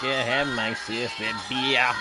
to have myself a beer.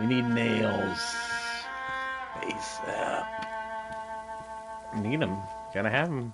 We need nails. need them. Gotta have them.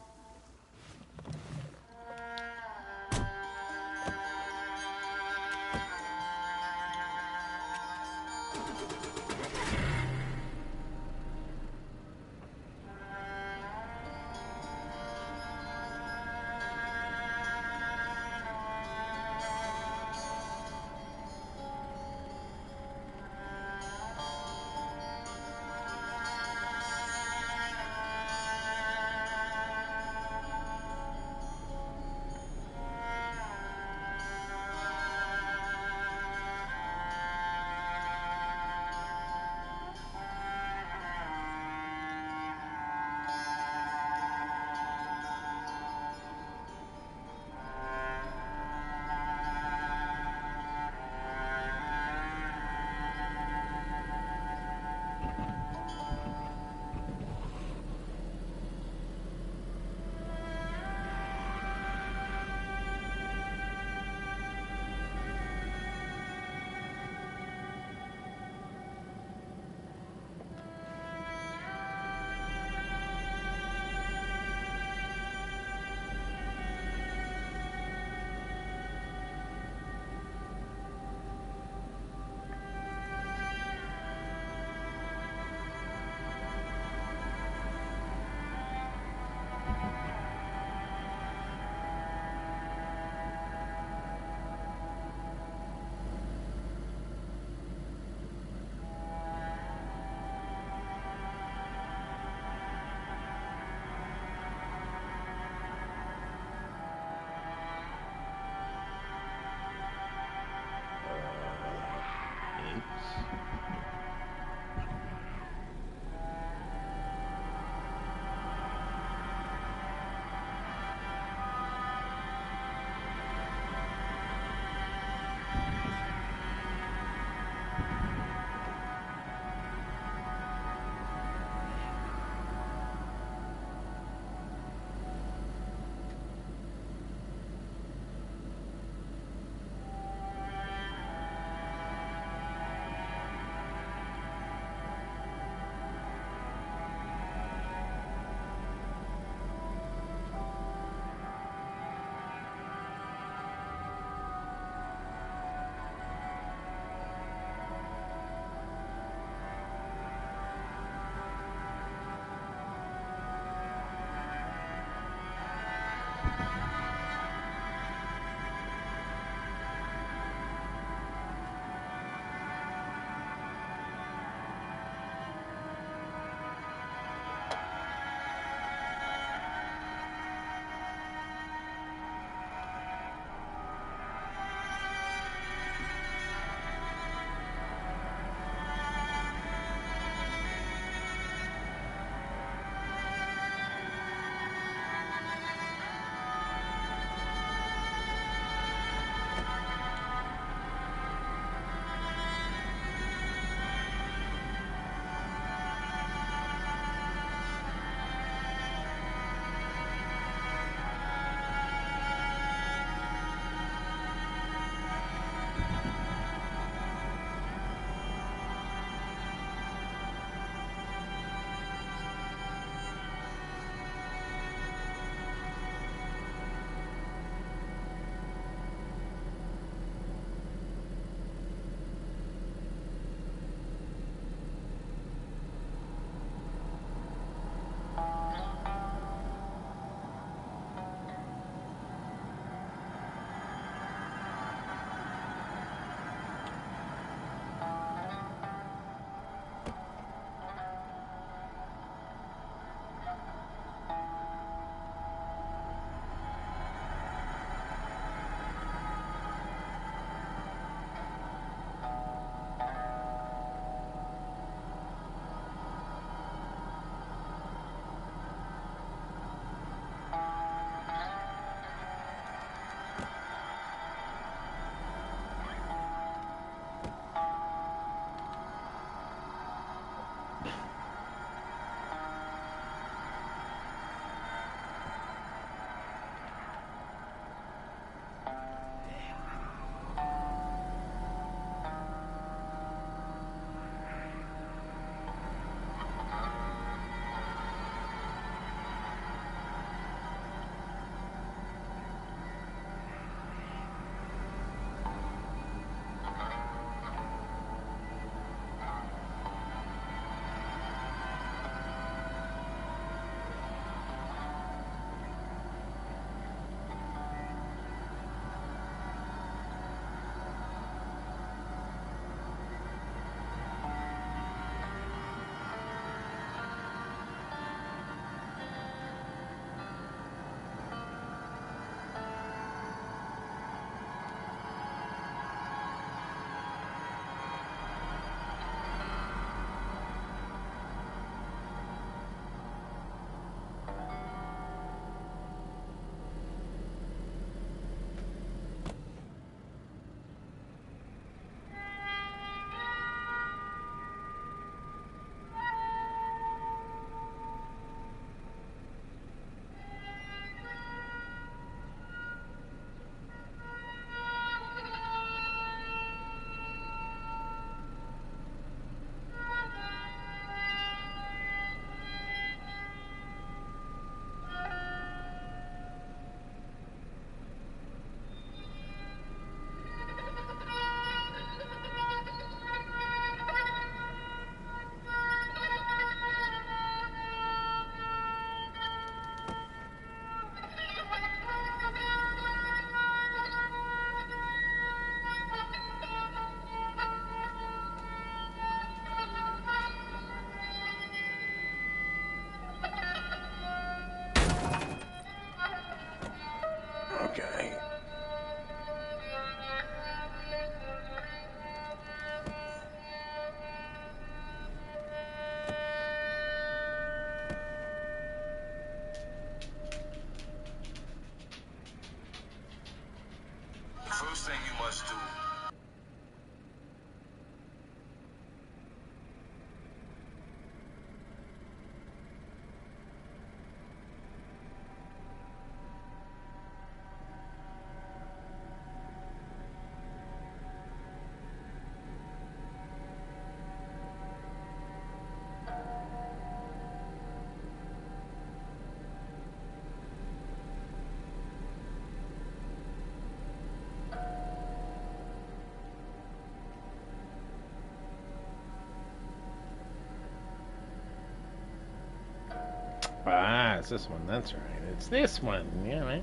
Guy. First thing you must it's this one. That's right. It's this one. Yeah, man.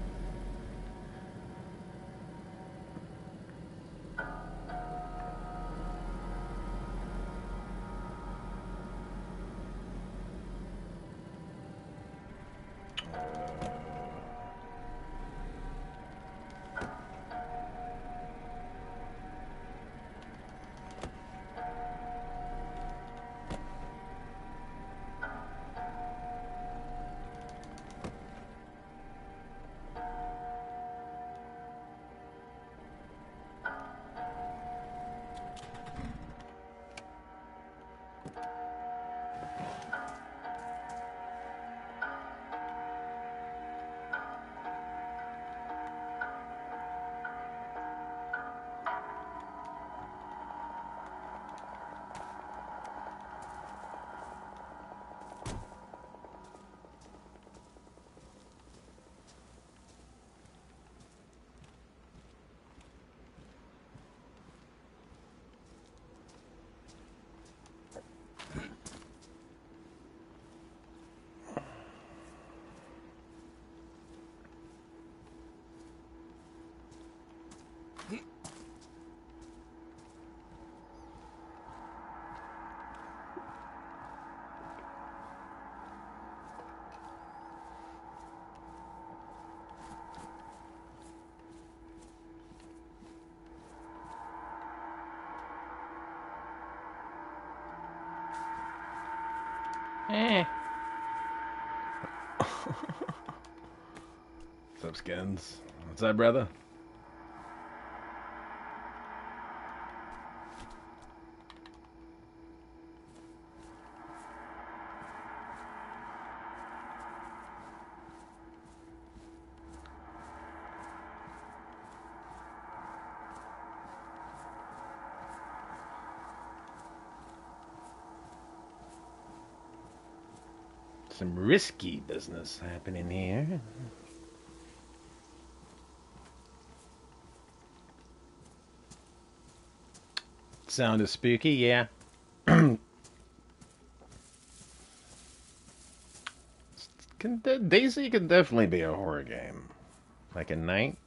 Eh. What's up, Skins? What's up, brother? Some risky business happening here. Sound is spooky, yeah. can DayZ can definitely be a horror game. Like a night.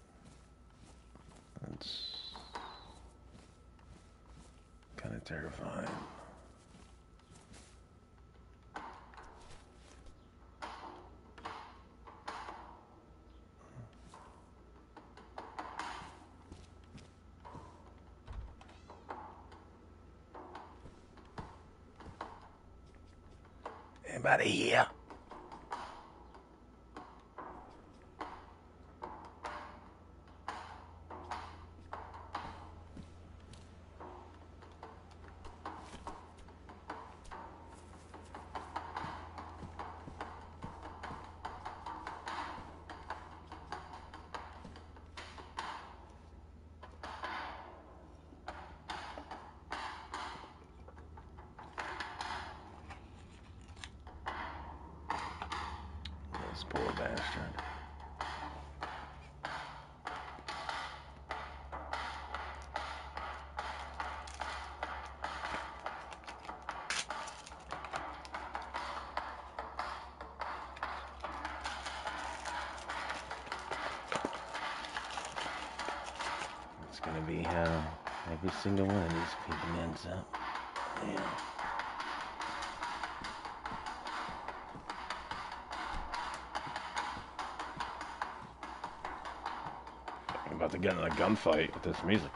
About to get in a gunfight with this music.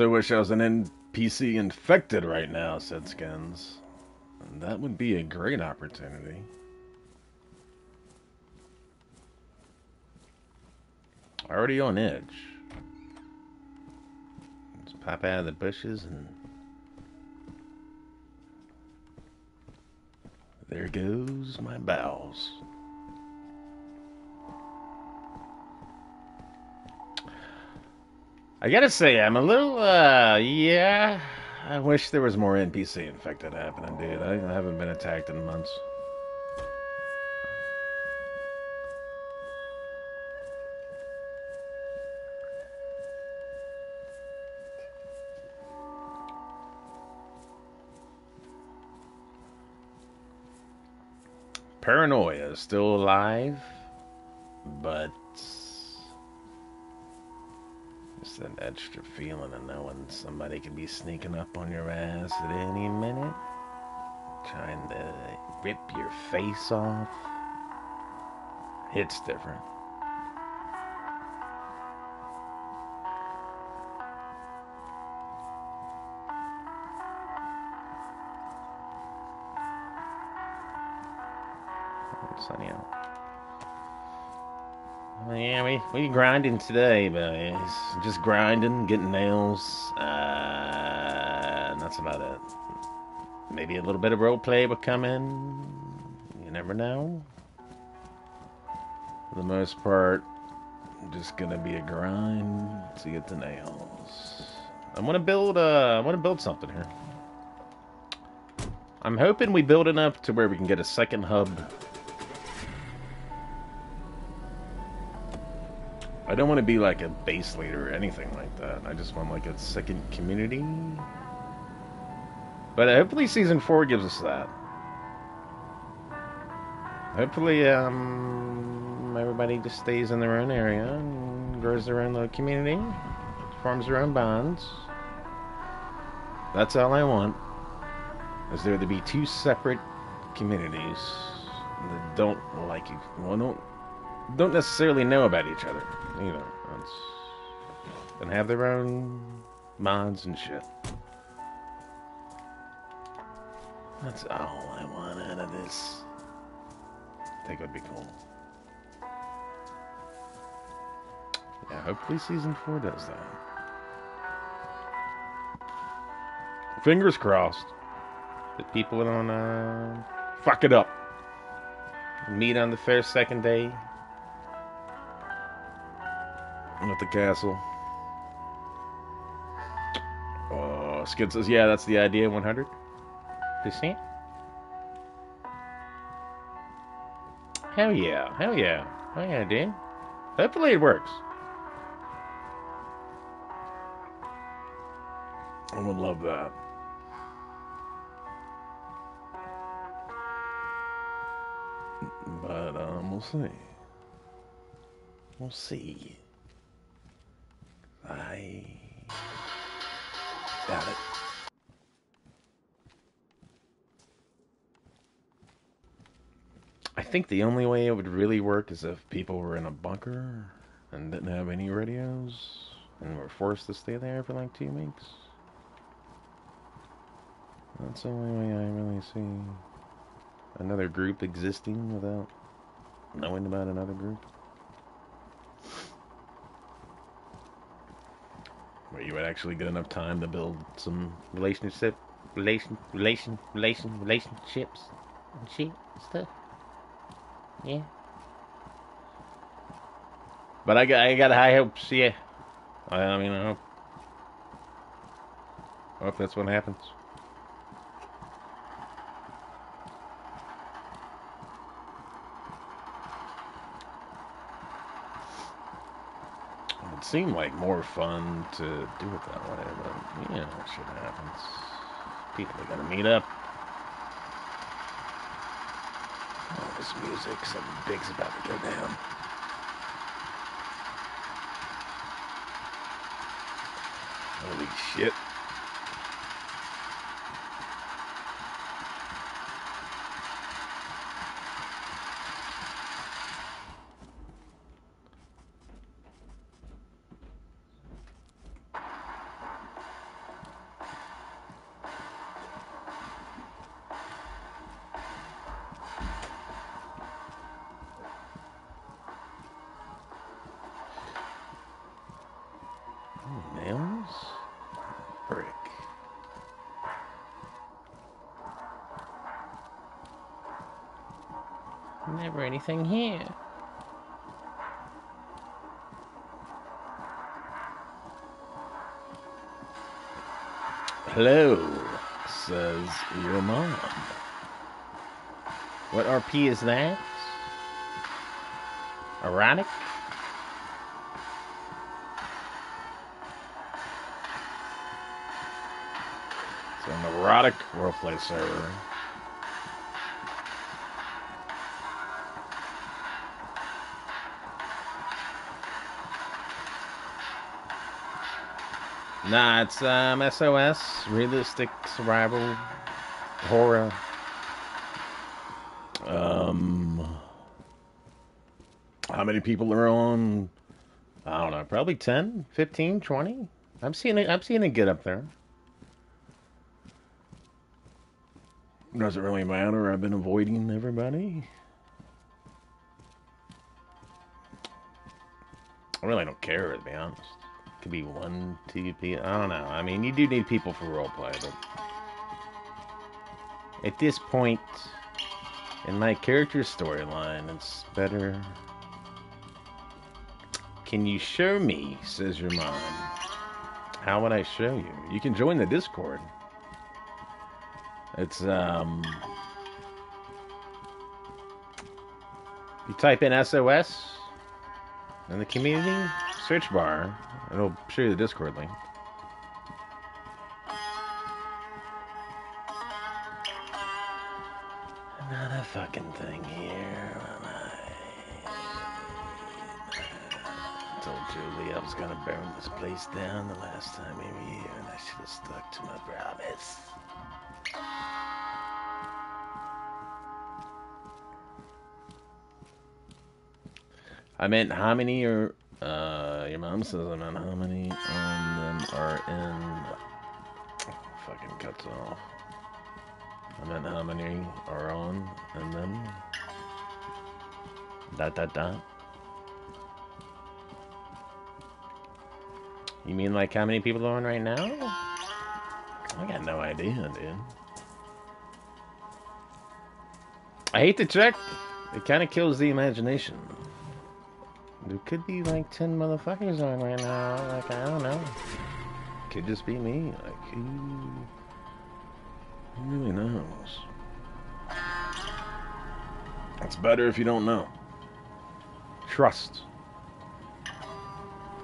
So wish I was an NPC infected right now, said Skins. And that would be a great opportunity. Already on edge. Let's pop out of the bushes and there goes my bowels. I gotta say, I'm a little, uh, yeah. I wish there was more NPC infected happening, dude. I haven't been attacked in months. Paranoia is still alive, but that extra feeling of knowing somebody could be sneaking up on your ass at any minute, trying to rip your face off. It's different. We grinding today, boys. Just grinding, getting nails. Uh, that's about it. Maybe a little bit of role play will come in. You never know. For the most part, just gonna be a grind to get the nails. I want to build. Uh, I want to build something here. I'm hoping we build enough to where we can get a second hub I don't want to be like a base leader or anything like that. I just want like a second community. But hopefully season four gives us that. Hopefully, um, everybody just stays in their own area and grows their own little community, forms their own bonds. That's all I want. Is there to be two separate communities that don't like you, well, don't don't necessarily know about each other. You know, and have their own mods and shit. That's all I want out of this. I think it would be cool. Yeah, hopefully season four does that. Fingers crossed that people don't uh, fuck it up. Meet on the fair second day, at the castle. Uh, Skid says, yeah, that's the idea, 100. You see? Hell yeah, hell yeah, hell yeah, dude. Hopefully it works. I would love that. But, um, we'll see. We'll see. I doubt it. I think the only way it would really work is if people were in a bunker and didn't have any radios and were forced to stay there for like two weeks. That's the only way I really see another group existing without knowing about another group. Where you would actually get enough time to build some relationship, relation, relation, relation, relationships and shit stuff. Yeah. But I got, I got high hopes. Yeah. I, I mean, I hope, I hope that's what happens. It seemed like more fun to do it that way, but you know, shit happens. People are gonna meet up. Oh, this music, something big's about to go down. Holy shit. Anything here. Hello, says your mom. What RP is that? Erotic? It's an erotic roleplay server. Nah, it's um, SOS, realistic survival horror. Um, how many people are on? I don't know, probably 10, 15, 20. I'm seeing it. I'm seeing it get up there. Doesn't really matter. I've been avoiding everybody. I really don't care, to be honest. Could be one, two people. I don't know. I mean, you do need people for roleplay, but at this point in my character storyline, it's better. Can you show me? Says your mom. How would I show you? You can join the Discord. It's um. You type in SOS in the community search bar. It'll show you the Discord link. Another fucking thing here. I told Julie I was gonna burn this place down the last time we were here, and I should have stuck to my promise. I meant how many are. Uh, your mom says I'm on how many on them are in. Fucking cuts off. I meant how many are on and then. Dot dot dot. You mean like how many people are on right now? I got no idea, dude. I hate to check. It kind of kills the imagination. There could be like 10 motherfuckers on right now. Like, I don't know. Could just be me. Like, who, who really knows? It's better if you don't know. Trust.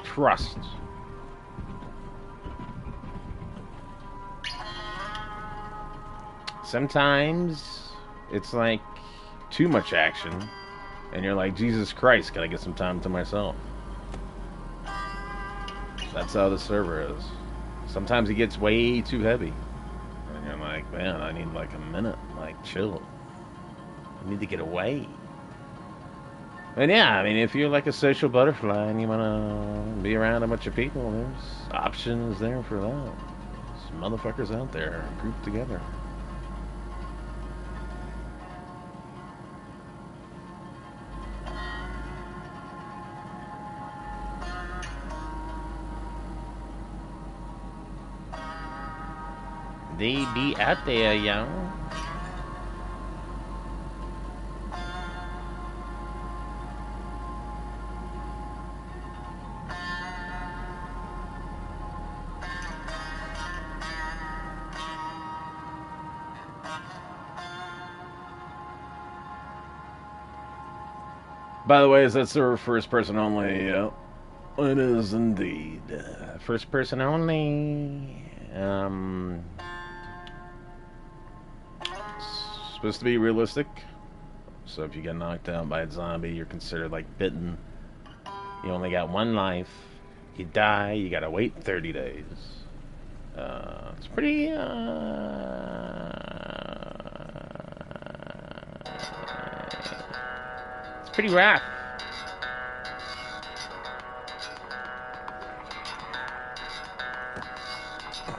Trust. Sometimes it's like too much action and you're like, Jesus Christ, I get some time to myself? That's how the server is. Sometimes it gets way too heavy. And you're like, man, I need like a minute, like chill. I need to get away. And yeah, I mean, if you're like a social butterfly and you want to be around a bunch of people, there's options there for that. There's motherfuckers out there grouped together. Be out there, y'all. By the way, is that server first person only? Yeah. It is indeed. First person only. Um, supposed to be realistic. So if you get knocked out by a zombie, you're considered like bitten. you only got one life. You die, you gotta wait 30 days. Uh, it's pretty, uh, it's pretty rough. Oh.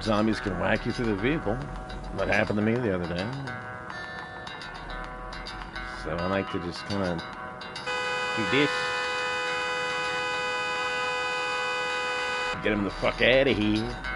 Zombies can whack you through the vehicle. That happened to me the other day. So I like to just kind of Do this. get him the fuck out of here.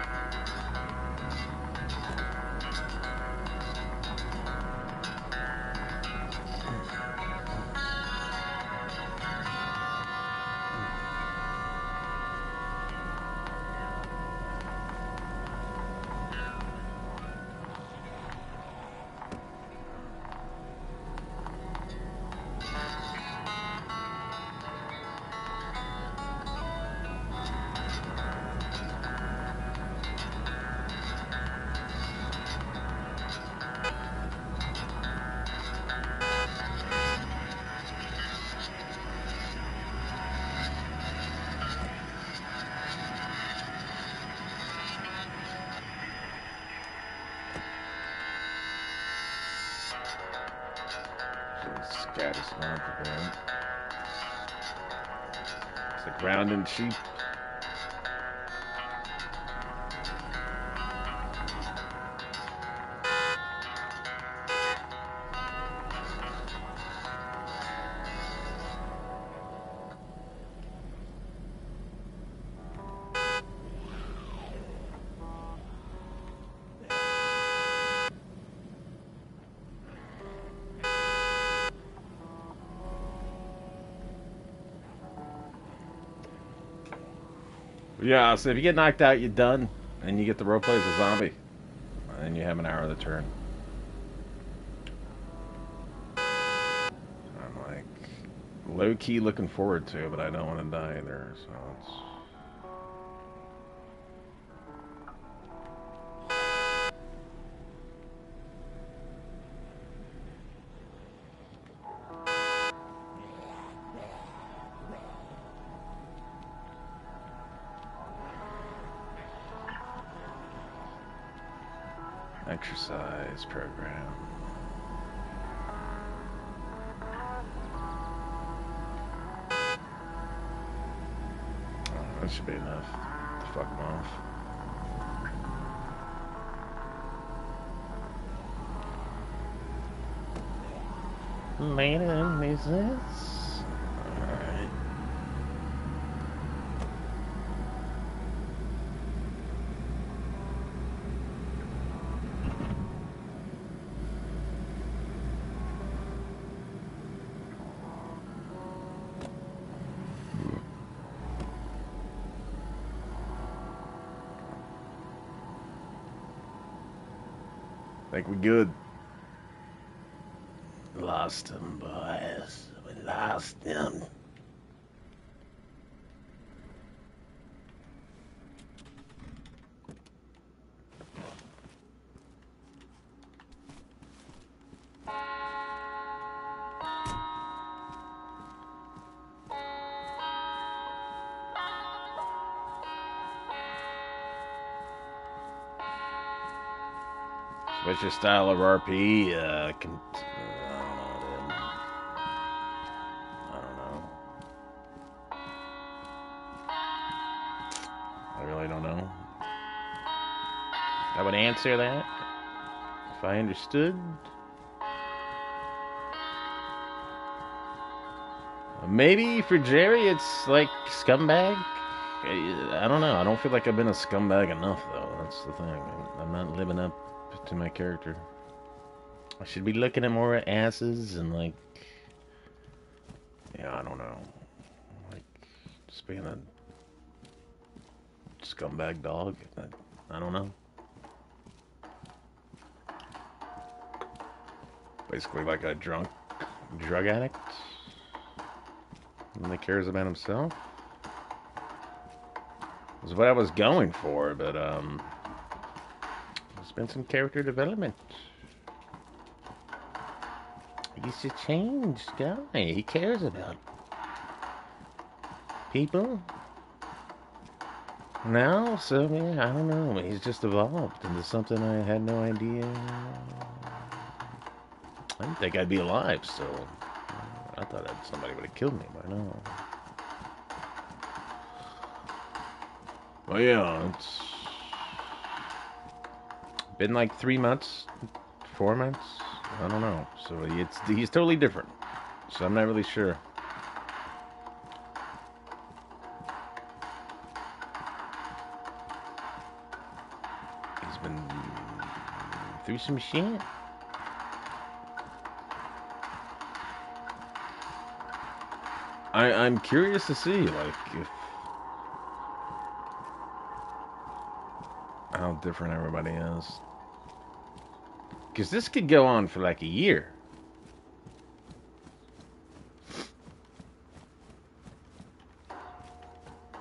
Yeah, so if you get knocked out, you're done. And you get to roleplay as a zombie. And you have an hour to turn. I'm like low key looking forward to it, but I don't want to die either, so it's Alright. Think we good. Lost him, boys. Him. What's your style of RP? Uh, answer that if I understood. Maybe for Jerry, it's like scumbag. I don't know. I don't feel like I've been a scumbag enough, though. That's the thing. I'm not living up to my character. I should be looking at more asses and like, yeah, I don't know, like just being a scumbag dog. I, I don't know. Basically, like a drunk drug addict. Only cares about himself. Is what I was going for, but um, there's been some character development. He's a changed guy. He cares about people. Now, so yeah, I don't know. He's just evolved into something I had no idea. Didn't think I'd be alive still. Uh, I thought I'd, somebody would have killed me by now. Well, yeah, it's been like three months, four months. I don't know. So it's he's totally different. So I'm not really sure. He's been through some shit. I, I'm curious to see, like, if how different everybody is. Because this could go on for like a year.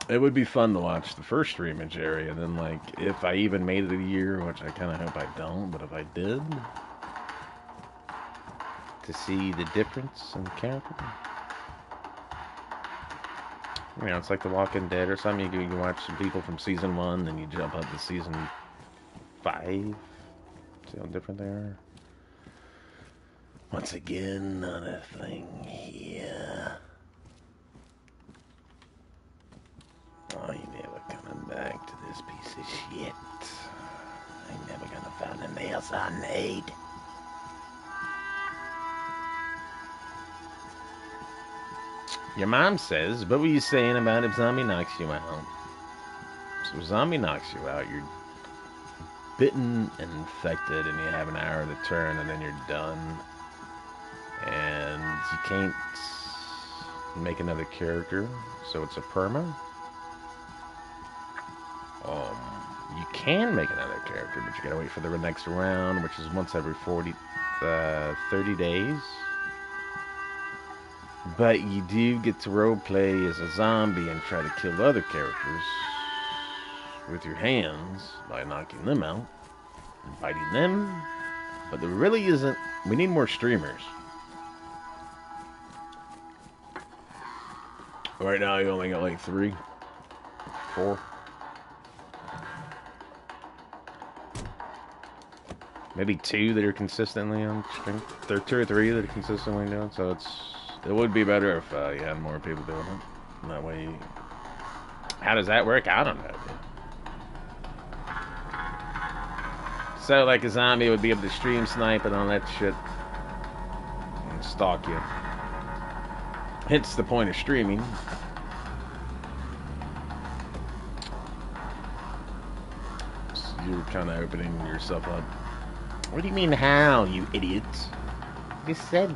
It would be fun to watch the first stream in Jerry, and then, like, if I even made it a year, which I kind of hope I don't, but if I did, to see the difference in character. You know, it's like The Walking Dead or something. You can watch some people from season one, then you jump up to season five. See how different they are? Once again, not a thing here. Your mom says, what were you saying about if zombie knocks you out? So zombie knocks you out, you're bitten and infected and you have an hour to turn and then you're done. And you can't make another character, so it's a perma. Um, you can make another character, but you gotta wait for the next round, which is once every 40, uh, 30 days. But you do get to roleplay as a zombie and try to kill other characters with your hands by knocking them out and biting them. But there really isn't. We need more streamers. Right now, you only got like three, four. Maybe two that are consistently on stream. There are two or three that are consistently doing. So it's it would be better if uh, you had more people doing it. That way, how does that work? I don't know. So, like a zombie would be able to stream snipe and all that shit and stalk you. Hence the point of streaming. So you're kind of opening yourself up. What do you mean, how, you idiot? You said.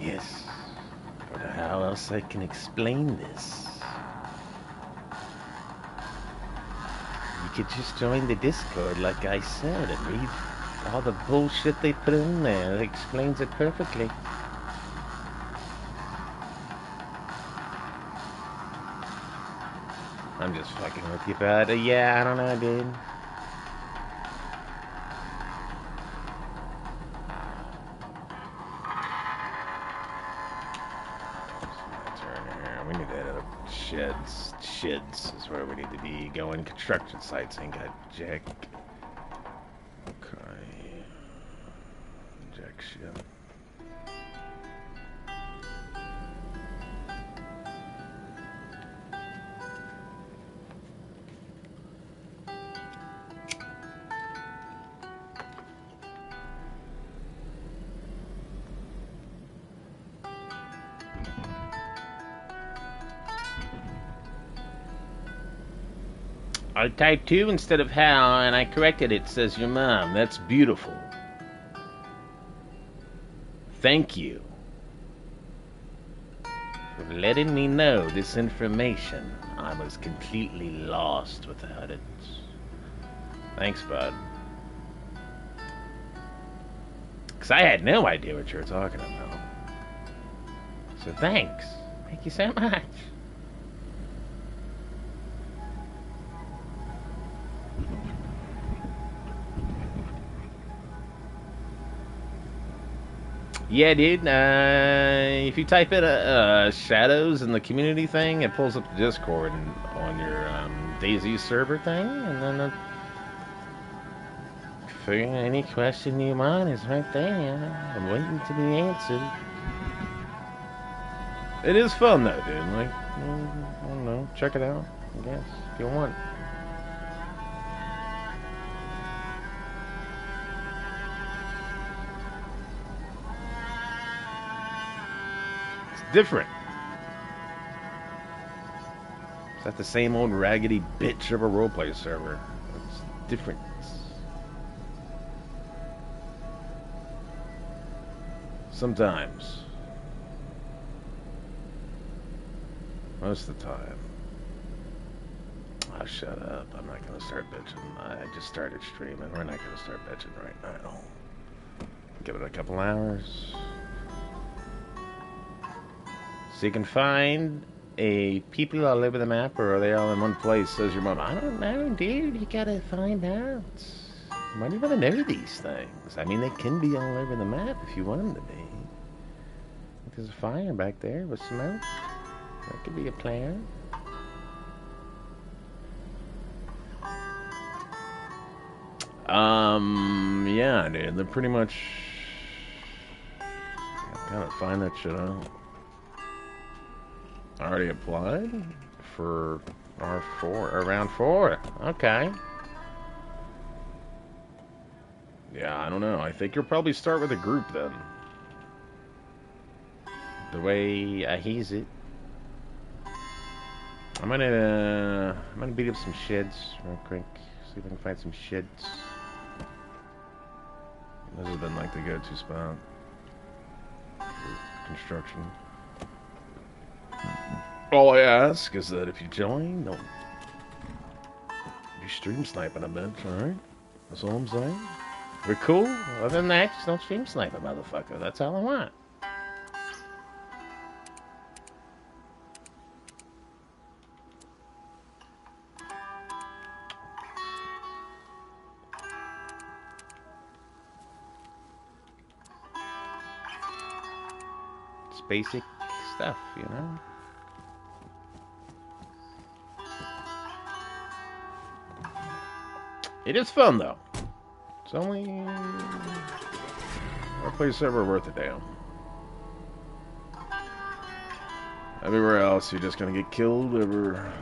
Yes. But how else I can explain this? You could just join the Discord, like I said, and read all the bullshit they put in there. It explains it perfectly. I'm just fucking with you, uh, yeah, I don't know, dude. Going. Construction sites ain't got jack. I typed two instead of how, and I corrected it. Says your mom. That's beautiful. Thank you for letting me know this information. I was completely lost without it. Thanks, bud. Because I had no idea what you were talking about. So thanks. Thank you so much. Yeah, dude. Uh, if you type in uh, uh, shadows in the community thing, it pulls up the Discord and, on your um, DayZ server thing, and then uh, for any question you want is right there. I'm waiting to be answered. It is fun though, dude. Like, mm, I don't know. Check it out. I guess if you want. Different. It's not the same old raggedy bitch of a roleplay server. It's different. Sometimes. Most of the time. Oh, shut up. I'm not going to start bitching. I just started streaming. We're not going to start bitching right now. Give it a couple hours. So you can find a people all over the map, or are they all in one place? Says your mom. I don't know, dude. You gotta find out. You want to know these things? I mean, they can be all over the map if you want them to be. There's a fire back there with smoke. That could be a plan. Um, yeah, dude. They're pretty much. I gotta find that shit out. Already applied for R4 or round four. Okay. Yeah, I don't know. I think you'll probably start with a group then. The way I he's it. I'm gonna uh, I'm gonna beat up some sheds real quick. See if I can find some sheds. This has been like the go-to spot for construction. All I ask is that if you join, don't be stream sniping a bit, alright? That's all I'm saying. We're cool. Other than that, just don't stream snipe a motherfucker. That's all I want. It's basic stuff, you know? It is fun though. It's only our place ever worth a damn. Everywhere else, you're just gonna get killed over,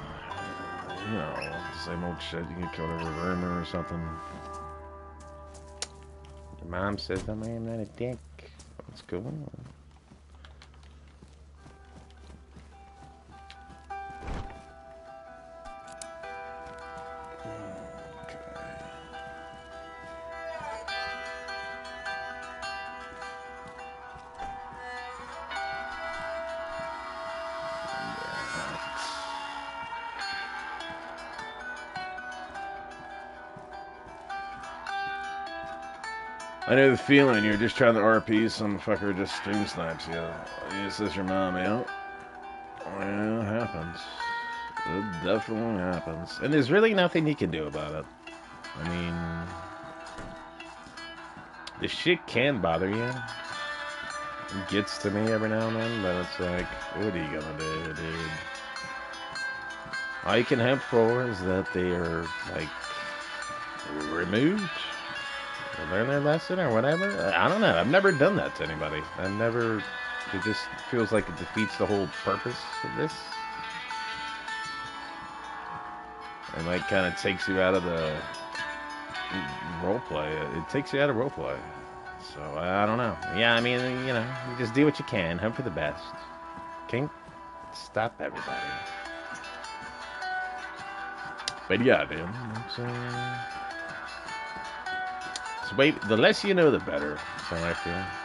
you know, same old shit. You get killed over a rumor or something. Your mom says I am not a dick. That's cool. I feeling. You're just trying to RP some fucker just stream snipes you. It says your mom, yeah. Well, it happens. It definitely happens. And there's really nothing you can do about it. I mean, the shit can bother you. It gets to me every now and then, but it's like, what are you gonna do, dude? All you can hope for is that they are, like, removed learn their lesson or whatever. I don't know. I've never done that to anybody. I've never. It just feels like it defeats the whole purpose of this. And like kind of takes you out of the role play. It takes you out of role play. So I don't know. Yeah, I mean, you know, you just do what you can, hope for the best. Can't stop everybody. But yeah, dude. Uh, way, the less you know, the better. So I feel.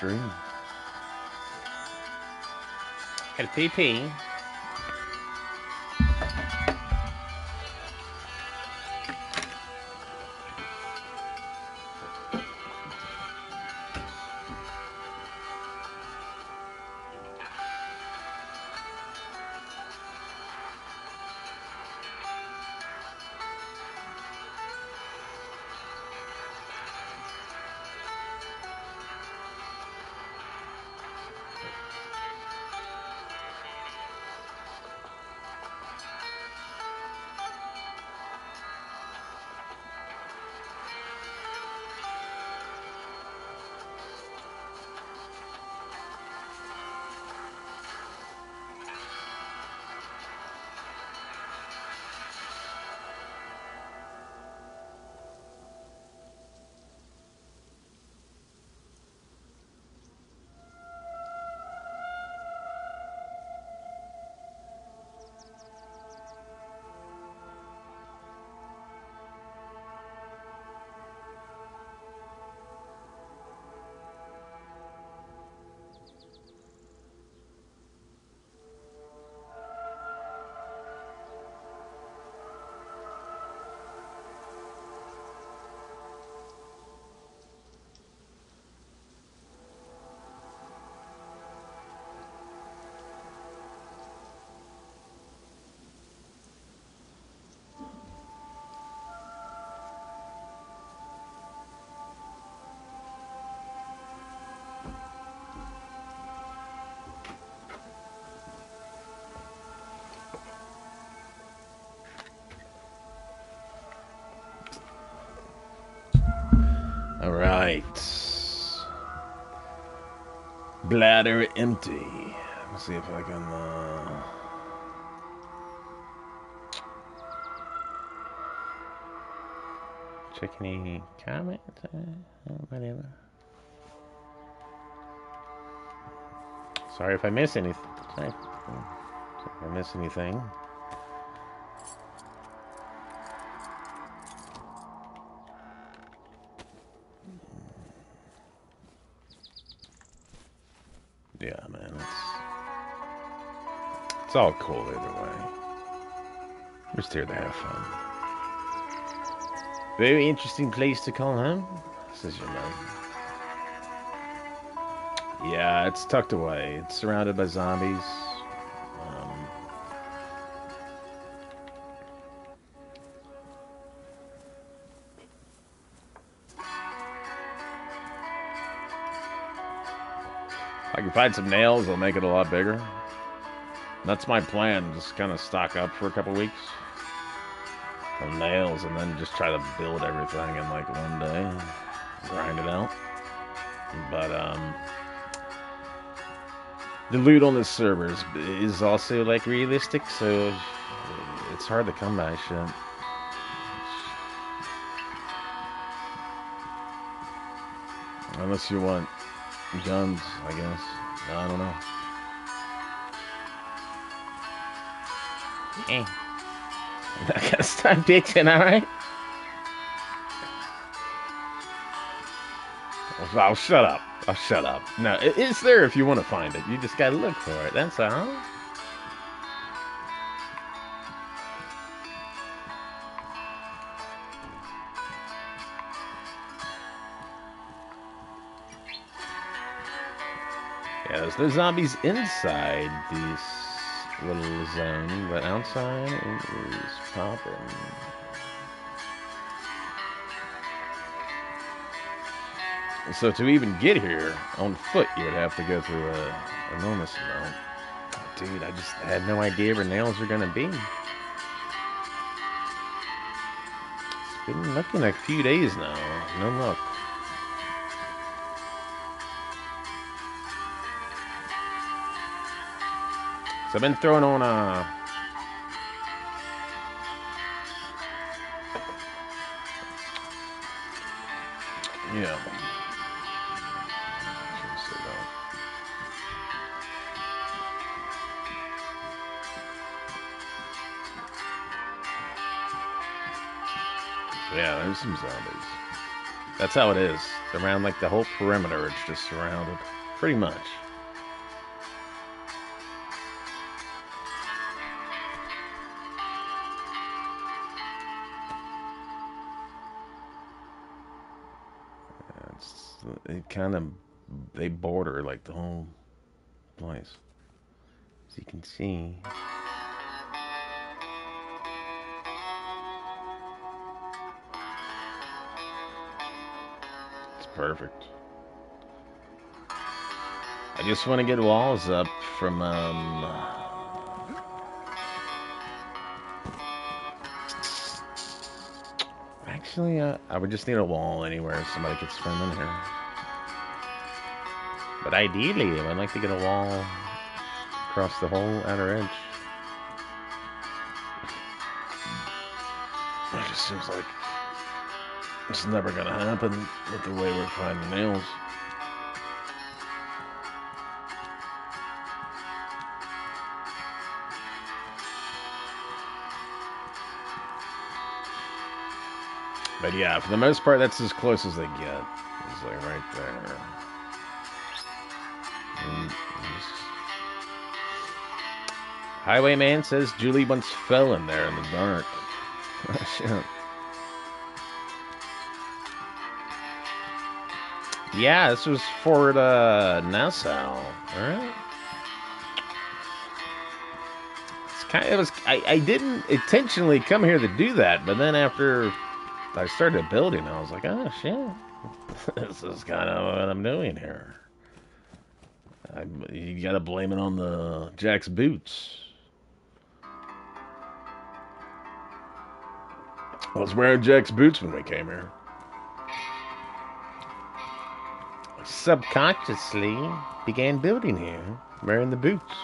Stream. Had a pee right. Bladder empty. Let's see if I can. Uh... Check any comments? Uh, whatever. Sorry if I miss anything. Sorry if I miss anything. It's all cool either way. We're just here to have fun. Very interesting place to call home, says your mom. Yeah, it's tucked away. It's surrounded by zombies. Um, I can find some nails, I'll make it a lot bigger. That's my plan. Just kind of stock up for a couple weeks of nails, and then just try to build everything in like one day, grind it out. But um, the loot on the server is, is also like realistic, so it's hard to come by shit. Unless you want guns, I guess. I don't know. Eh. I gotta start bitching, alright? I'll shut up. I'll shut up. No, it's there if you want to find it. You just gotta look for it. That's all. Yeah, there's no zombies inside this little zone, but outside it is popping. So to even get here on foot, you would have to go through a enormous amount. dude, I just had no idea where nails are gonna be. It's been looking a few days now. No luck. So I've been throwing on uh Yeah. Yeah, there's some zombies. That's how it is. Around like the whole perimeter, it's just surrounded. Pretty much. It kind of, they border like the whole place. As you can see. It's perfect. I just want to get walls up from, um... Actually, uh, I would just need a wall anywhere if somebody could swim in here. But ideally, I'd like to get a wall across the whole outer edge. It just seems like it's never gonna happen with the way we're finding nails. But yeah, for the most part, that's as close as they get. It's like right there. Highwayman says Julie once fell in there in the dark. Shit. Yeah, this was Fort uh, Nassau. Alright. It's kind of, it was I, I didn't intentionally come here to do that, but then after I started building, I was like, oh shit. this is kind of what I'm doing here. I, you gotta blame it on the Jack's boots. I was wearing Jack's boots when we came here. Subconsciously began building here, wearing the boots.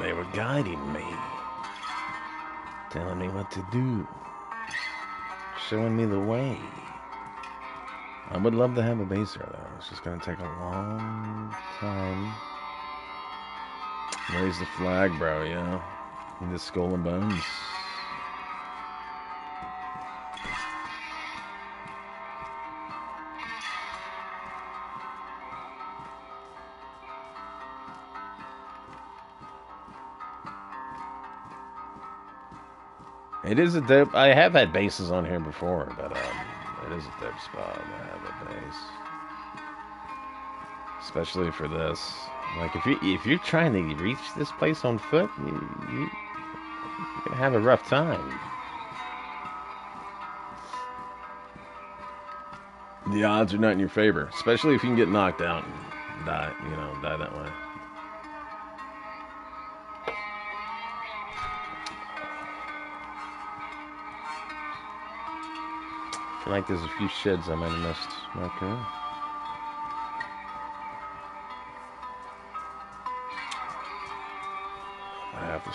They were guiding me, telling me what to do, showing me the way. I would love to have a base here, though. It's just going to take a long time. Raise the flag, bro, yeah. In the skull and bones. It is a dope. I have had bases on here before, but um, it is a dope spot to have a base, especially for this. Like if you if you're trying to reach this place on foot, you, you you're gonna have a rough time. The odds are not in your favor, especially if you can get knocked out and die. You know, die that way. I feel like there's a few sheds I might have missed. Okay.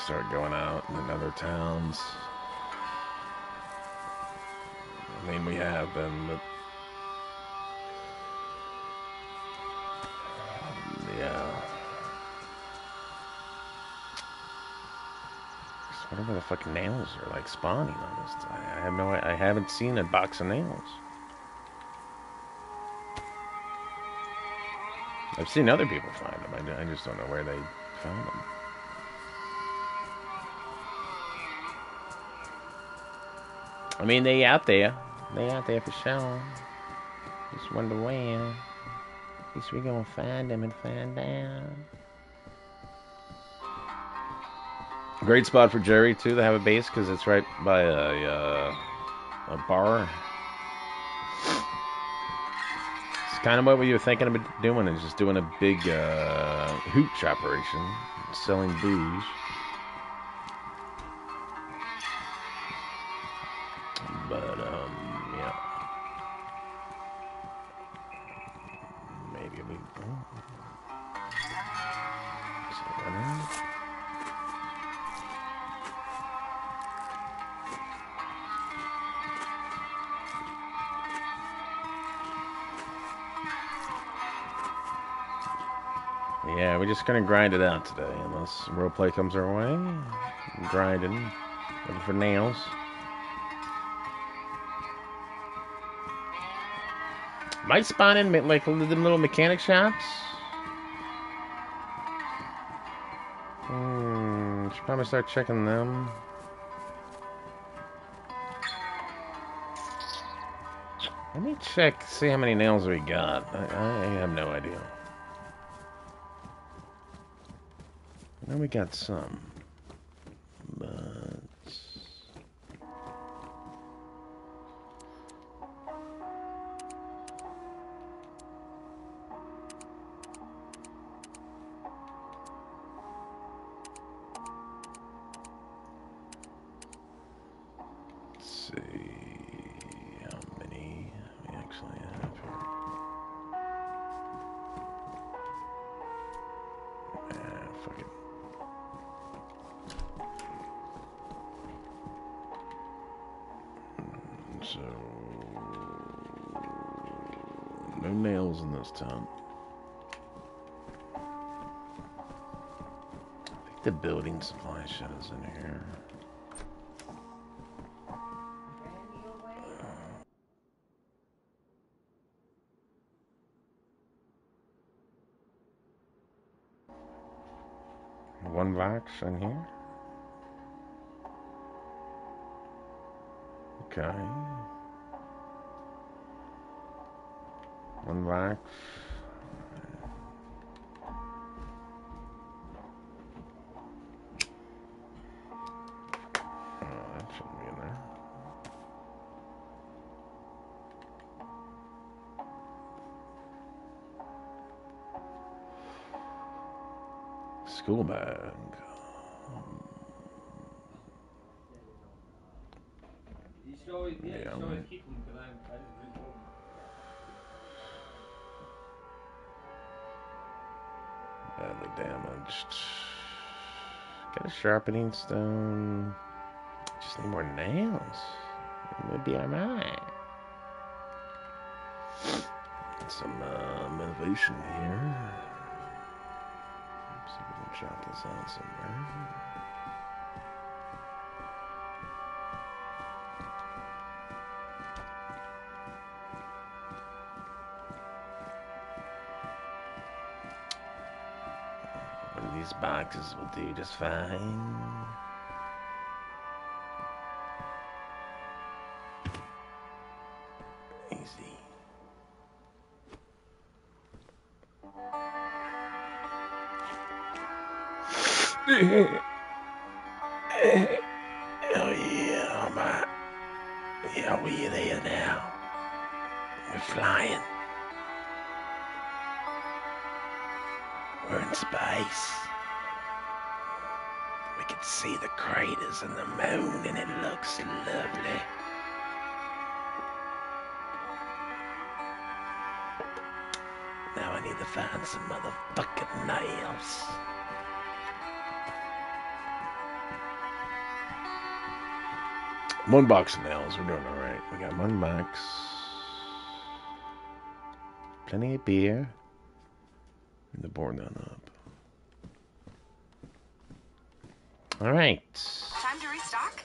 Start going out in other towns. I mean, we have been, but um, yeah. Just wonder where the fucking nails are like spawning on this. I I have no. I haven't seen a box of nails. I've seen other people find them. I, I just don't know where they found them. I mean, they out there. They out there for sure. Just wonder when. At least we gonna find them and find out. Great spot for Jerry too to have a base because it's right by a uh, a bar. It's kind of what we were thinking about doing is just doing a big uh, hooch operation, selling booze. Gonna grind it out today, unless real play comes our way. Grinding, looking for nails. Might spawn in like them little mechanic shops. Hmm, should probably start checking them. Let me check, see how many nails we got. I, I have no idea. Know we got some, no nails in this town. I think the building supply shit is in here. One box in here. Okay. One damaged. Got a sharpening stone. Just need more nails. We'll be alright. Some uh, motivation here. See if we can jot this out somewhere. Boxes will do just fine. Of nails. We're doing all right. We got one box. Plenty of beer. And the board none up. All right. Time to restock?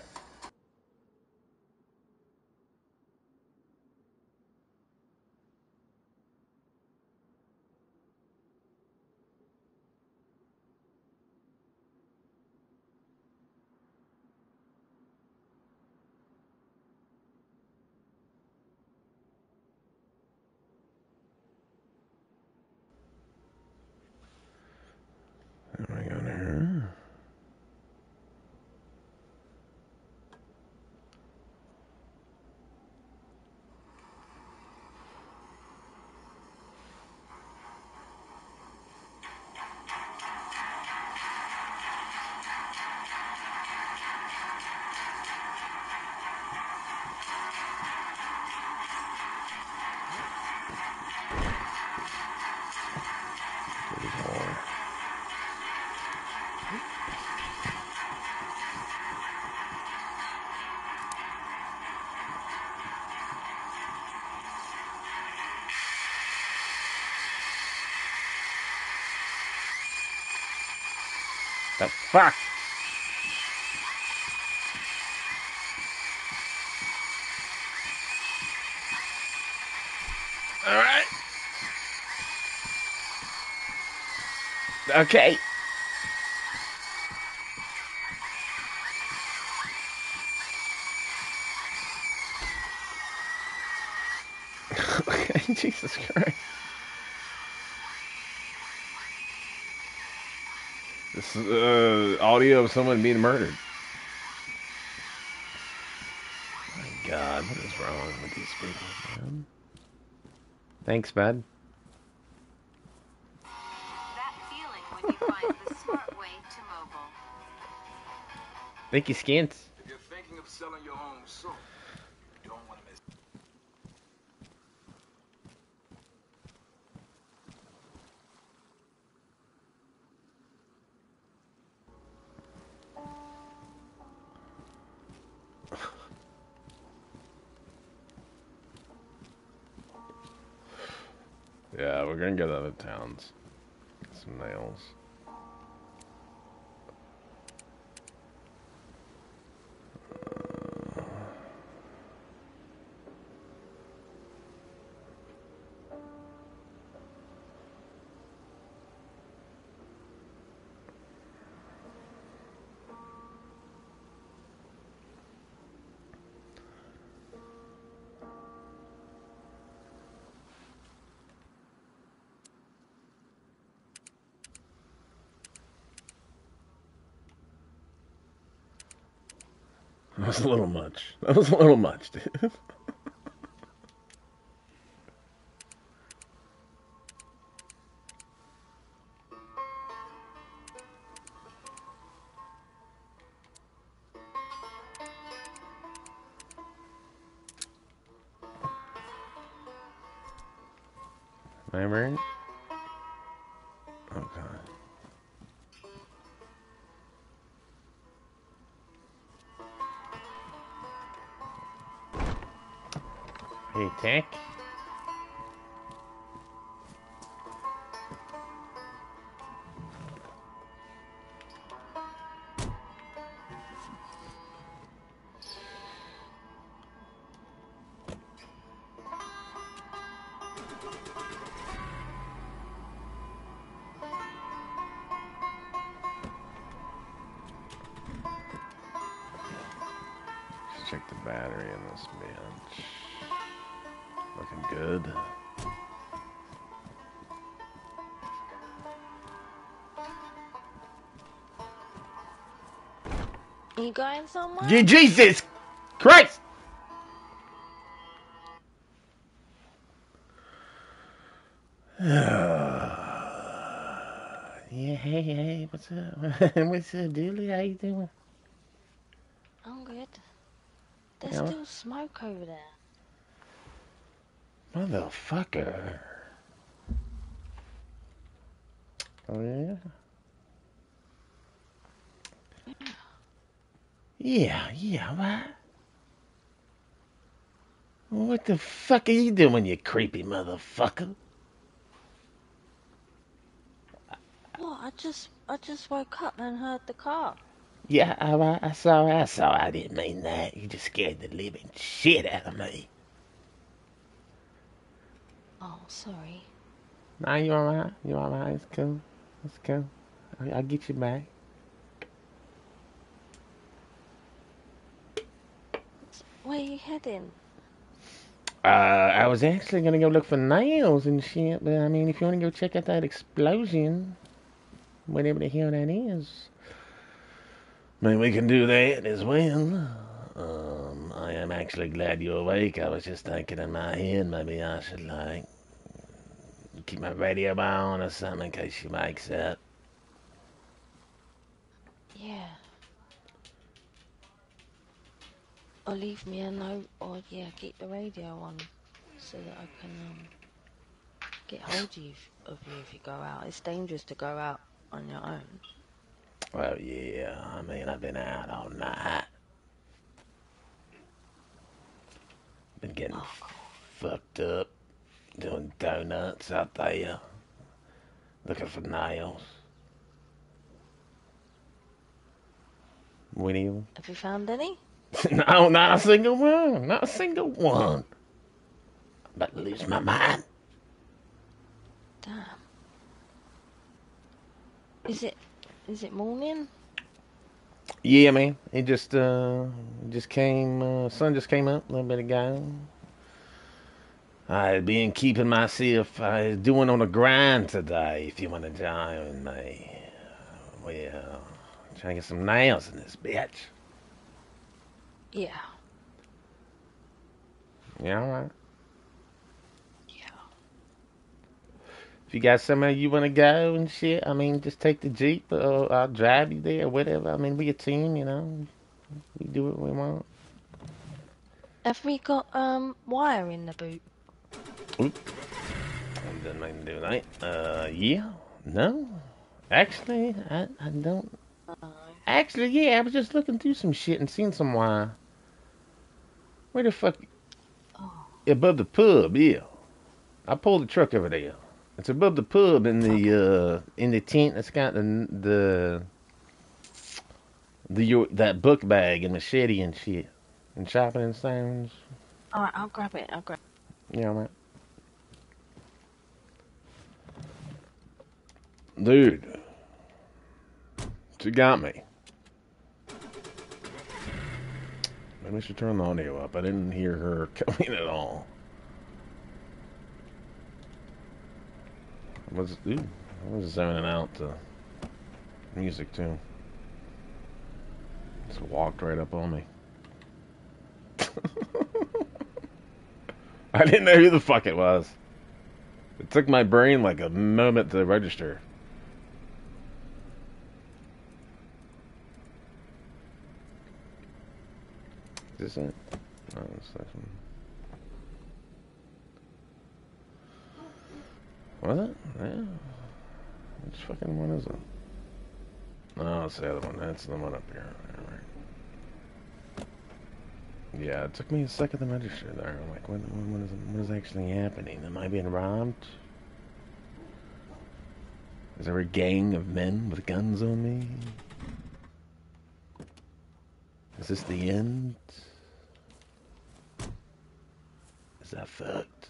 What am I got here? The fuck? All right. Okay. okay, Jesus Christ. This is uh, audio of someone being murdered. My God, what is wrong with these people, man? Thanks, bud. That feeling when you find the smart way to mobile. Thank you, Skins. If you're thinking of selling your home soon, you don't want to miss. Yeah, we're gonna go to other towns. Get some nails. That was a little much. That was a little much, dude. Am? You going somewhere? Je- Jesus Christ! yeah, hey, hey, what's up? what's up, Dooley? How you doing? I'm good. There's Yeah. still smoke over there. Motherfucker. Oh, yeah? Yeah, yeah, what? What the fuck are you doing, you creepy motherfucker? What? I just, I just woke up and heard the car. Yeah, all right, I saw, I saw, I didn't mean that. You just scared the living shit out of me. Oh, sorry. Nah, you alright? You alright? It's cool. It's cool. I, I'll get you back. Where are you heading? Uh, I was actually gonna go look for nails and shit, but I mean, if you wanna go check out that explosion, whatever the hell that is, I mean, we can do that as well. Um, I am actually glad you're awake. I was just thinking in my head, maybe I should, like, keep my radio on or something in case she wakes up. Yeah. Or leave me a note, or yeah, keep the radio on so that I can um, get hold of you, of you if you go out. It's dangerous to go out on your own. Well, yeah, I mean, I've been out all night. Been getting Oh, fucked up, doing donuts out there, looking for nails. Winnie. Have you found any? no, not a single one. Not a single one. I'm about to lose my mind. Damn. Is it is it morning? Yeah, man. It just uh just came uh sun just came up a little bit ago. I've been keeping myself uh, doing on the grind today, if you want to join me. Well, trying to get some nails in this bitch. Yeah. Yeah, alright. Yeah. If you got somewhere you want to go and shit, I mean, just take the Jeep or I'll drive you there, or whatever. I mean, we a team, you know. We do what we want. Have we got um wire in the boot? I didn't mean to do that. Uh, yeah. No. Actually, I, I don't. Actually, yeah, I was just looking through some shit and seen some wire. Where the fuck? Oh. Above the pub, yeah. I pulled the truck over there. It's above the pub in the uh in the tent that's got the the the your, that book bag and machete and shit and chopping and stones. Alright, I'll grab it. I'll grab. Yeah, man. Dude, she got me. Maybe I should turn the audio up. I didn't hear her coming at all. I was, dude, I was zoning out the music too. Just walked right up on me. I didn't know who the fuck it was. It took my brain like a moment to register. This? Oh. Was? Yeah. Which fucking one is it? No, it's the other one. That's the one up here. Yeah, it took me a second to register there. I'm like, what, what, what, is, what is actually happening? Am I being robbed? Is there a gang of men with guns on me? Is this the end? Fucked?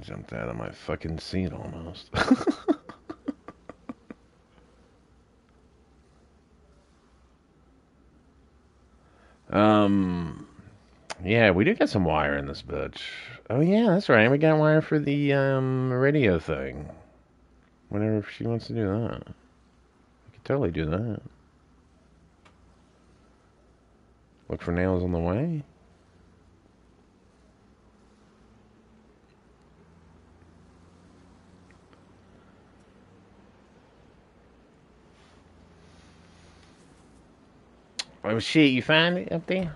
Jumped out of my fucking seat almost. um, yeah, we do get some wire in this bitch. Oh yeah, that's right. We got wire for the um radio thing. Whenever she wants to do that, we could totally do that. Look for nails on the way. Oh shit, you find it up there?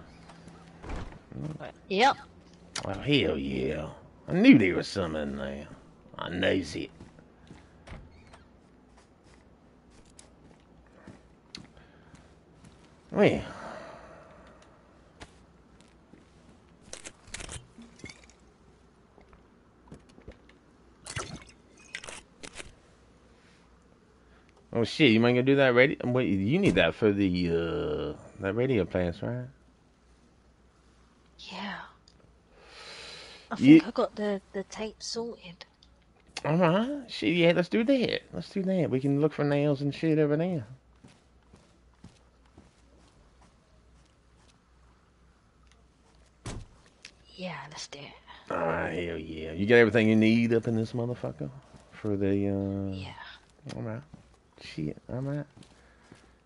Yep. Oh hell yeah. I knew there was something in there. I knows it. Well. Oh shit, you might gonna do that radio? Wait, you need that for the uh that radio place, right? Yeah. I You- think I got the the tape sorted. All right, shit, yeah, let's do that. Let's do that. We can look for nails and shit over there. Yeah, let's do it. Right, hell yeah. You got everything you need up in this motherfucker for the uh. Yeah. All right. Shit, all right.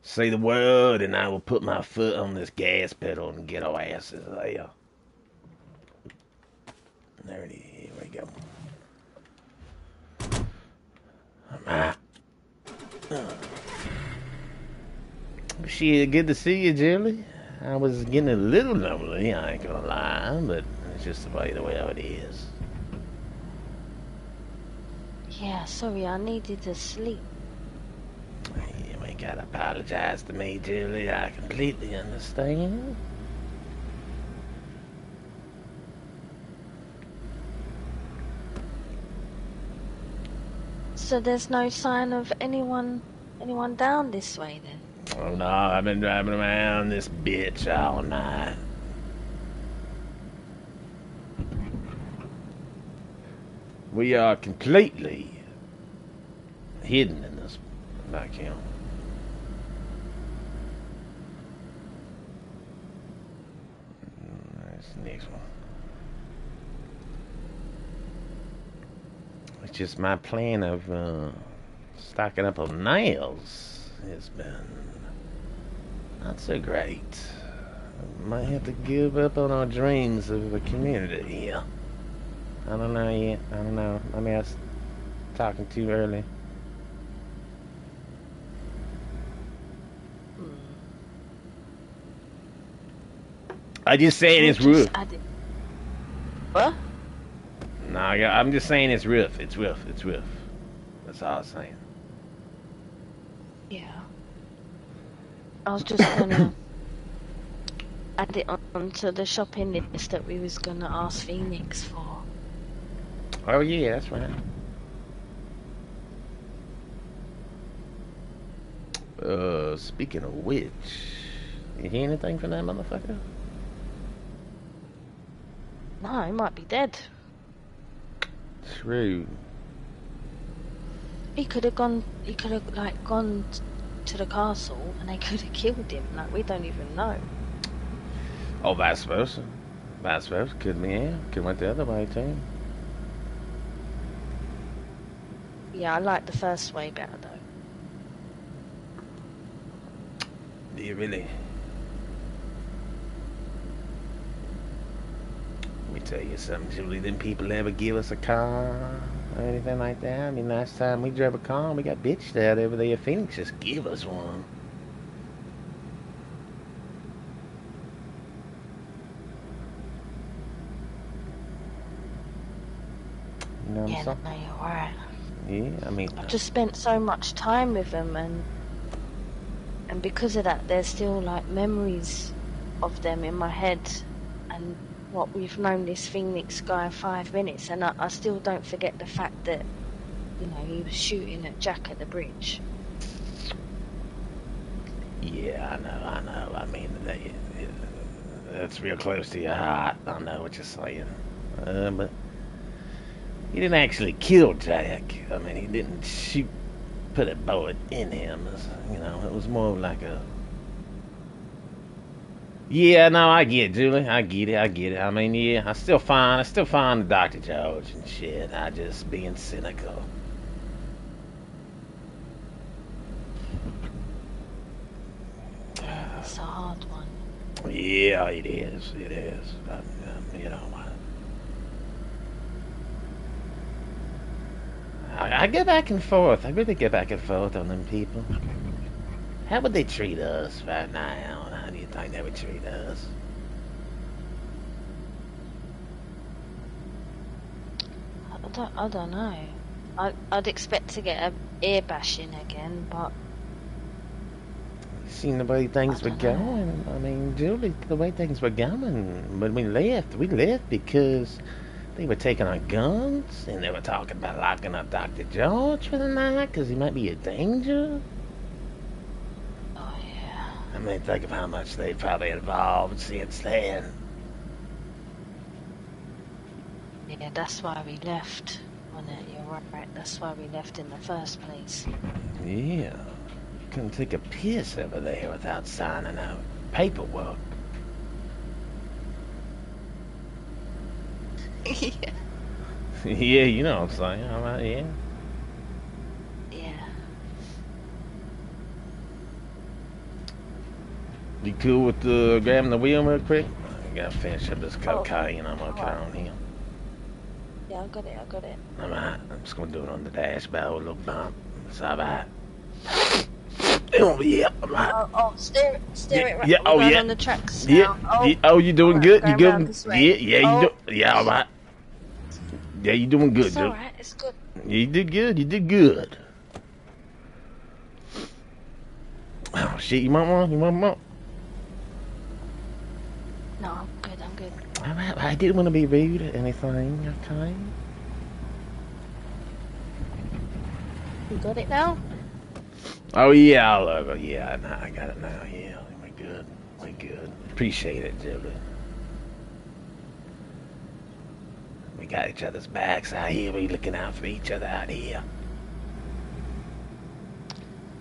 Say the word, and I will put my foot on this gas pedal and get our asses there. There it is. Here we go. Right. Uh, shit, good to see you, Jelly. I was getting a little lonely, I ain't gonna lie, but it's just the way the way how it is. Yeah, sorry, I needed to sleep. Ain't gotta apologize to me, Julie. I completely understand. So there's no sign of anyone anyone down this way then? Oh no, I've been driving around this bitch all night. We are completely hidden in this back That's the next one. It's just my plan of uh, stocking up on nails has been not so great. Might have to give up on our dreams of a community here. I don't know yet. I don't know. I mean, I was talking too early. I just saying it's rough. What? No, I- I'm just saying it's rough. It's rough. It's rough. That's all I'm saying. Yeah. I was just gonna add it on onto the shopping list that we was gonna ask Phoenix for. Oh yeah, that's right. Uh, speaking of which, you hear anything from that motherfucker? No, he might be dead. True. He could have gone. He could have like gone to the castle, and they could have killed him. Like we don't even know. Oh, vice versa. Vice versa. Could be, yeah. Could went the other way too. Yeah, I like the first way better though. Do you really? Let me tell you something, Julie. Didn't people ever give us a car or anything like that? I mean, last time we drove a car, we got bitched out over there. Phoenix just give us one. You know what Yeah, I'm no, saying? no, you're right. Yeah, I mean, I've just spent so much time with them, and and because of that, there's still like memories of them in my head, and what we've known this Phoenix guy five minutes, and I, I still don't forget the fact that you know he was shooting at Jack at the bridge. Yeah, I know, I know. I mean, that, that's real close to your heart. I know what you're saying. Uh, but he didn't actually kill Jack. I mean, he didn't shoot, put a bullet in him. You know, it was more like a. Yeah, no, I get it, Julie. I get it. I get it. I mean, yeah, I still find, I still find Dr. George and shit. I just being cynical. It's a hard one. Yeah, it is. It is. Um, um, you know, I, I go back and forth. I really go back and forth on them people. How would they treat us right now? How do you think they would treat us? I don't, I don't know. I, I'd expect to get a ear bashing again, but You seen the way things were dunno. going? I mean, Julie, the way things were going when we left, we left because they were taking our guns and they were talking about locking up Dr. George for the night because he might be a danger. I mean, think of how much they've probably evolved since then. Yeah, that's why we left. Wasn't it? You're right. That's why we left in the first place. Yeah. You couldn't take a piss over there without signing out paperwork. yeah. yeah, you know what I'm saying. All right. Yeah. You cool with uh, grabbing the wheel real quick? I gotta finish up this Oh, cocaine I'm working alright. on here. Yeah, I got it. I got it. I'm Alright, I'm just gonna do it on the dashboard, little bump. It's alright. Oh, yeah, alright. Oh, oh, steer, steer Yeah, it right. yeah, we're oh, going yeah. on the tracks Yeah. Oh, yeah, oh, you doing alright, good? You going good? this Yeah, way. yeah, you Oh, do. Yeah, all right. Yeah, you doing good, It's dude. alright. It's good. You did good. You did good. Oh shit! You want one? You want one? No, I'm good. I'm good. I, I didn't want to be rude or anything. Okay. You got it now? Oh yeah, uh, yeah. Nah, I got it now. Yeah, we're good. We're good. Appreciate it, Julie. We got each other's backs out here. We looking out for each other out here.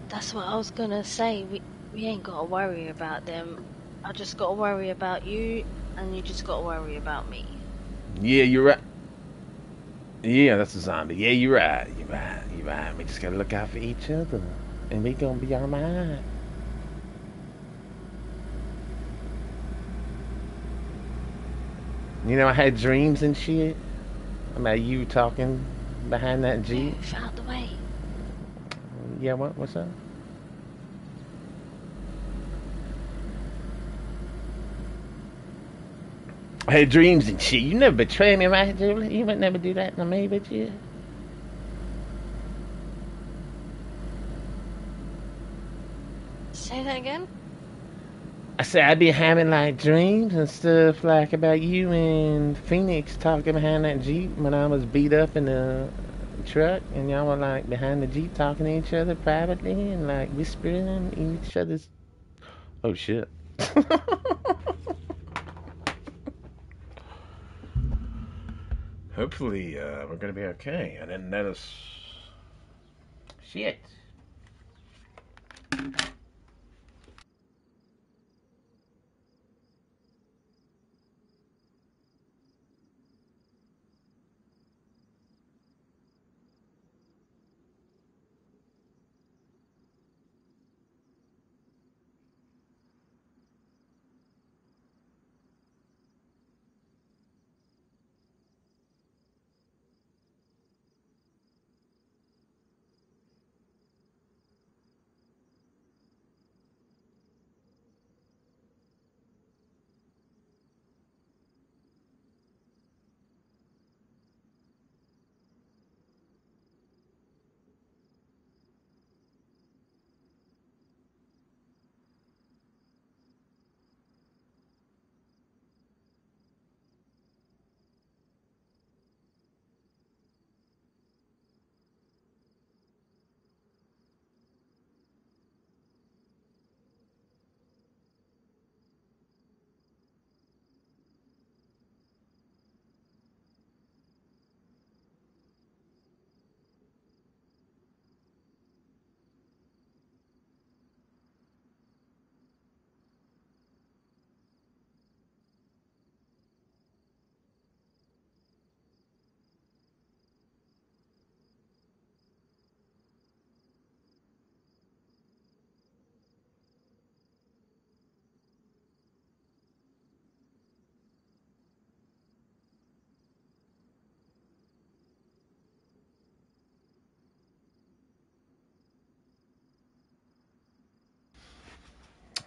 That's what I was gonna say. We we ain't gotta worry about them. I just gotta worry about you, and you just gotta worry about me. Yeah, you're right. Yeah, that's a zombie. Yeah, you're right. You're right. You're right. We just gotta look out for each other, and we gonna be alright. You know, I had dreams and shit about you talking behind that jeep. Move out the way. Yeah, what? What's up? I had dreams and shit. You never betray me, right, Julie? You would never do that to me, would you? Say that again. I said I'd be having like dreams and stuff like about you and Phoenix talking behind that Jeep when I was beat up in the truck and y'all were like behind the Jeep talking to each other privately and like whispering in each other's Oh shit. Hopefully uh, we're gonna be okay. I didn't notice shit.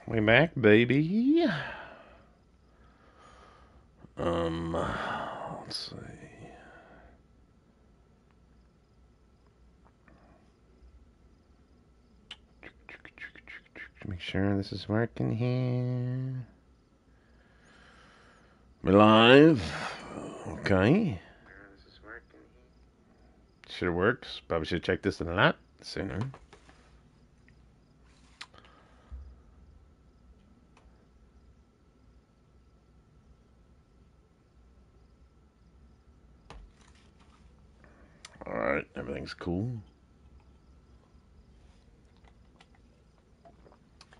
We back, baby. Um, let's see. Make sure this is working here. We live. Okay. Should have worked. Probably should have checked this a lot sooner. Alright, everything's cool.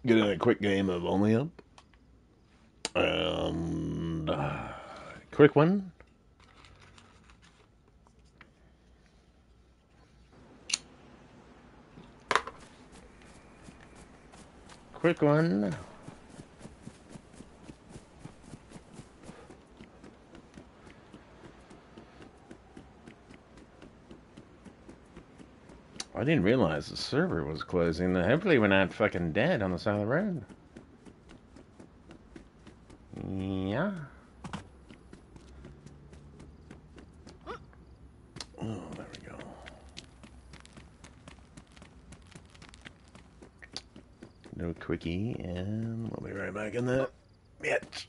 Get in a quick game of Only Up. Um, uh, quick one. Quick one. I didn't realize the server was closing. Hopefully we're not fucking dead on the side of the road. Yeah. Oh, there we go. No quickie, and we'll be right back in the bitch.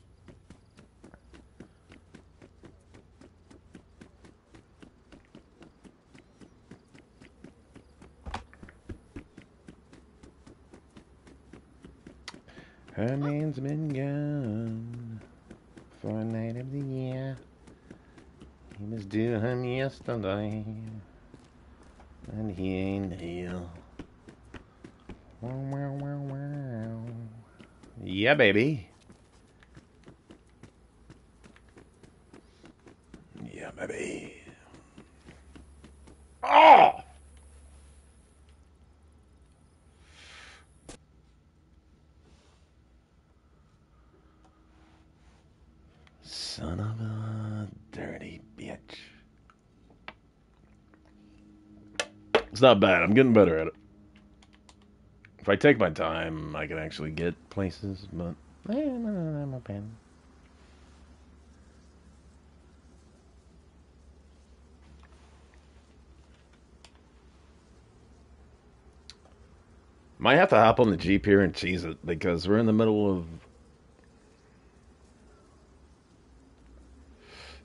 Her man's been gone for a night of the year. He was due home yesterday, and he ain't here. Wow, wow, wow, wow. Yeah, baby. Yeah, baby. Oh! Son of a dirty bitch. It's not bad. I'm getting better at it. If I take my time, I can actually get places, but eh, I'm a pen. Might have to hop on the Jeep here and cheese it because we're in the middle of.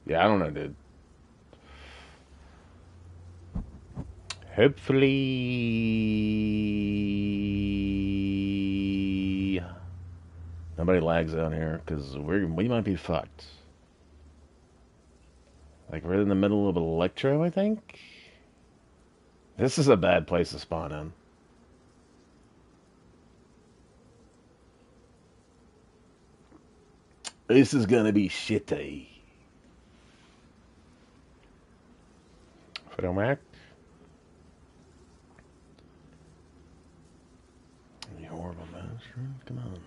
Yeah, I don't know, dude. Hopefully, nobody lags out here because we we might be fucked. Like we're in the middle of Electro, I think. This is a bad place to spawn in. This is gonna be shitty. Photo Mac. You Come on.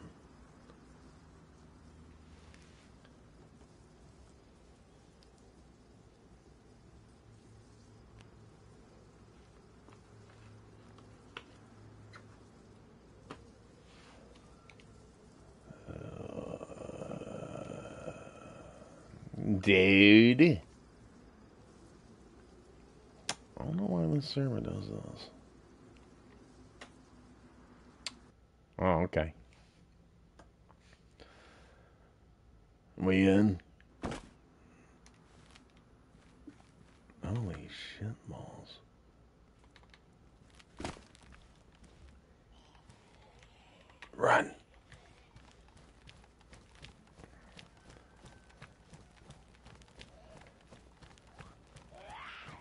Dude. I don't know why this server does this. Oh, okay. We in? Holy shit balls. Run.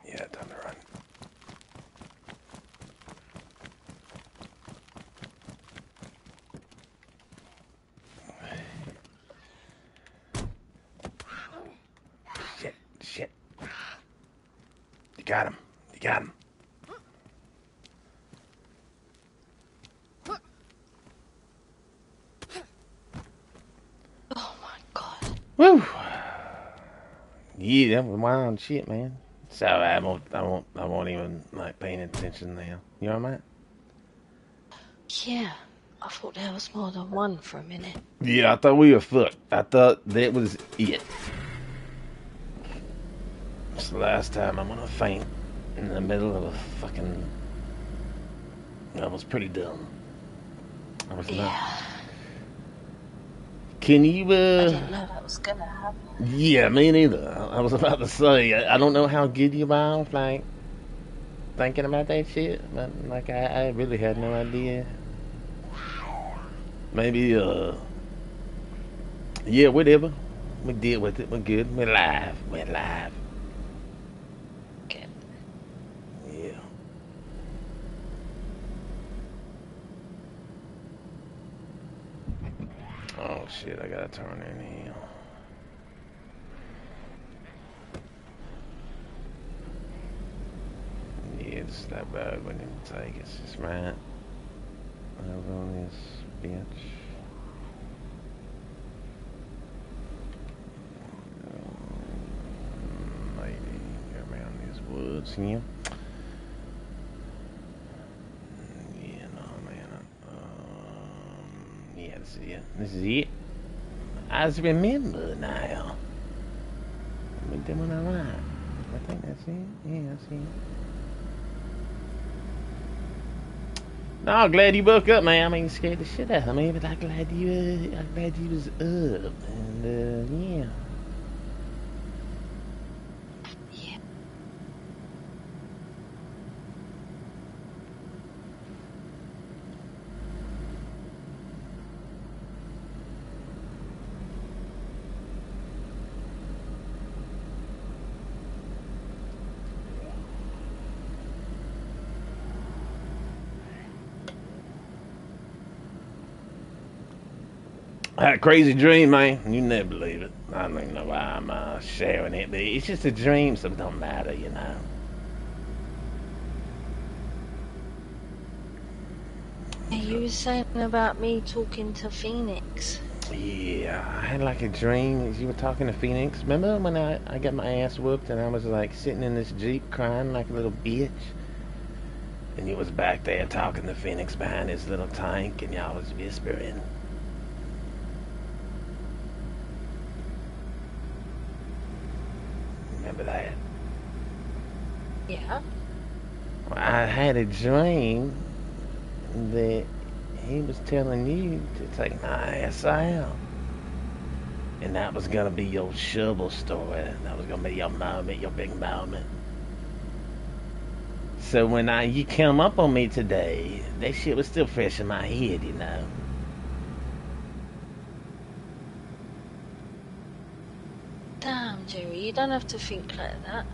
Yeah, time to run. Shit, shit. You got him. You got him. Oh my god. Woo! Yeah, that was wild shit, man. So I won't, I won't, I won't even like paying attention now. You know what I mean? Yeah. I thought there was more than one for a minute. Yeah, I thought we were fucked. I thought that was it. It's the last time I'm gonna faint in the middle of a fucking. That was pretty dumb. I was not. Yeah. Can you, I uh. didn't know that was gonna happen. Yeah, me neither. I I was about to say, I I don't know how good you are, like, thinking about that shit, but, like, I, I really had no idea. Maybe, uh, yeah, whatever. We deal with it. We're good. We're live. We're live. Good. Yeah. Oh, shit, I gotta turn in here. Yeah, it's that bad when you take It's just right. Over on this bitch. Um, Maybe around these woods here. Yeah, no, man. Um, yeah, this is it. This is it. I remember now. We're doing alright. I think that's it. Yeah, that's it. No, glad you woke up, man. I mean, scared the shit out of me, but I'm glad you, uh, I'm glad you was up, and uh. Yeah. A crazy dream, man. You never believe it. I don't even know why I'm uh, sharing it, but it's just a dream, so it don't matter, you know. You were saying about me talking to Phoenix. Yeah, I had like a dream. as You were talking to Phoenix. Remember when I, I got my ass whooped and I was like sitting in this Jeep crying like a little bitch? And you was back there talking to Phoenix behind his little tank and y'all was whispering. Remember that? Yeah. I had a dream that he was telling you to take my ass out. And that was gonna be your shovel story. That was gonna be your moment, your big moment. So when I you come up on me today, that shit was still fresh in my head, you know. Damn, Jerry, you don't have to think like that.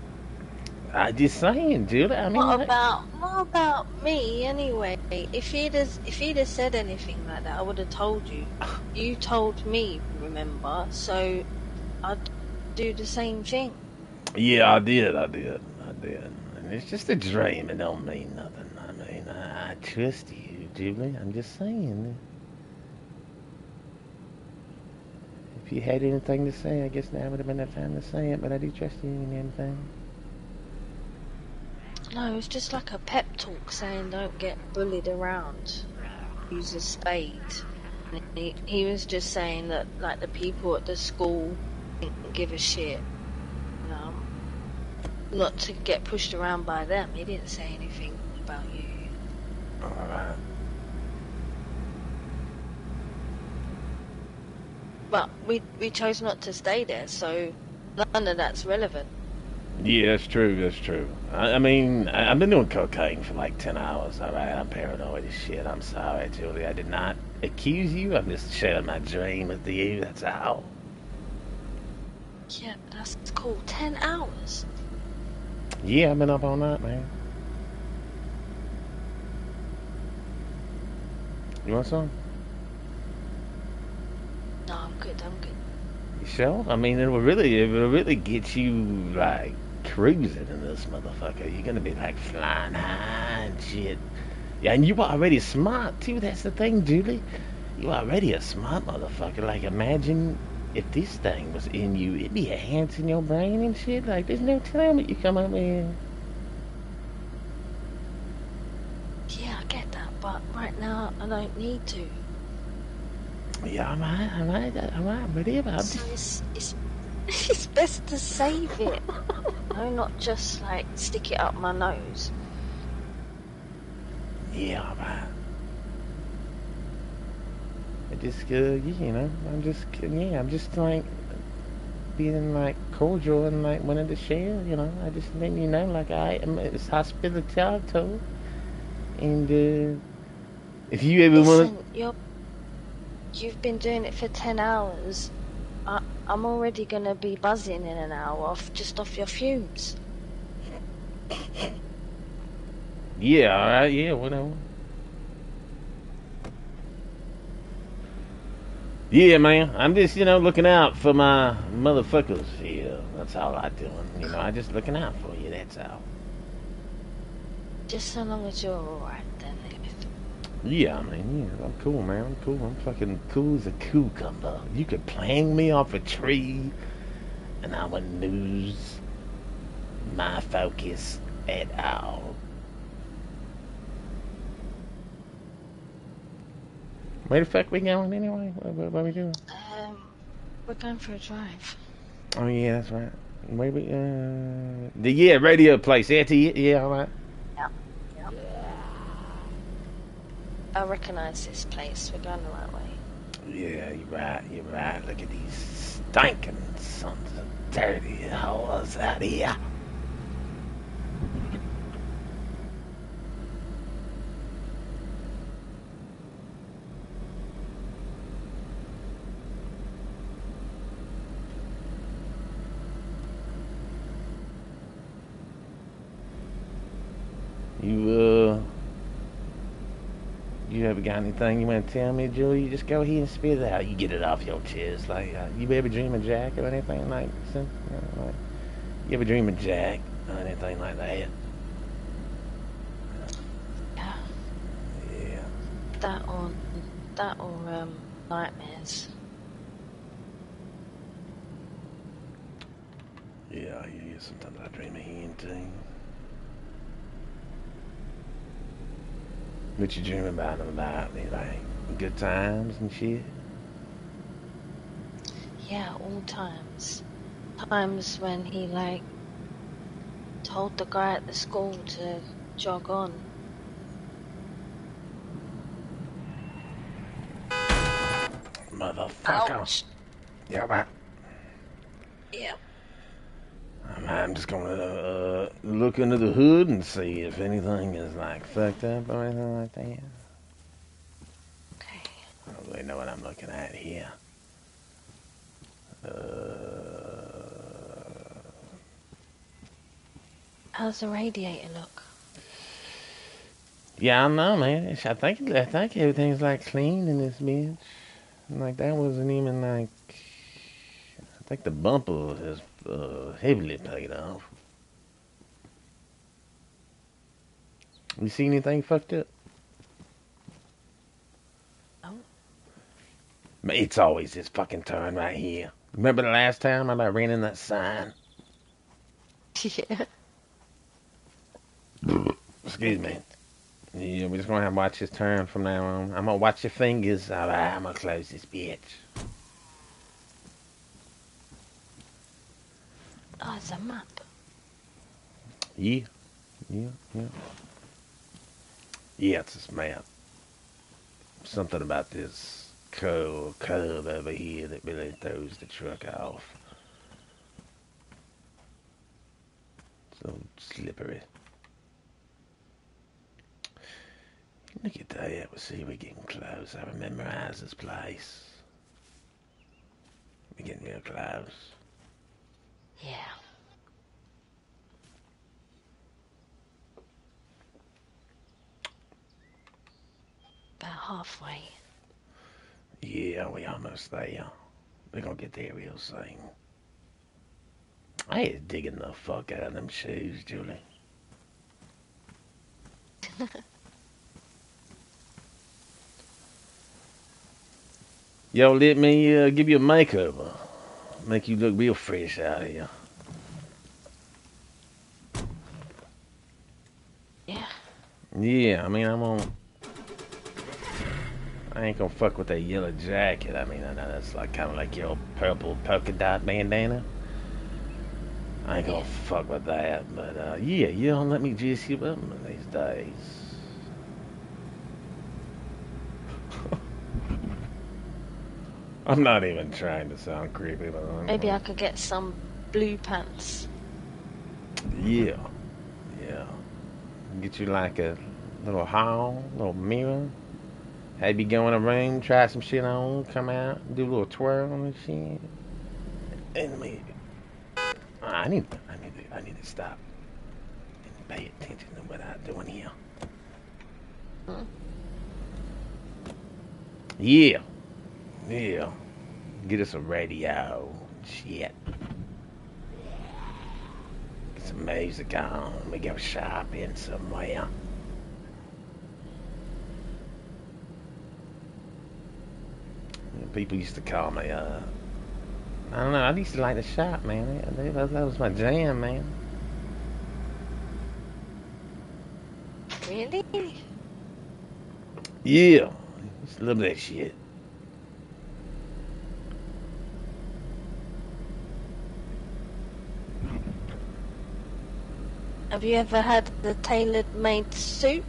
I just saying, Julie. I mean, What like- about what about me anyway? If he'd have, if he'd have said anything like that, I would have told you. You told me, remember? So I'd do the same thing. Yeah, I did. I did. I did. And it's just a dream. It don't mean nothing. I mean, I, I trust you, Julie. I'm just saying. If you had anything to say, I guess now would have been the time to say it. But I do trust you and everything. No, it's just like a pep talk saying don't get bullied around. Use a spade. He, he was just saying that like the people at the school didn't give a shit. You not to get pushed around by them. He didn't say anything about you. All right. But we we chose not to stay there, so none of that's relevant. Yeah, that's true. That's true. I, I mean, I, I've been doing cocaine for like 10 hours. All right. I'm paranoid as shit. I'm sorry, Julie. I did not accuse you. I'm just sharing my dream with you. That's all. Yeah, but that's cool. Ten hours. Yeah, I've been up all night, man. You want some? No, I'm good. I'm good. You sure? I mean, it will really, it will really get you like cruising in this motherfucker. You're gonna be like flying high and shit. Yeah, and you are already smart too. That's the thing, Julie. You already a smart motherfucker. Like, imagine if this thing was in you, it'd be enhancing your brain and shit. Like, there's no telling what you come up with. Yeah, I get that, but right now I don't need to. Yeah, I'm right, I'm right, I'm right, I'm ready about So it's it's it's best to save it. no, not just like stick it up my nose. Yeah, I'm right. I just, uh, you know, I'm just, yeah, I'm just like being like cordial and like wanting to share, you know. I just let you know, like I am, it's hospitality. And uh, if you ever want Listen, you're you've been doing it for ten hours. I, I'm already gonna be buzzing in an hour off just off your fumes. yeah, all right, yeah, whatever. Yeah, man, I'm just, you know, looking out for my motherfuckers. Yeah, that's all I doing. You know, I just looking out for you. That's all. Just so long as you're alright. Yeah, I mean, yeah, I'm cool, man. I'm cool. I'm fucking cool as a cucumber. You could plang me off a tree, and I wouldn't lose my focus at all. Where the fuck we going anyway? What, what, what we doing? Um, we're going for a drive. Oh yeah, that's right. Where we? Uh, the yeah radio place. Yeah, yeah, all right. Yeah, yeah. I recognise this place. We're going the right way. Yeah, you're right, you're right. Look at these stinking sons of dirty hoes out here. You, uh, you ever got anything you want to tell me, Julie? You just go ahead and spit it out. You get it off your chest. Like, uh, you ever dream of Jack or anything like, some- you, know, like, you ever dream of Jack or anything like that? Yeah. Yeah. That or that or um nightmares. Yeah, yeah, sometimes I dream of him too. What you dream about him about? Me, like good times and shit. Yeah, old times. Times when he like told the guy at the school to jog on. Motherfucker. Ouch. Yeah, right. Yeah. I'm just gonna uh, look under the hood and see if anything is like fucked up or anything like that. Okay. I don't really know what I'm looking at here. Uh, How's the radiator look? yeah, I know, man. It's- I think I think everything's like clean in this bitch. Like that wasn't even like. I think the bumper is uh, heavily paid off. You see anything fucked up? Man, It's always this fucking turn right here. Remember the last time I ran in that sign? yeah. Excuse me. Yeah, we're just gonna have to watch this turn from now on. I'm gonna watch your fingers. Alright, I'm gonna close this bitch. Oh, it's a map. Yeah. Yeah, yeah. Yeah, it's this map. Something about this curve, curve over here that really throws the truck off. So slippery. Look at that. we'll see we're getting close. I memorize this place. We're getting real close. Yeah. About halfway. Yeah, we almost there. We're gonna get there real soon. I is digging the fuck out of them shoes, Julie. Yo, let me uh, give you a makeover. Make you look real fresh out here. Yeah. Yeah, I mean, I'm on. I ain't gonna fuck with that yellow jacket. I mean, I know that's like kind of like your purple polka dot bandana. I ain't gonna fuck with that, but uh, yeah, you don't let me dress you up one of these days. I'm not even trying to sound creepy, but I'm, Maybe I could get some blue pants. Yeah, yeah. Get you like a little haul, little mirror. Have you go in a room, try some shit on, come out, do a little twirl and shit. And me, I need, I need, to, I need to stop and pay attention to what I'm doing here. Hmm. Yeah, yeah. Get us a radio, shit. Get some music on. We go shopping somewhere. People used to call me, uh, I don't know, I used to like to shop, man. That, was my jam, man. Really? Yeah, just love that shit. Have you ever had the tailored made suit?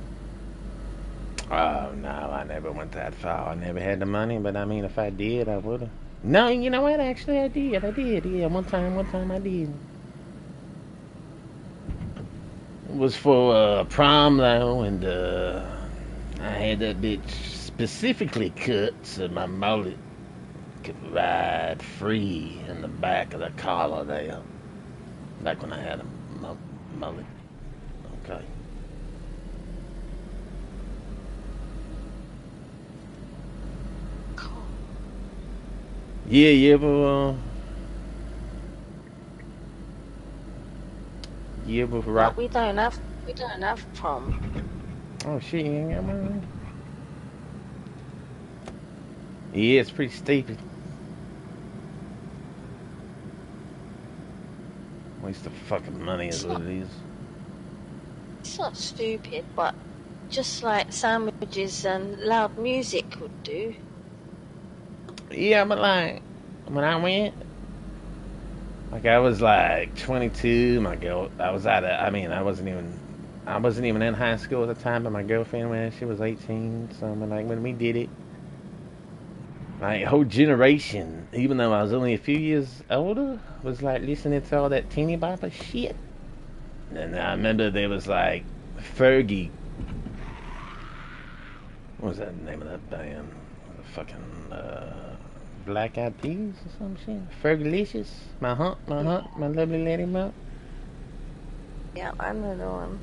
Oh no, I never went that far. I never had the money, but I mean, if I did, I would have. No, you know what? Actually, I did. I did. Yeah, one time, one time I did. It was for uh, prom though, and uh, I had that bitch specifically cut so my mullet could ride free in the back of the collar there. Back when I had a mullet. Okay. Cool. Yeah, yeah, but uh, yeah, but But rock. we don't have we don't have prom. Oh shit, you ain't got one. Yeah, it's pretty stupid. Waste of fucking money is what it is. It's not stupid, but just like sandwiches and loud music would do. Yeah, but like when I went, like I was like 22. My girl, I was at a. I mean, I wasn't even. I wasn't even in high school at the time, but my girlfriend was. She was 18. So I'm like when we did it, my whole generation, even though I was only a few years older, was like listening to all that teeny bopper shit. And I remember there was like Fergie. What was that name of that band? Fucking uh, Black Eyed Peas or some shit. Fergalicious. My hump, my hump, my lovely lady mouth. Yeah, I know the one.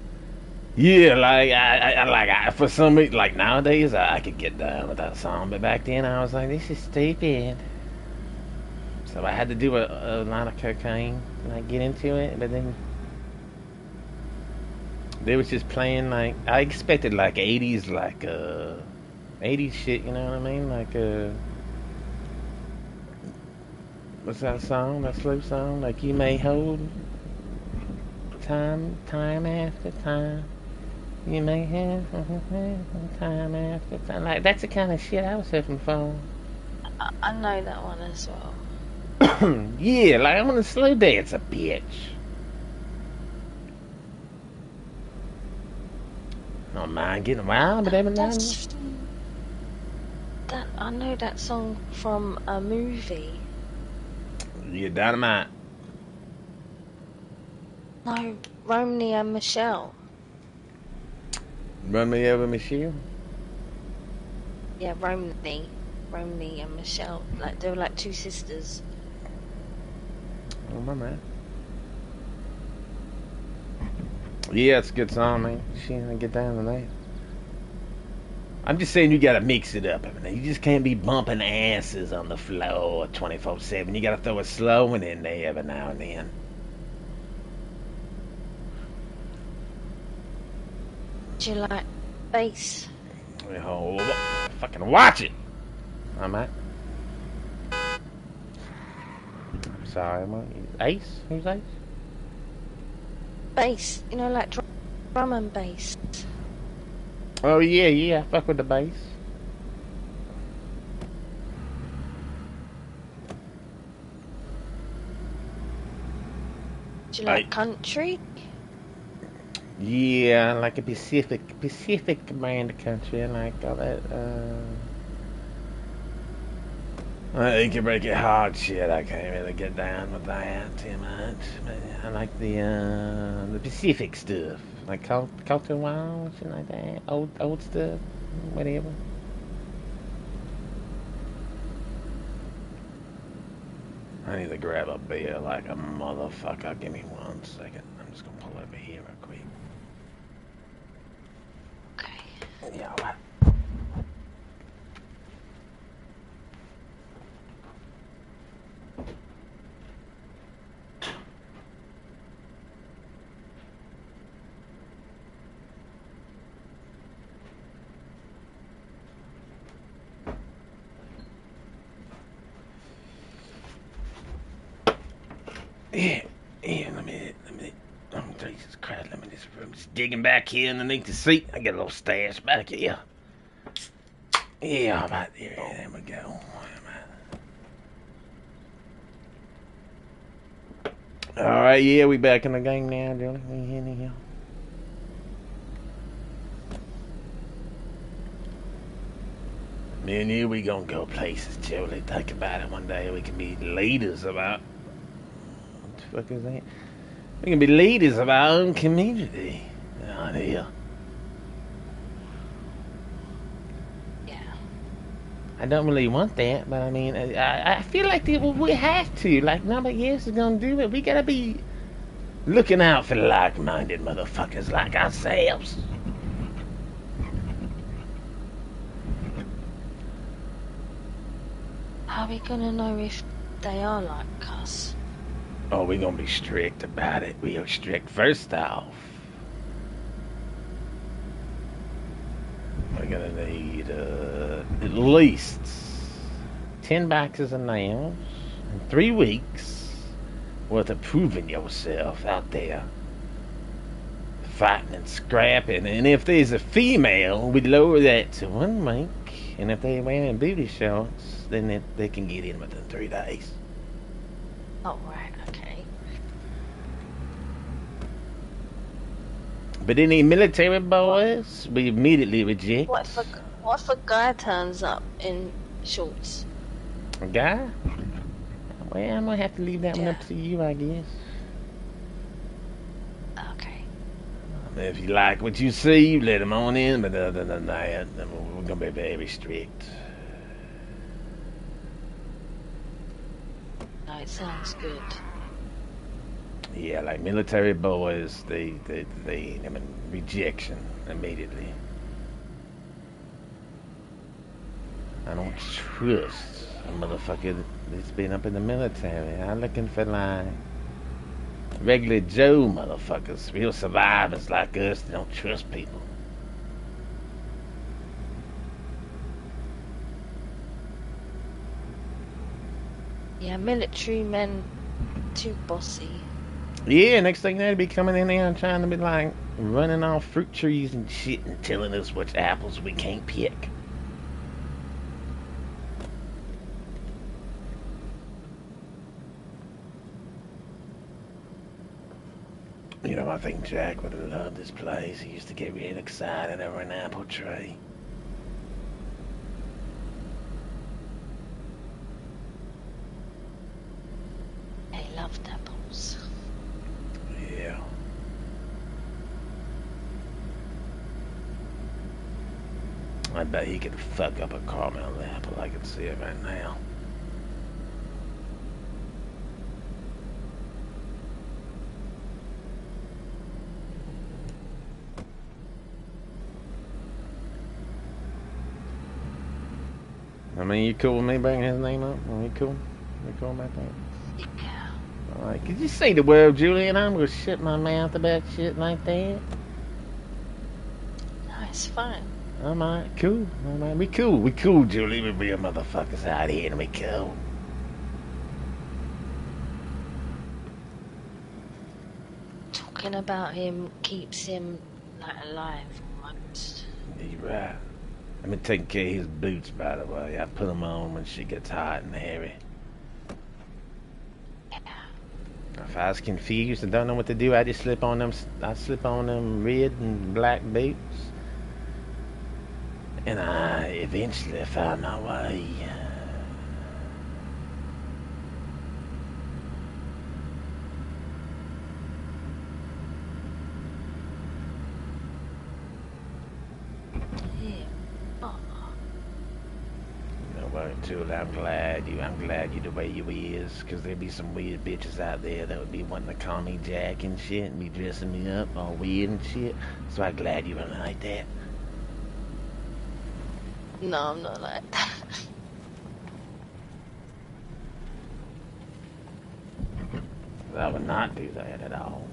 Yeah, like I, I, like I, for some reason, like nowadays, I, I could get down with that song, but back then I was like, this is stupid. So I had to do a, a lot of cocaine and I get into it, but then they was just playing like I expected like '80s, like uh, '80s shit. You know what I mean? Like uh, what's that song? That slow song? Like you may hold time, time after time. You may have time after time. Like that's the kind of shit I was hoping for. I, I know that one as well. yeah, like I'm want to slow dance a bitch. I Don't mind getting wild, but every now and then. That I know that song from a movie. You're dynamite. No, Romy and Michele. Romney me over, Michelle. Yeah, Romy, Romy and Michele. Like they were like two sisters. Oh my man. Yeah, it's a good song, man. She ain't get down tonight. I'm just saying you gotta mix it up. I mean, you just can't be bumping asses on the floor 24/7. You gotta throw a slow one in there every now and then. Do you like bass? Oh, fucking watch it. I'm at. I'm sorry, am I- Ace? Who's Ace? Bass, you know, like drum, drum and bass. Oh yeah, yeah. Fuck with the bass. Do you like I- country? Yeah, like a Pacific Pacific brand of country, I like all that. Uh, I think you break it hard shit. I can't really get down with that too much. But I like the uh, the Pacific stuff, like Col- Culture Wild, shit like that. Old old stuff, whatever. I need to grab a beer like a motherfucker. Give me one second. I'm just gonna pull over here real quick. Okay. Yeah, Yeah, yeah, let me, let me, oh, Jesus Christ, let me just, I'm just digging back here underneath the seat. I got a little stash back here. Yeah, about there, there we go. All right, yeah, we back in the game now, Johnny. We in here. Me and you, we gonna go places, Julie. Think about it one day. We can be leaders of fuck is that? We can be leaders of our own community out here. Yeah. I don't really want that, but I mean, I, I feel like we have to. Like nobody else is gonna do it. We gotta be looking out for like-minded motherfuckers like ourselves. How are we gonna know if they are like us? Oh, we gonna be strict about it. We are strict first off. We're gonna need uh, at least ten boxes of nails and three weeks worth of proving yourself out there. Fighting and scrapping, and if there's a female, we lower that to one week. And if they're wearing booty shorts, then they, can get in within three days. Oh right. But any military boys, we immediately reject. What if a what if a guy turns up in shorts? A guy? Well, I'm gonna have to leave that one up to you, I guess. Okay. If you like what you see, you let him on in, but other than that, we're gonna be very strict. No, it sounds good. Yeah, like military boys, they they they I mean rejection immediately. I don't trust a motherfucker that's been up in the military. I'm looking for like regular Joe motherfuckers, real survivors like us that don't trust people. Yeah, military men too bossy. Yeah, next thing they'd be coming in there and trying to be like running off fruit trees and shit and telling us which apples we can't pick. You know, I think Jack would have loved this place. He used to get real excited over an apple tree. They loved apples. Yeah. I bet he could fuck up a caramel apple. I can see it right now. I mean, you cool with me bringing his name up? Are you cool? Are You cool about that? Could you say the word, Julian? I'm gonna shut my mouth about shit like that. No, it's fine. Alright, cool. Am Alright, we cool. We cool, Julie. We real motherfuckers out here and we cool. Talking about him keeps him like alive almost. You're right. Let me taking care of his boots, by the way. I put them on when she gets hot and hairy. Yeah. If I was confused and don't know what to do, I just slip on them. I slip on them red and black boots, and I eventually found my way. Yeah. Oh, Worry, Julie. I'm glad you. I'm glad you the way you is, cause there'd be some weird bitches out there that would be wanting to call me Jack and shit, and be dressing me up all weird and shit. So I'm glad you weren't like that. no, I'm not like that. I would not do that at all.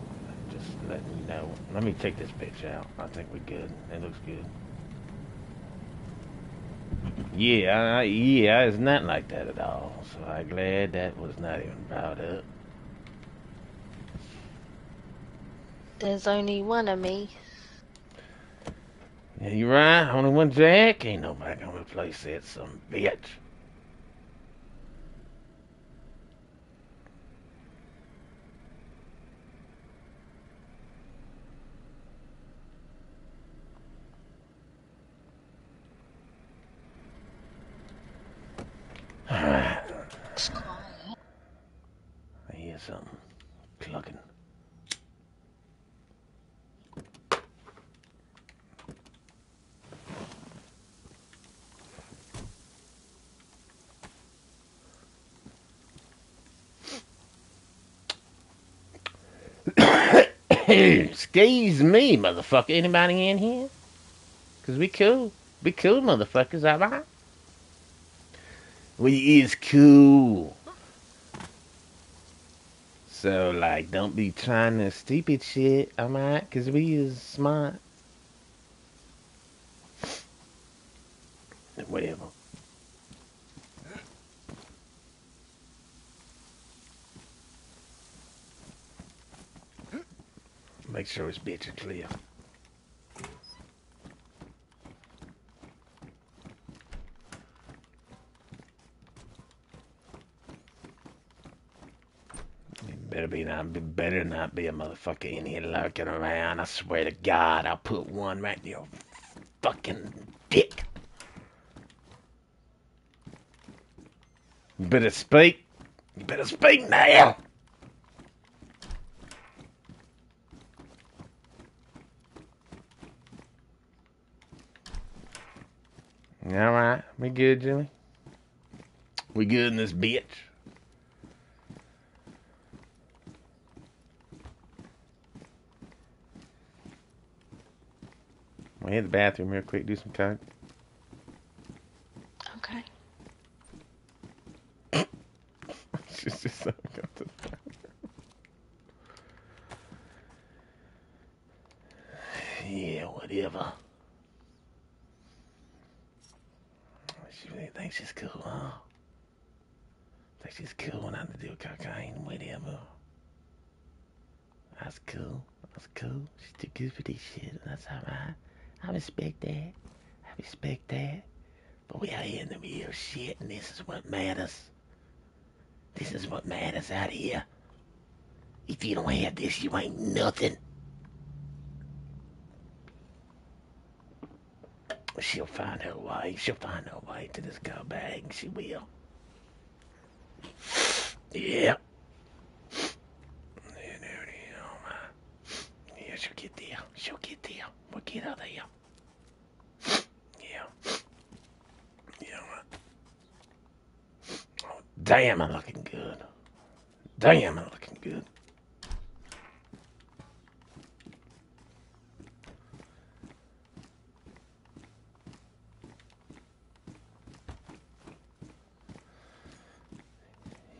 Just letting you know. Let me take this bitch out. I think we're good. It looks good. Yeah, I, yeah, it's not like that at all. So I'm glad that was not even brought up. There's only one of me. Yeah, you right. Only one Jack. Ain't nobody gonna replace that some bitch. I hear something clucking. Excuse me, motherfucker. Anybody in here? Cause we cool. We cool, motherfuckers, alright? We is cool. So, like, don't be trying to stupid shit, alright? Cause we is smart. Whatever. Make sure bitch are clear. It better be not be better not be a motherfucker in here lurking around. I swear to God, I'll put one right in your fucking dick. You better speak. You better speak now. All right, we good, Jimmy? We good in this bitch? We hit the bathroom real quick, do some coke. Okay. She's just so. Yeah, whatever. She really thinks she's cool, huh? Thinks she's cool when I'm to do cocaine, whatever. That's cool. That's cool. She's too good for this shit. That's alright. I respect that. I respect that. But we are in the real shit, and this is what matters. This is what matters out here. If you don't have this, you ain't nothing. She'll find her way. She'll find her way to this go bag. She will. Yeah. Yeah. Yeah, she'll get there. She'll get get her there. Yeah. Yeah. Oh, damn, I'm looking good. Damn, I'm looking good.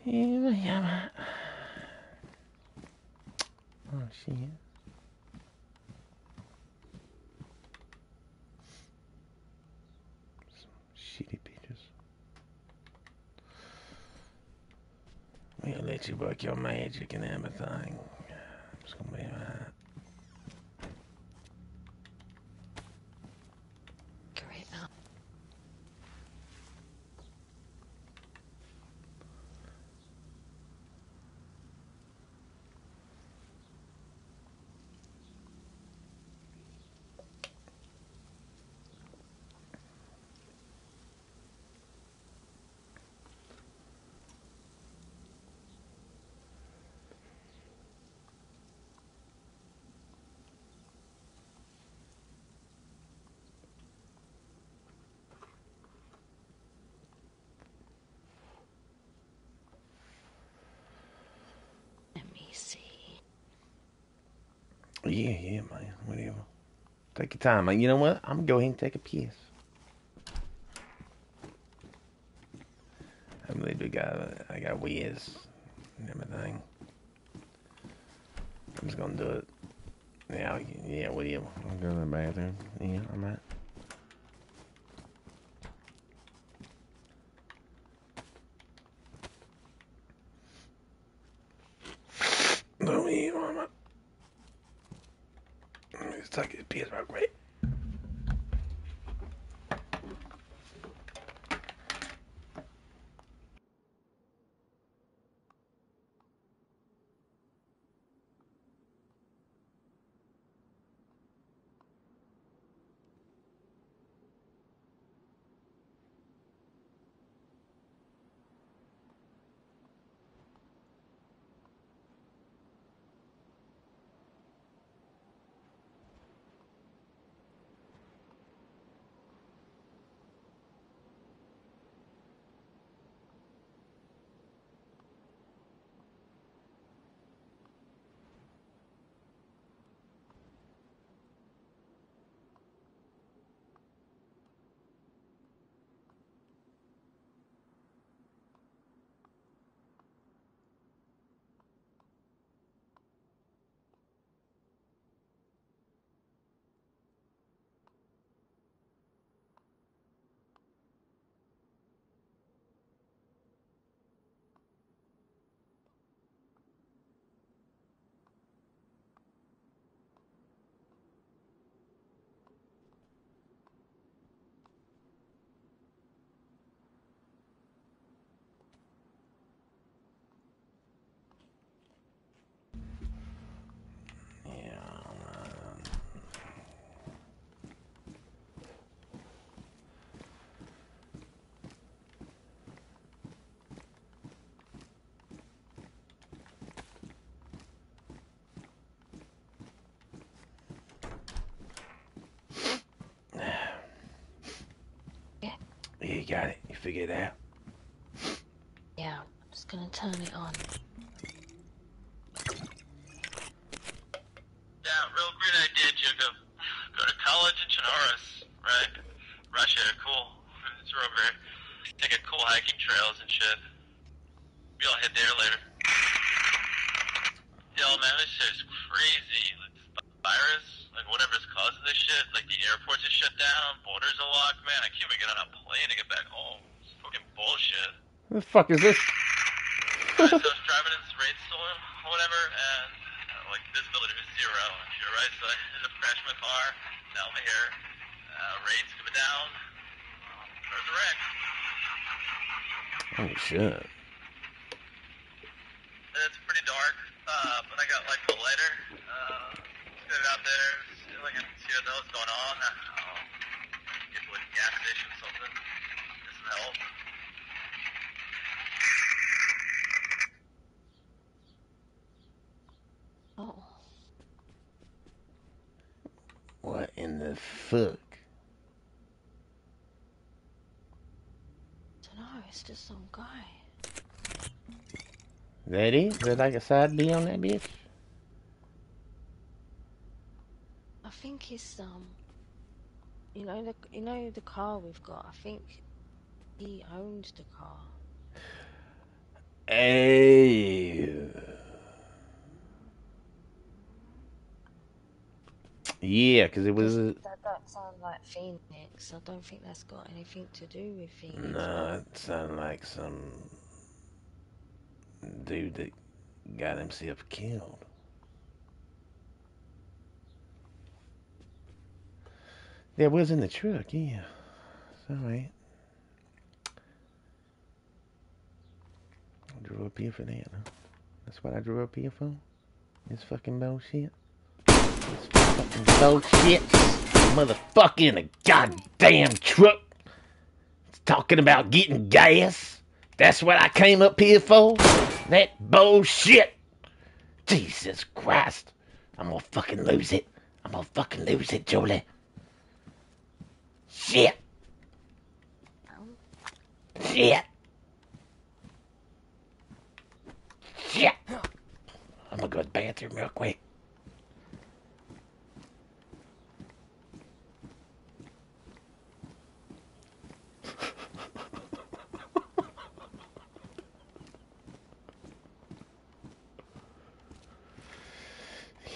Yeah. Oh, shit. Some shitty pictures. We'll let you work your magic and everything. Gonna be alright. Great. now. Let me see. Yeah, yeah, man. Whatever. Take your time. man. You know what? I'm gonna go ahead and take a piss. I believe we got uh, I got whiz and everything. I'm just gonna do it. Yeah, yeah, whatever. I'll go to the bathroom. Yeah, I'm at. Got it. You figured it out. Yeah, I'm just gonna turn it on. Yeah, real great idea, Jacob. Go to college in Chernarus, right? Russia, cool. It's real great. Take a cool hiking trails and shit. We all head there later. Yo, man, this shit's crazy. Like, this virus, like whatever's causing this shit, like the airports are shut down, borders are locked, man. I can't even get on a plane to get back home. It's fucking bullshit. What the fuck is this? so I was driving in this rainstorm whatever, and uh, like visibility was zero and shit, right? So I ended up crashing my car. Now I'm here. Uh, rates coming down. There's a wreck. Oh shit. And it's pretty dark, uh, but I got like a lighter. Uh, just get it out there. See, like, I can see what the hell's going on. Uh, get to like a gas station or something. Get some help. Oh, What in the fuck? don't know. It's just some guy. That is? That like a side B on that bitch? I think it's um. You know the you know the car we've got. I think he owns the car. Hey. Yeah, because it was. A, That don't sound like Phoenix. I don't think that's got anything to do with Phoenix. no, it sounded like some dude that got himself killed. That was in the truck, yeah. It's alright. I drove up here for that, huh? That's what I drew up here for? This fucking bullshit? This fucking bullshit? Motherfucker in a goddamn truck It's talking about getting gas? That's what I came up here for? That bullshit? Jesus Christ. I'm gonna fucking lose it. I'm gonna fucking lose it, Julie. Shit. Shit. Shit. I'm gonna go to the bathroom real quick.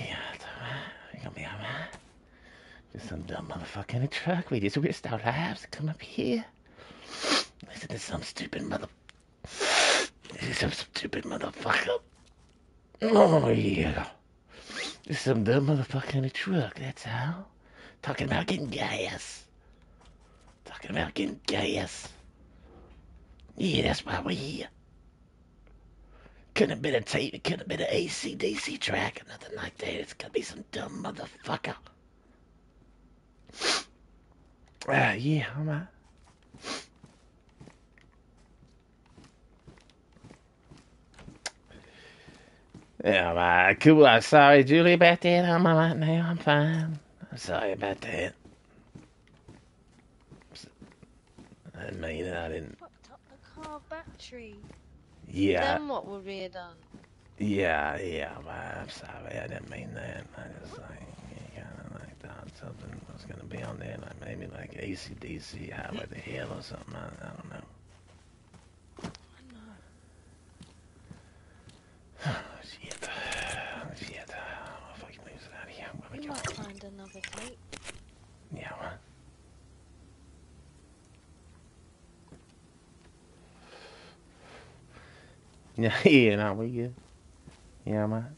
Yeah, it's alright. You're gonna be alright. Just some dumb motherfucker in a truck. We just risked our lives to come up here. Listen to some stupid mother. Some stupid motherfucker. Oh, yeah. Just some dumb motherfucker in a truck, that's how. Talking about getting gas. Talking about getting gas. Yeah, that's why we're here. Couldn't have been a tape. It couldn't have been an ACDC track or nothing like that. It's gonna be some dumb motherfucker. Ah, yeah, I'm out. Yeah, I'm alright. Cool. I'm sorry, Julie, about that. I'm alright now. I'm fine. I'm sorry about that. I mean, it. I didn't. Fucked up the car battery. Yeah, Then what would we have done? yeah, yeah. man, I'm sorry. I didn't mean that. I just like kind of like thought something was gonna be on there, like maybe like ACDC, Highway to Hell or something. I, I don't know. Shit. Shit. Oh, if I can lose it out of here, where we might find another tape. Yeah, man. Yeah, yeah, no, we good. Yeah, man.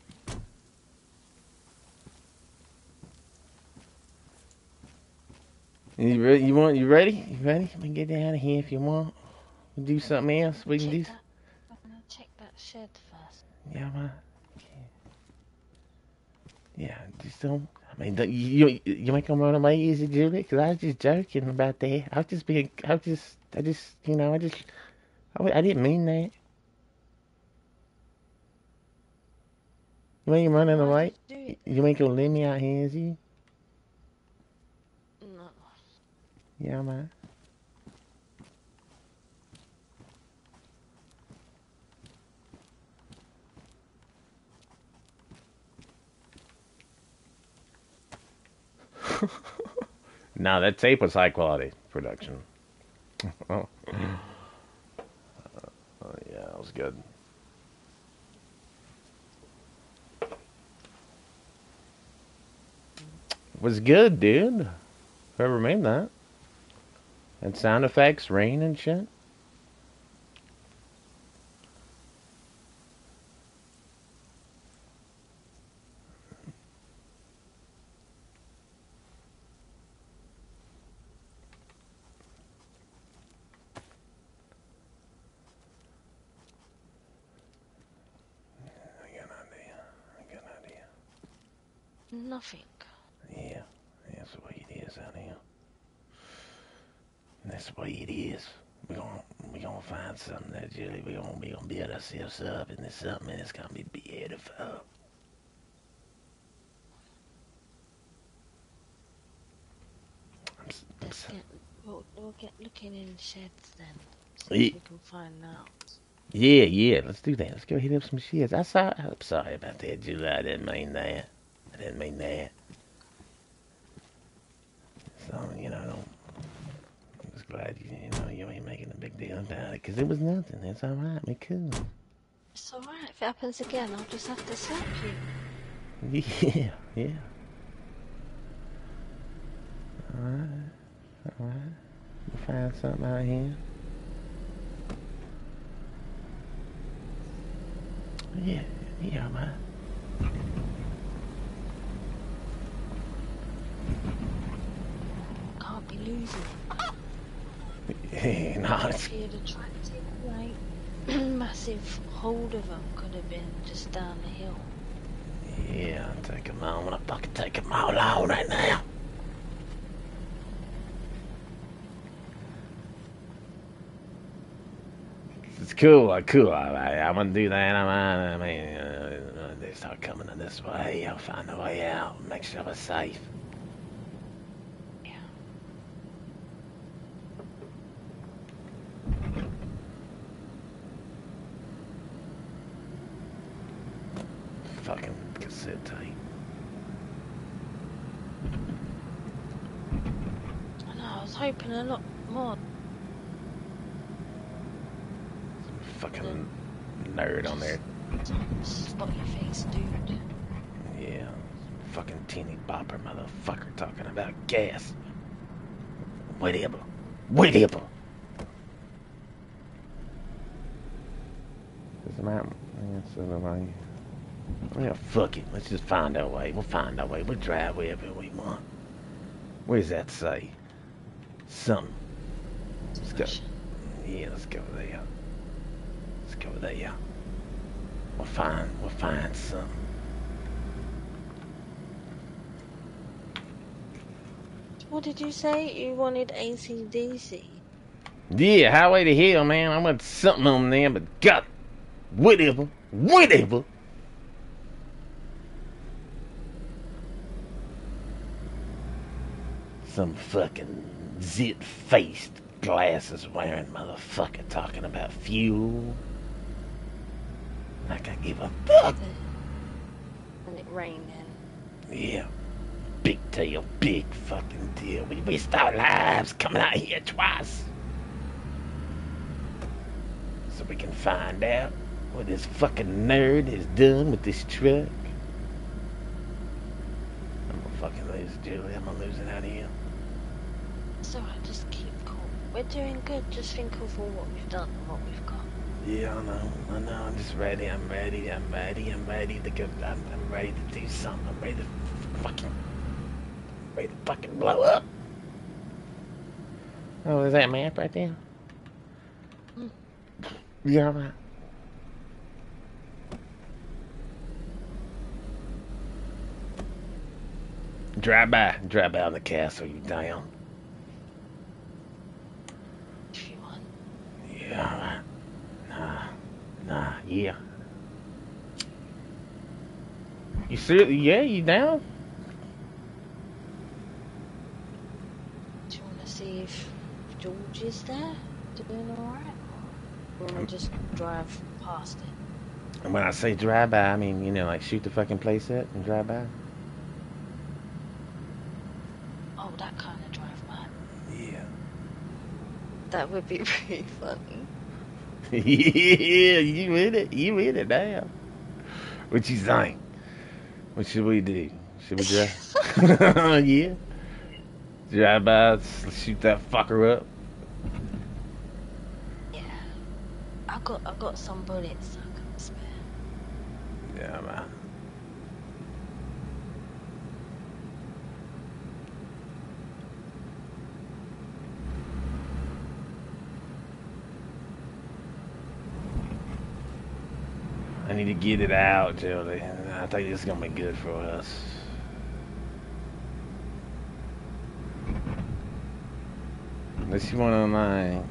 You ready? You want? You ready? You ready? We can get out of here if you want. We do something else. We can do. Check that. I'm gonna check that shed first. Yeah, man. Yeah, just don't. I mean, don't, you you ain't gonna run away, it, Julie? Because I was just joking about that. I was just being. I was just. I just. You know. I just. I, I didn't mean that. You ain't running away. you You ain't gonna leave me out here, is you? Yeah, man. now that tape was high quality production. oh. Uh, uh yeah, it was good. Was good, dude. Whoever made that. And sound effects, rain and shit. I got an idea. I got an idea. Nothing. Yeah, that's the way it is out here. That's the way it is. We're gonna we gonna find something that Julie. We're gonna we gonna build ourselves up and there's something that's gonna be beautiful. I'm, s- I'm Let's get, we'll, we'll get looking in sheds then. See Ye- if we can find out. yeah, yeah, let's do that. Let's go hit up some sheds. I saw I'm sorry about that, Julie. I didn't mean that. I didn't mean that. So, you know, don't, I'm just glad you, you know, you ain't making a big deal about it, 'cause it was nothing. It's alright, me cool. It's alright. If it happens again, I'll just have to slap you. Yeah, yeah. Alright, alright. We'll find something out here. Yeah, yeah, man. Can't be losing. Yeah, no, it's, If you'd attracted, like, massive hold of them could have been just down the hill. yeah, I'll take them all. I wanna fucking take them out on right now. It's cool, uh, cool. I, I, I'm gonna do that. I'm, I mean, uh, they start coming in this way. I'll find a way out. Make sure we're safe. Yeah. Fucking cassette tape. I know, I was hoping a lot more. Fucking nerd on there. Spot your face, dude. Yeah. Fucking teeny bopper motherfucker talking about gas. Whatever. Whatever. Doesn't matter. Yeah, so do I. Yeah, fuck it. Let's just find our way. We'll find our way. We'll drive wherever we want. What does that say? Something. Let's go. Yeah, let's go there. Let's go there. We'll find. We'll find something. What did you say? You wanted ACDC? Yeah, Highway to Hell, man. I want something on there, but God, whatever, whatever. Some fucking zit-faced, glasses-wearing motherfucker talking about fuel. Like I give a fuck. And it rained then. Yeah. Big deal, big fucking deal. We risked our lives coming out here twice. So we can find out what this fucking nerd has done with this truck. I'm gonna fucking lose Julie. I'm gonna lose it out of here. It's alright, just keep cool. We're doing good. Just think of all what we've done and what we've got. Yeah, I know. I know. I'm just ready. I'm ready. I'm ready. I'm ready to go. I'm, I'm ready to do something. I'm ready to fucking. Ready to fucking blow up. Oh, is that a map right there? Yeah, right. Drive by. Drive by on the castle, you down. If you want. Yeah, alright. Nah. Nah, yeah. You see? Yeah, you down? see if George is there, doing alright, or we'll just drive past it. And when I say drive by, I mean, you know, like shoot the fucking place up and drive by. Oh, that kind of drive by. Yeah. That would be pretty funny. yeah, you in it? You in it now? What you think? What should we do? Should we drive? yeah. Drive by, shoot that fucker up. Yeah. I got I got some bullets I can spare. Yeah, man. I need to get it out, Jody. I think this is gonna be good for us. Unless you want online.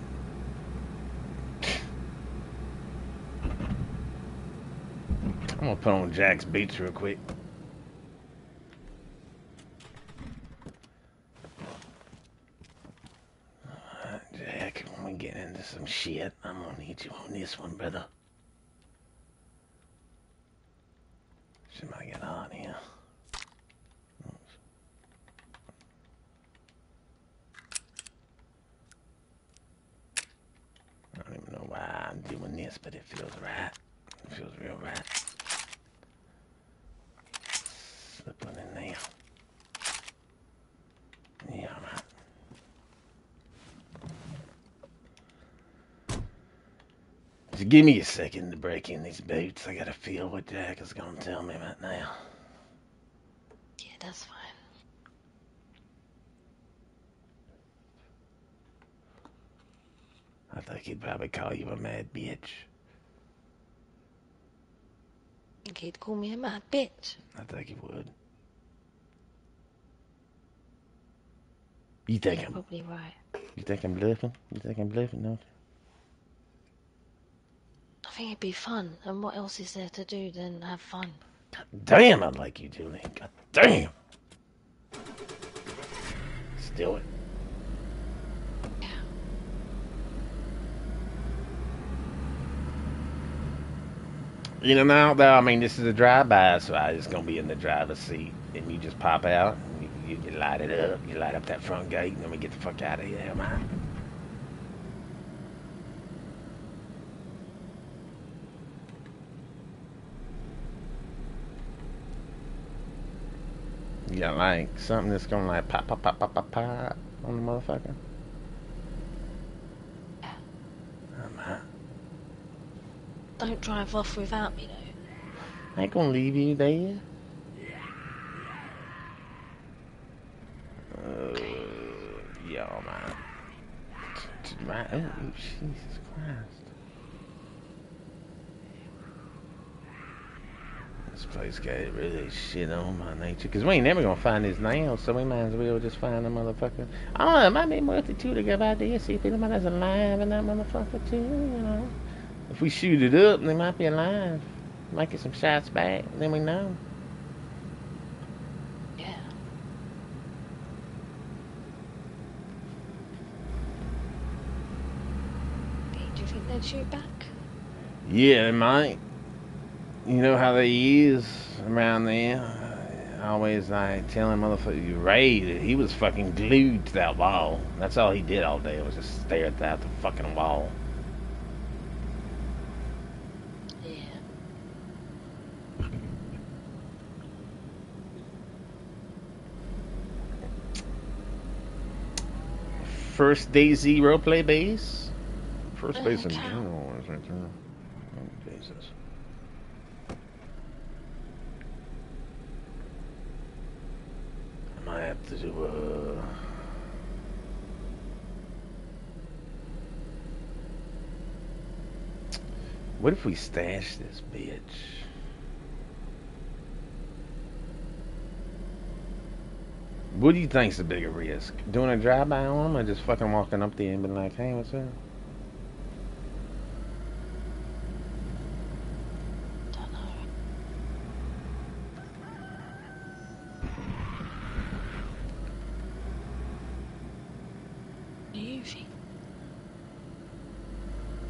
I'm gonna put on Jack's beats real quick. Alright, Jack, when we get into some shit, I'm gonna need you on this one, brother. Should I get on here? I don't even know why I'm doing this, but it feels right. It feels real right. Slip one in there. Yeah, right. Just give me a second to break in these boots. I gotta feel what Jack is gonna tell me right now. Yeah, that's fine. I think he'd probably call you a mad bitch. Think he'd call me a mad bitch. I think he would. You think You're I'm probably right. you think I'm bluffing? You think I'm bluffing, don't? I think it'd be fun. And what else is there to do than have fun? Damn, I like you, Julie. God damn. Let's do it. You know, now, though, I mean, this is a drive-by, so I just gonna be in the driver's seat, and you just pop out, you, you, you light it up, you light up that front gate, and then we get the fuck out of here, man. You got like something that's gonna like pop, pop, pop, pop, pop, pop on the motherfucker. Oh, man. Don't drive off without me, though. I ain't gonna leave you there. Uh, yeah, man. Right. Oh, Jesus Christ. This place got really shit on my nature. Because we ain't never gonna find his nails, so we might as well just find the motherfucker. I don't know, it might be worth it too to go out there, see if anybody's alive in that motherfucker too, you know. If we shoot it up, they might be alive. Might get some shots back, then we know. Yeah. Do you think they'd shoot back? Yeah, they might. You know how they is around there. Always like telling motherfucker Ray that he was fucking glued to that wall. That's all he did all day was just stare at that the fucking wall. Yeah. First day zero play base. First Oh, base in general is right there. Oh, Jesus. I might have to do uh What if we stash this bitch? What do you think's the bigger risk? Doing a drive-by on him or just fucking walking up there and being like, hey, what's up?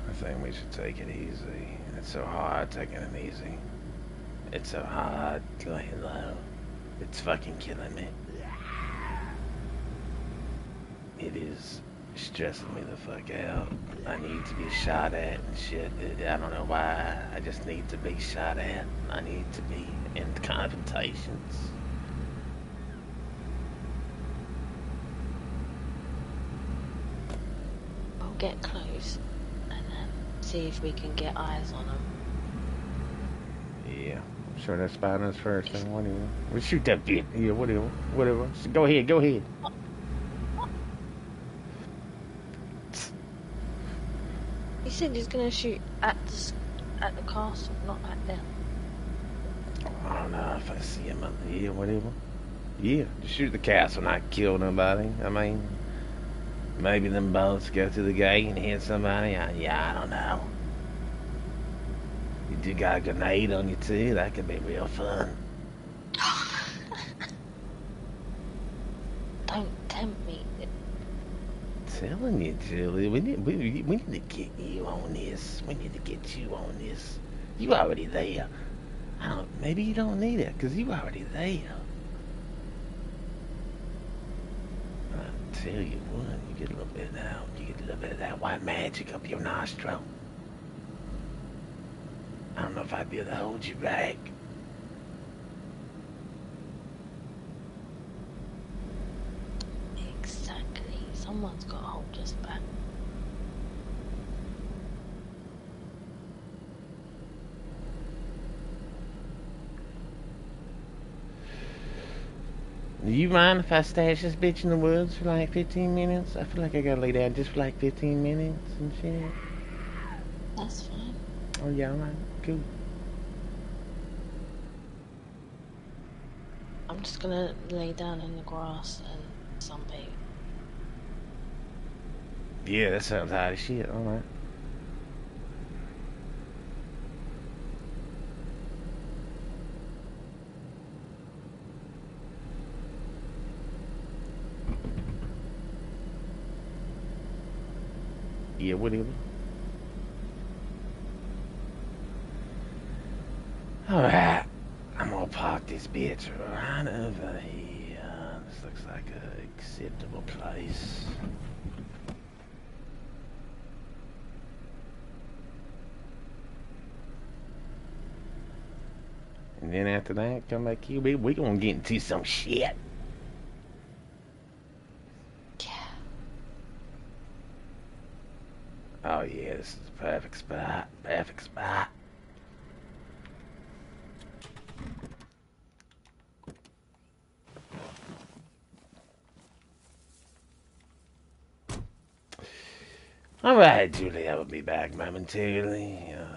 I think we should take it easy. It's so hard taking it easy. It's so hard laying low. It's fucking killing me. It is stressing me the fuck out. I need to be shot at and shit. I don't know why. I just need to be shot at. I need to be in confrontations. We'll get close and then see if we can get eyes on them. Yeah. I'm sure they're spotting us first. Then whatever. We shoot that bit. Yeah, whatever. Whatever. So go ahead. Go ahead. He said he's gonna shoot at the at the castle, not at them. I don't know if I see him. Yeah, whatever. Yeah, just shoot the castle, not kill nobody. I mean, maybe them bullets go through the gate and hit somebody. I, yeah, I don't know. You do got a grenade on you too. That could be real fun. Don't tempt me. Telling you, Julie, we need we, we need to get you on this. We need to get you on this. You already there. I don't. Maybe you don't need it because you already there. I tell you what, you get a little bit out. You get a little bit of that white magic up your nostril. I don't know if I'd be able to hold you back. Exactly. Someone's got to hold us back. Do you mind if I stash this bitch in the woods for like 15 minutes? I feel like I gotta lay down just for like 15 minutes and shit. That's fine. Oh yeah, alright, cool. I'm just gonna lay down in the grass and sunbathe. Yeah, that sounds hot as shit. Alright. Yeah, whatever. Alright. I'm gonna park this bitch right over here. This looks like a acceptable place. And then after that, come back here. We we gonna get into some shit. Yeah. Oh yeah, this is the perfect spot. Perfect spot. All right, Julie, I will be back momentarily. Um,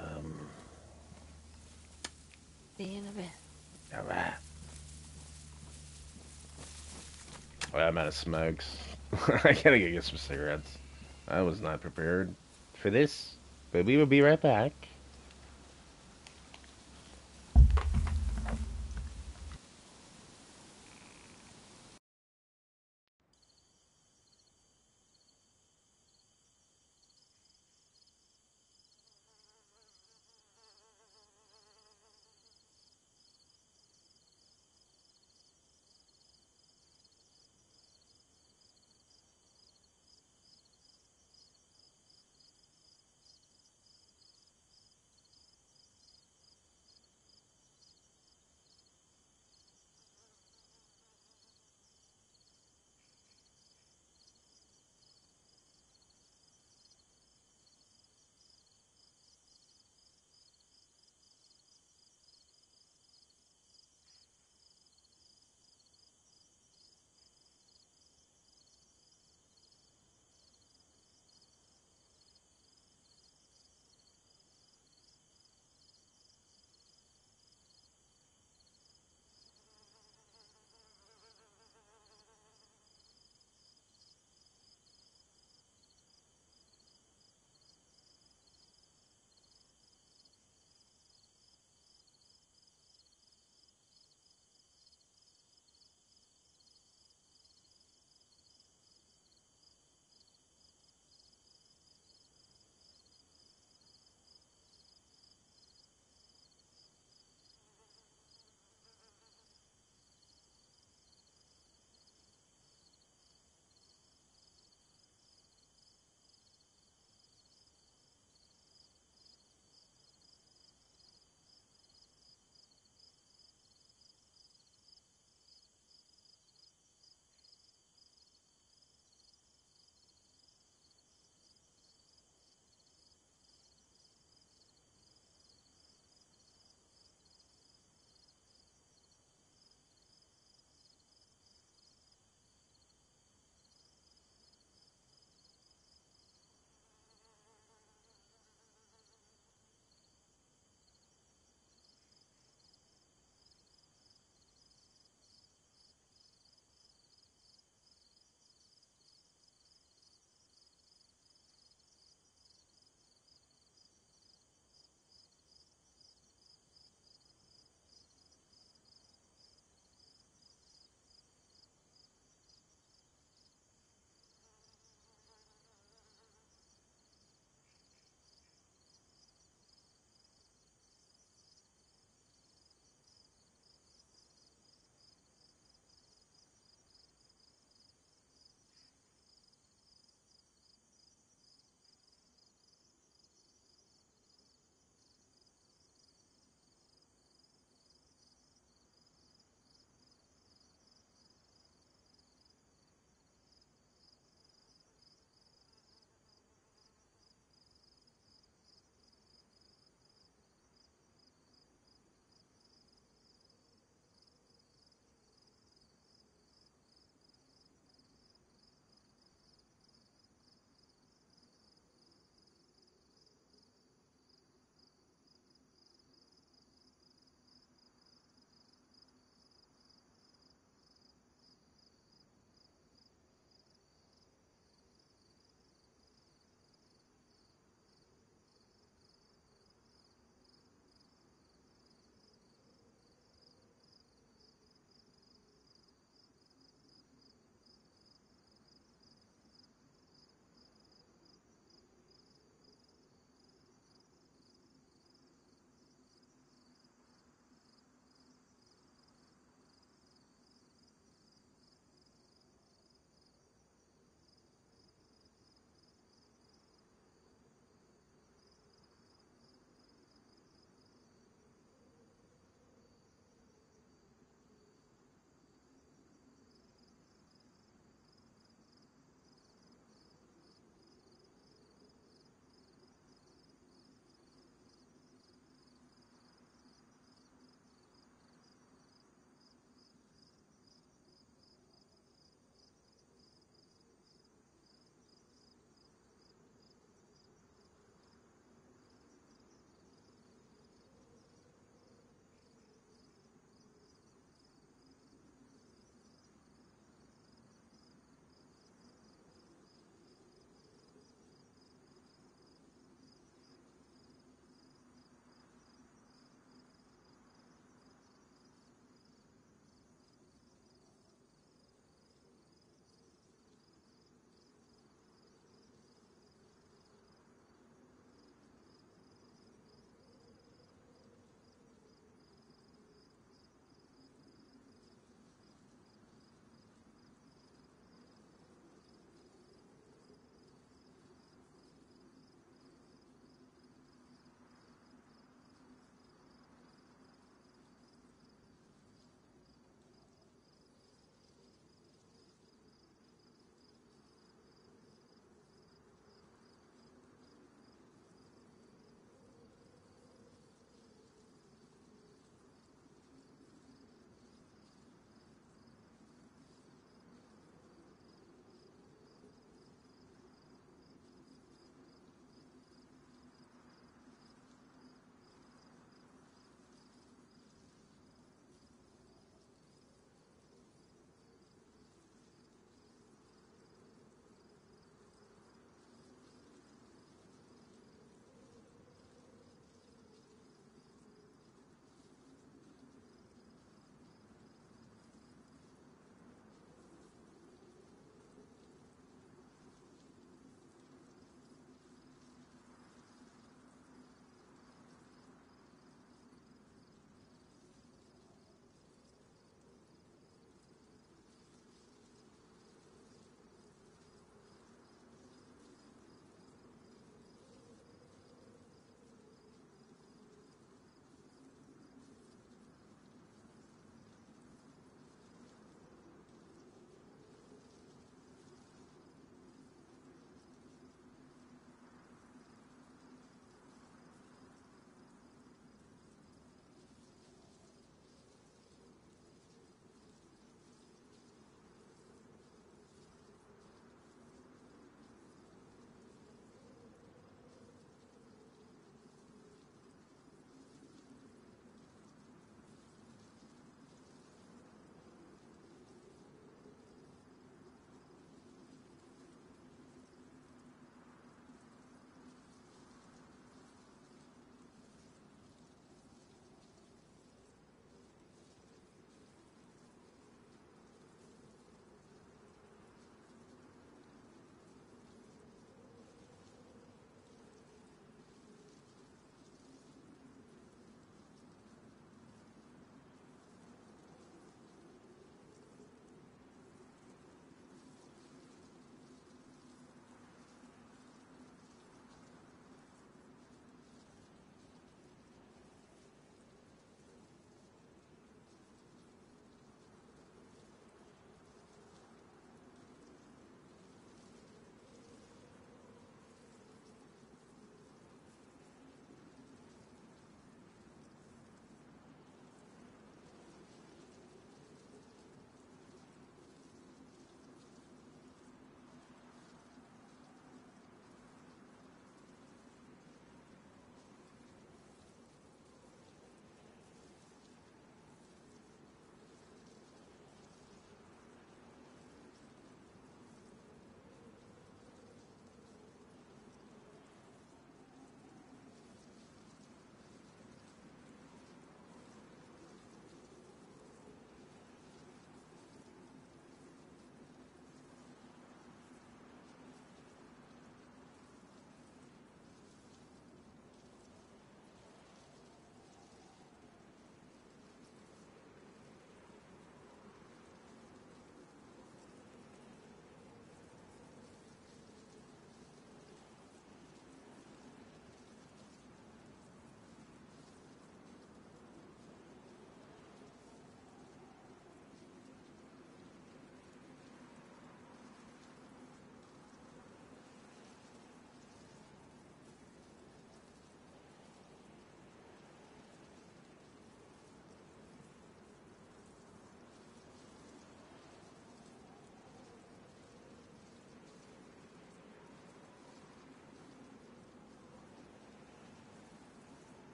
In a all right. Well, I'm out of smokes. I gotta go get some cigarettes. I was not prepared for this, but we will be right back.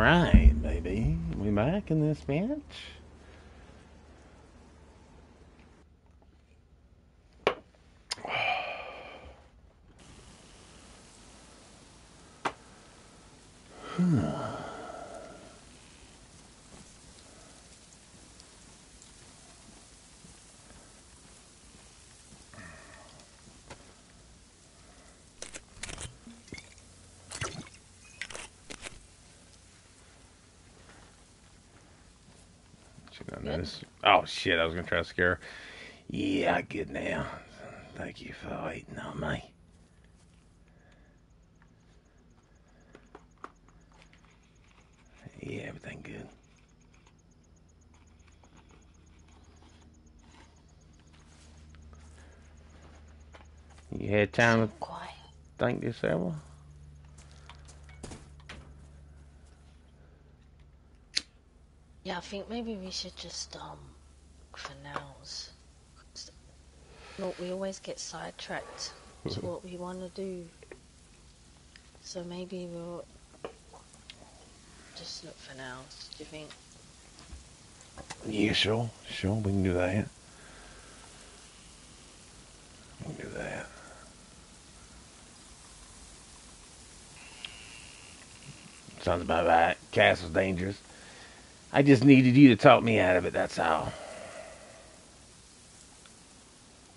Right, baby. We back in this bitch. She don't notice. Oh shit! I was gonna try to scare her. Yeah, get now. Thank you for waiting on me. Yeah, everything good. You had time to Quiet. think this over? I think maybe we should just um for nows. Look, we always get sidetracked to what we want to do. So maybe we'll just look for nows. Do you think? Yeah, sure, sure, we can do that. We can do that. Sounds about right. Castle's dangerous. I just needed you to talk me out of it, that's all.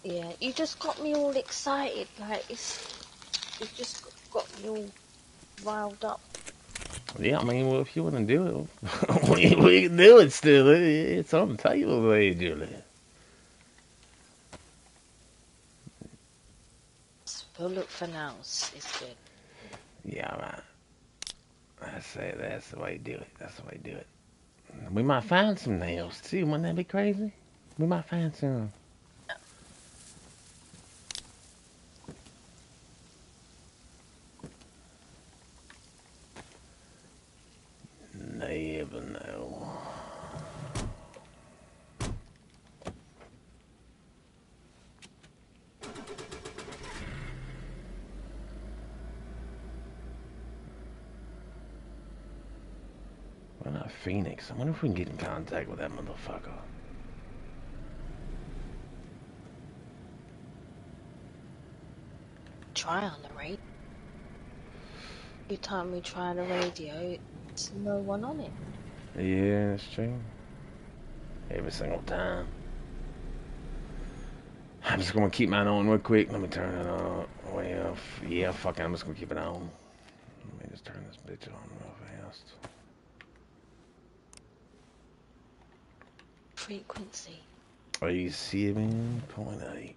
Yeah, you just got me all excited. Like it's, you just got me all riled up. Yeah, I mean, well, if you want to do it, we, we can do it still. It, it's on the table there, Julie. We'll look for now. It's good. Yeah, right. I say that's the way to do it. That's the way to do it. We might find some nails too. Wouldn't that be crazy? We might find some. Never know. Well, not Phoenix. I wonder if we can get in contact with that motherfucker. Try on the radio. Every time we try the radio, it's no one on it. Yeah, that's true. Every single time. I'm just gonna keep mine on real quick. Let me turn it on. Way off. Yeah, fuck it. I'm just gonna keep it on. Let me just turn this bitch on real fast. Frequency. Are you seven point eight?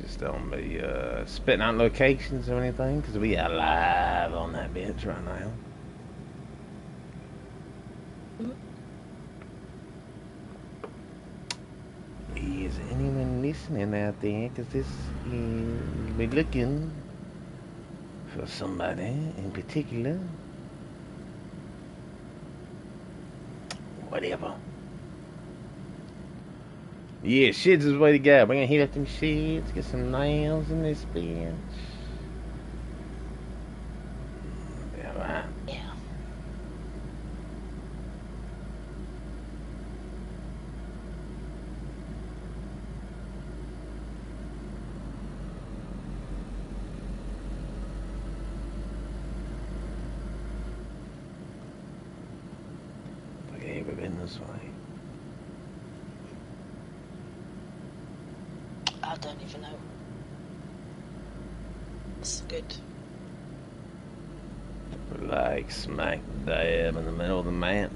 Just don't be uh, spitting out locations or anything, because we are live on that bitch right now. Is anyone listening out there? Because this is, we're looking for somebody in particular. Yeah, shits is way to go. We're gonna heat up them shits, get some nails in this bitch. Yeah, right. Yeah. Like I ever been this way. I don't even know. It's good. We're like smack dab in the middle of the map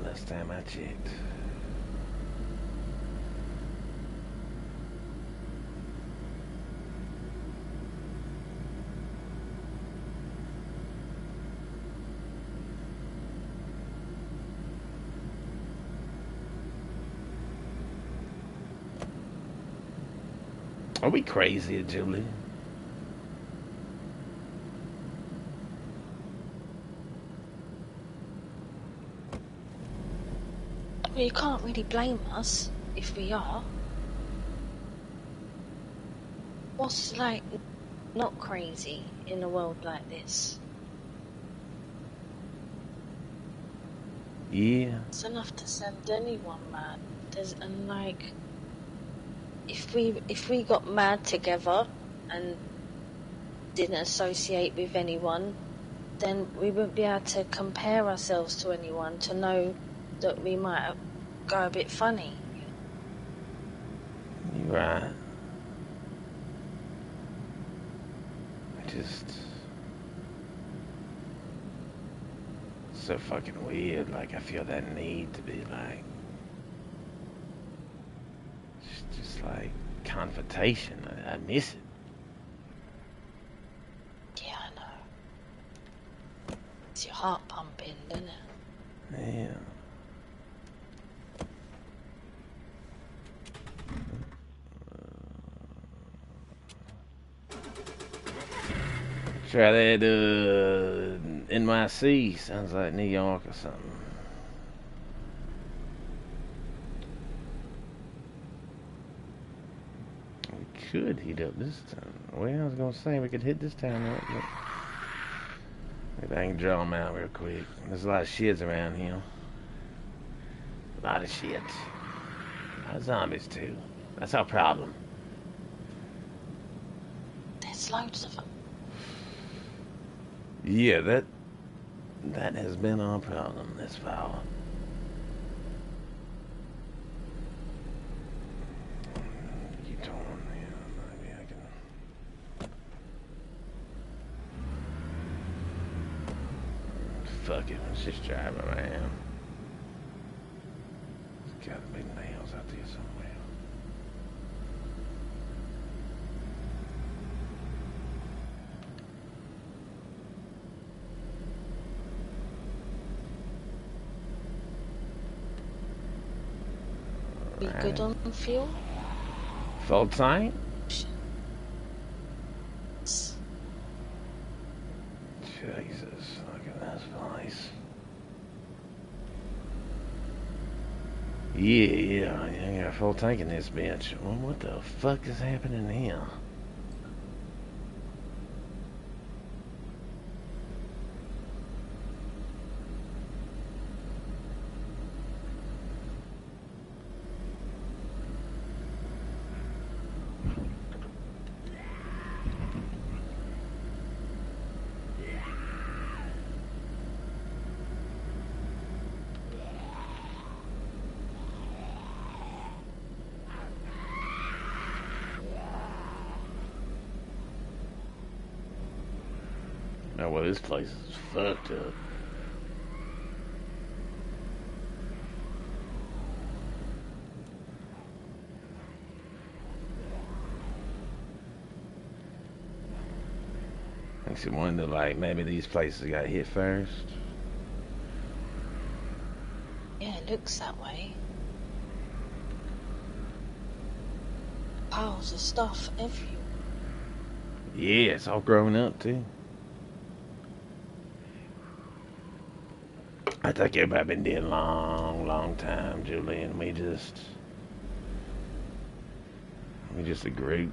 Are we crazy, Julie? Well, you can't really blame us if we are. What's like not crazy in a world like this. Yeah. It's enough to send anyone mad. There's and like if we if we got mad together and didn't associate with anyone, then we wouldn't be able to compare ourselves to anyone to know that we might go a bit funny. You're right. I just. So fucking weird. Like, I feel that need to be like. Just, just like confrontation. I, I miss it. Yeah, I know. It's your heart pumping, doesn't it? Yeah. Try that uh, NYC. Sounds like New York or something. We could heat up this town. Well, I was gonna say we could hit this town up, but maybe I can draw them out real quick. There's a lot of shits around here. A lot of shit. A lot of zombies too. That's our problem. There's loads of them. Yeah, that that has been our problem this can. Fuck it, let's just drive around. There's gotta be nails out there somewhere. Good on fuel. Full time? Jesus, look at this place. Yeah, yeah, I got a full tank in this bitch. Well, what the fuck is happening here? Oh, well, this place is fucked up. Makes you wonder, like, maybe these places got hit first. Yeah, it looks that way. Piles of stuff everywhere. Yeah, it's all grown up, too. I think everybody been dead a long, long time, Julian. We just, we just a group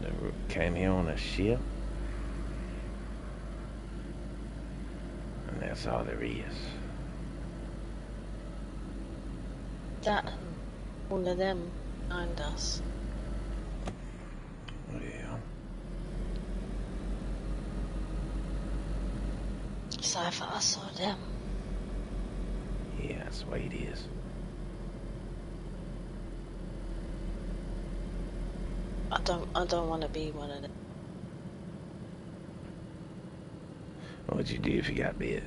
that came here on a ship, and that's all there is. That and all of them behind us. Yeah. It's either us or them. Yeah, that's the way it is. I don't. I don't want to be one of them. What would you do if you got bit?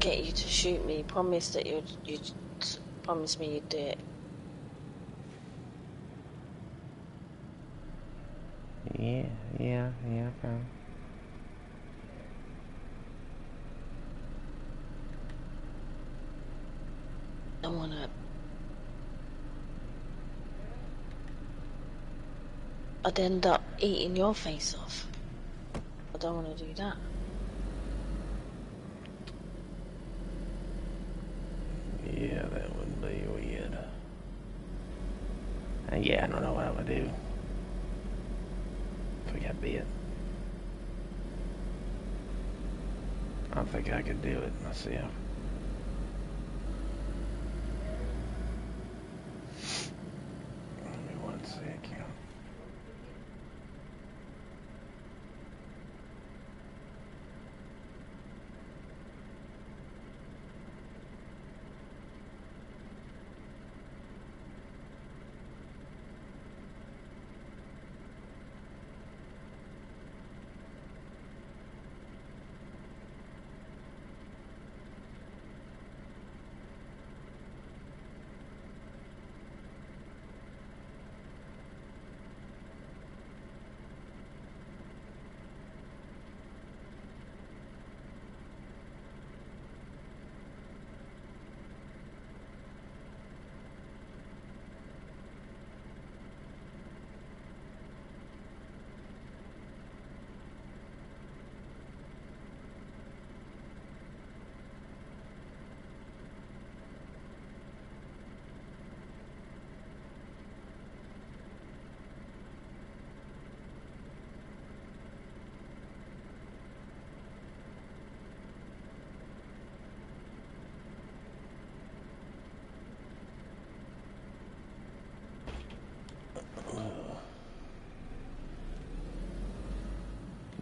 Get you to shoot me. Promise that you'd. You'd promise me you'd do it. Yeah, yeah, yeah, fine. I'd end up eating your face off. I don't want to do that. Yeah, that would be weird. And yeah, I don't know what I would do. I think I'd be it. I think I could do it myself.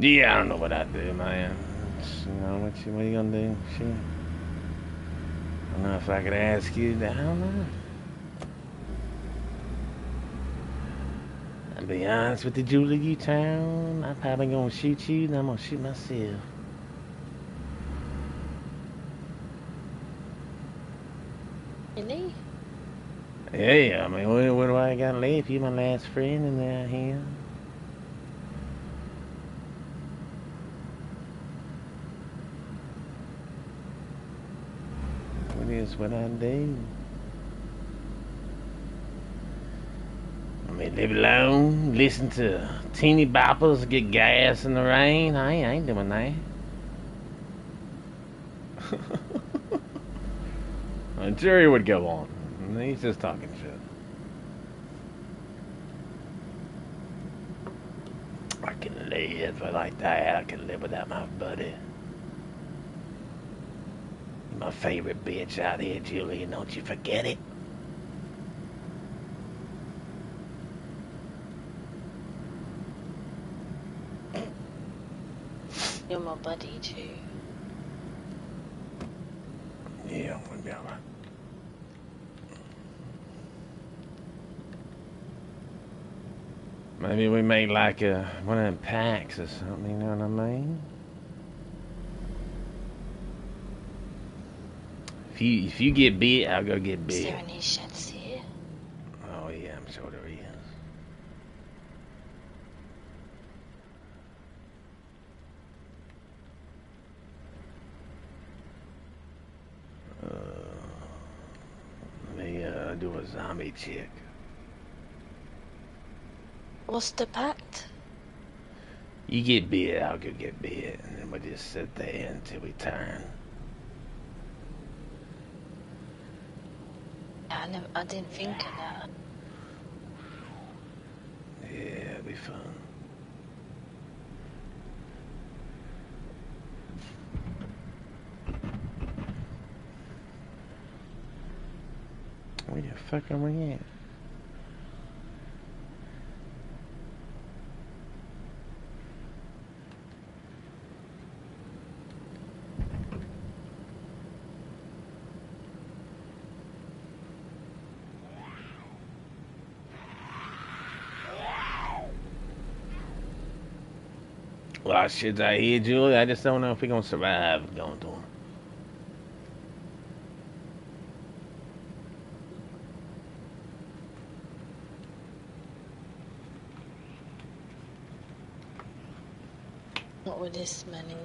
Yeah, I don't know what I'd do, man. It's, you know, what you, what you gonna do? Shit. I don't know if I could ask you. I don't know. I'll be honest with the Julie U town. I'm probably gonna shoot you, and I'm gonna shoot myself. Really? Yeah, I mean, what, what do I got left? You my last friend, and uh, him. What is what I do? I mean, live alone, listen to teeny boppers, get gas in the rain. I ain't, doing that. Jerry would go on. He's just talking shit. I can live like that. I can live without my buddy. My favorite bitch out here, Julian. Don't you forget it. You're my buddy too. Yeah, we'll be alright. Maybe we make like a one of them packs or something, you know what I mean? If you if you get bit, I'll go get Is there bit. any sheds here? Oh yeah, I'm sure there is. Uh, let me uh, do a zombie check. What's the pact? You get bit, I'll go get bit, and then we just sit there until we turn. I never, I didn't think of that. Yeah, it'll be fun. Where the fuck am I at? A lot of shit's out here, Julie. I just don't know if we're gonna survive going to them. Not with this many.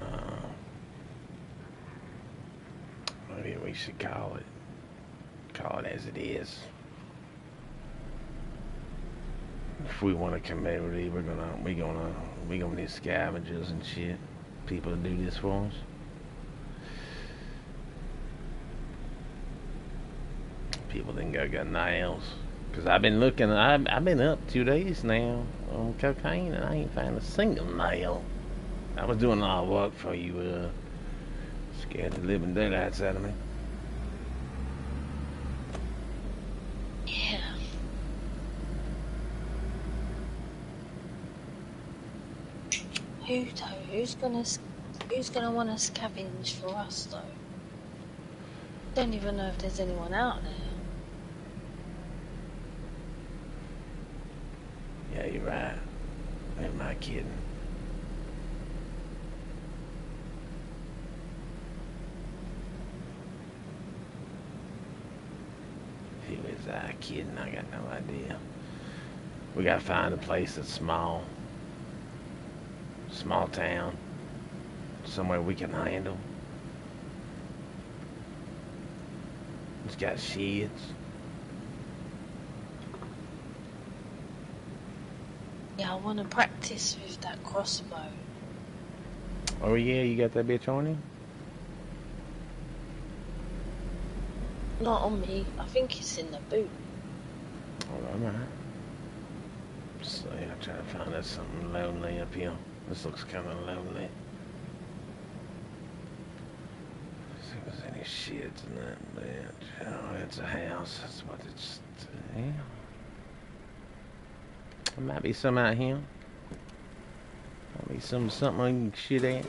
Uh, maybe we should call it. Call it as it is. If we want a community, we're gonna we gonna we gonna need scavengers and shit. People to do this for us. People didn't go get nails. Cause I've been looking. I've, I've been up two days now on cocaine, and I ain't found a single nail. I was doing a lot of work for you. Uh, scared the living daylights out of me. Yeah. Though? Who's gonna Who's gonna want to scavenge for us though? Don't even know if there's anyone out there. Yeah, you're right. Am I kidding? Who is I kidding? I got no idea. We gotta find a place that's small. Small town. Somewhere we can handle. It's got sheds. Yeah, I want to practice with that crossbow. Oh yeah, you got that bitch on you? Not on me. I think it's in the boot. Oh, alright. So yeah, I'm trying to find us something lonely up here. This looks kind of lonely. See if there's any sheds in that bitch. Oh, it's a house. That's what it's. Yeah. There might be some out here. Might be some something I can shit at.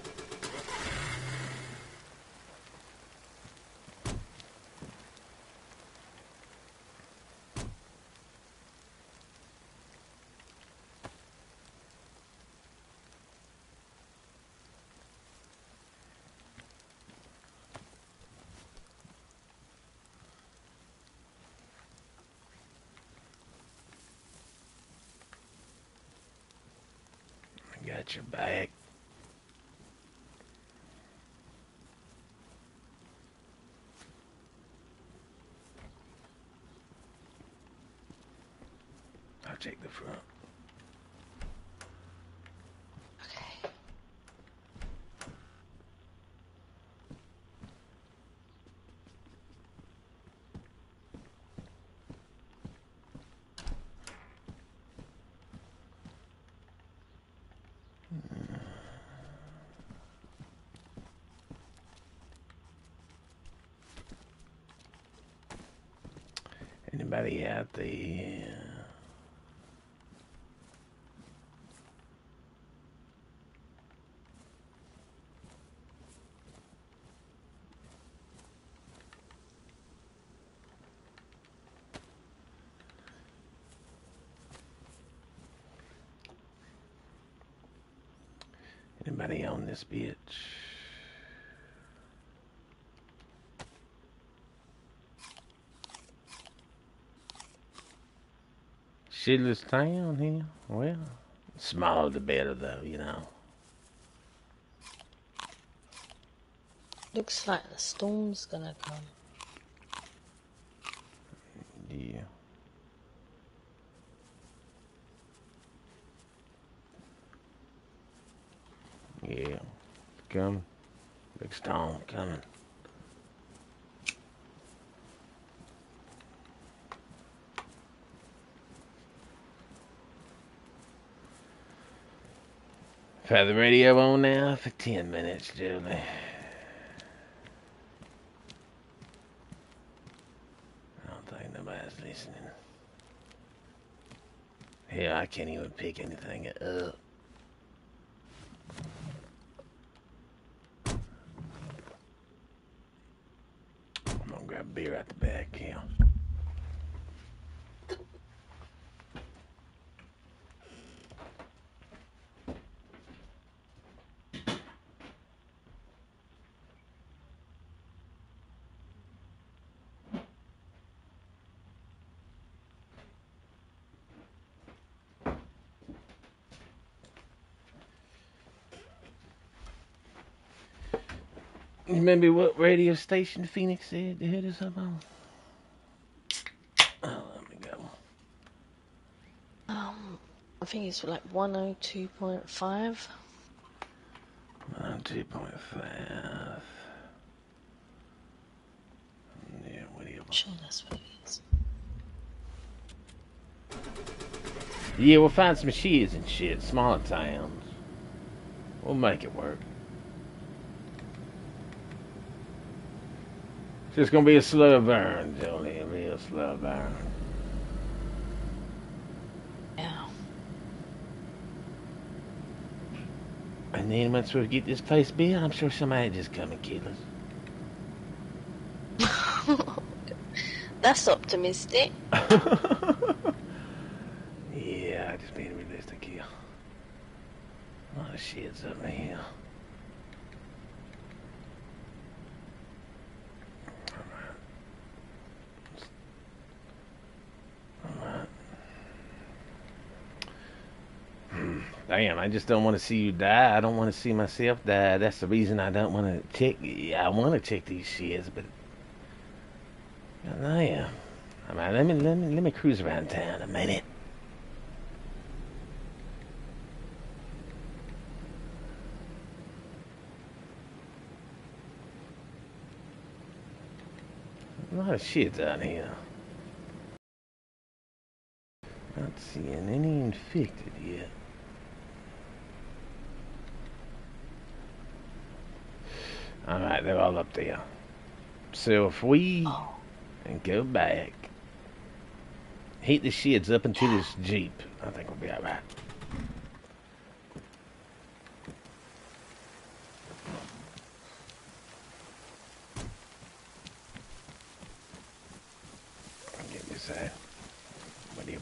I got your back. I'll take the front. Okay. Anybody out there? Anybody on this bitch? Shitless town here. Well, smaller the better, though, you know. Looks like the storm's gonna come. Yeah. Yeah. Come. Big storm coming. I've the radio on now for 10 minutes, Julie. I don't think nobody's listening. Hell, I can't even pick anything up. I'm out the back here. You remember what radio station Phoenix said to hit us up on? Oh, let me go. Um, I think it's like 102.5. 102.5. Yeah, what do you I'm sure that's what it is. Yeah, we'll find some sheds and shit, smaller towns. We'll make it work. It's just gonna be a slow burn, Jolie. A real slow burn. Yeah. And then once we get this place built, I'm sure somebody just come and kill us. That's optimistic. yeah, I just being realistic here. A lot of shit's up here. Alright. Hmm. Damn, I just don't want to see you die. I don't want to see myself die. That's the reason I don't want to check. I want to check these shits, but oh, I am. All right, let me let me let me cruise around town a minute. A lot of shit down here. Not seeing any infected yet. Alright, they're all up there. So if we Oh, and go back, heat the sheds up into this Jeep, I think we'll be alright. Get this out. Whatever.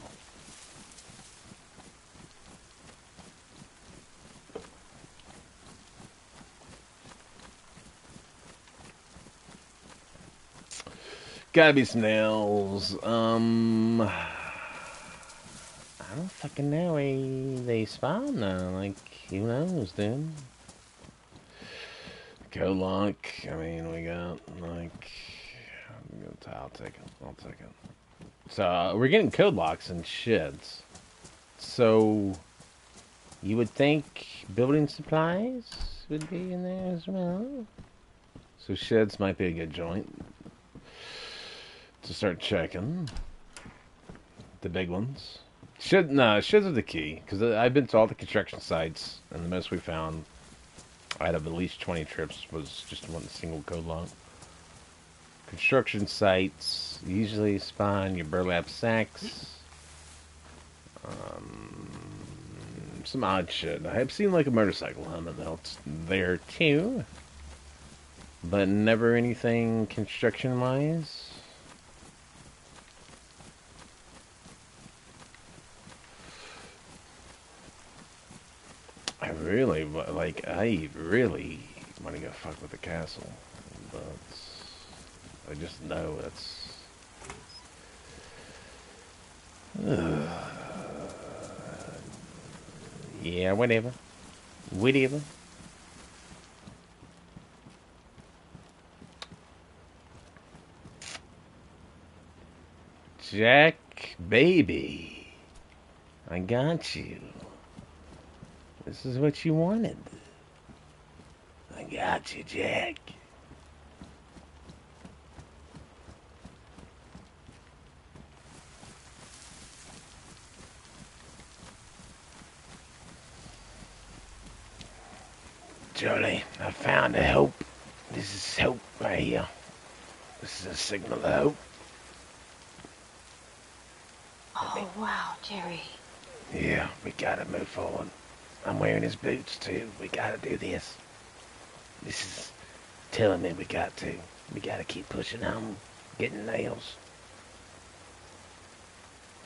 Gotta be some nails. Um, I don't fucking know where they spawn now. Like, who knows, dude? Colonk. I mean, we got like. I'll take it. I'll take it. So uh, we're getting code locks and sheds. So you would think building supplies would be in there as well. So sheds might be a good joint to start checking the big ones. Should no, sheds are the key because I've been to all the construction sites, and the most we found out of at least twenty trips was just one single code lock. Construction sites usually spawn your burlap sacks, um, some odd shit. I've seen like a motorcycle helmet that's there too, but never anything construction wise. I really like. I really want to go fuck with the castle, but I just know it's. yeah, whatever. Whatever. Jack, baby, I got you. This is what you wanted. I got you, Jack. Jolie, I found a hope. This is hope right here. This is a signal of hope. oh wow, Jerry. Yeah, we gotta move forward. I'm wearing his boots too. We gotta do this. This is telling me we got to. We gotta keep pushing on, getting nails.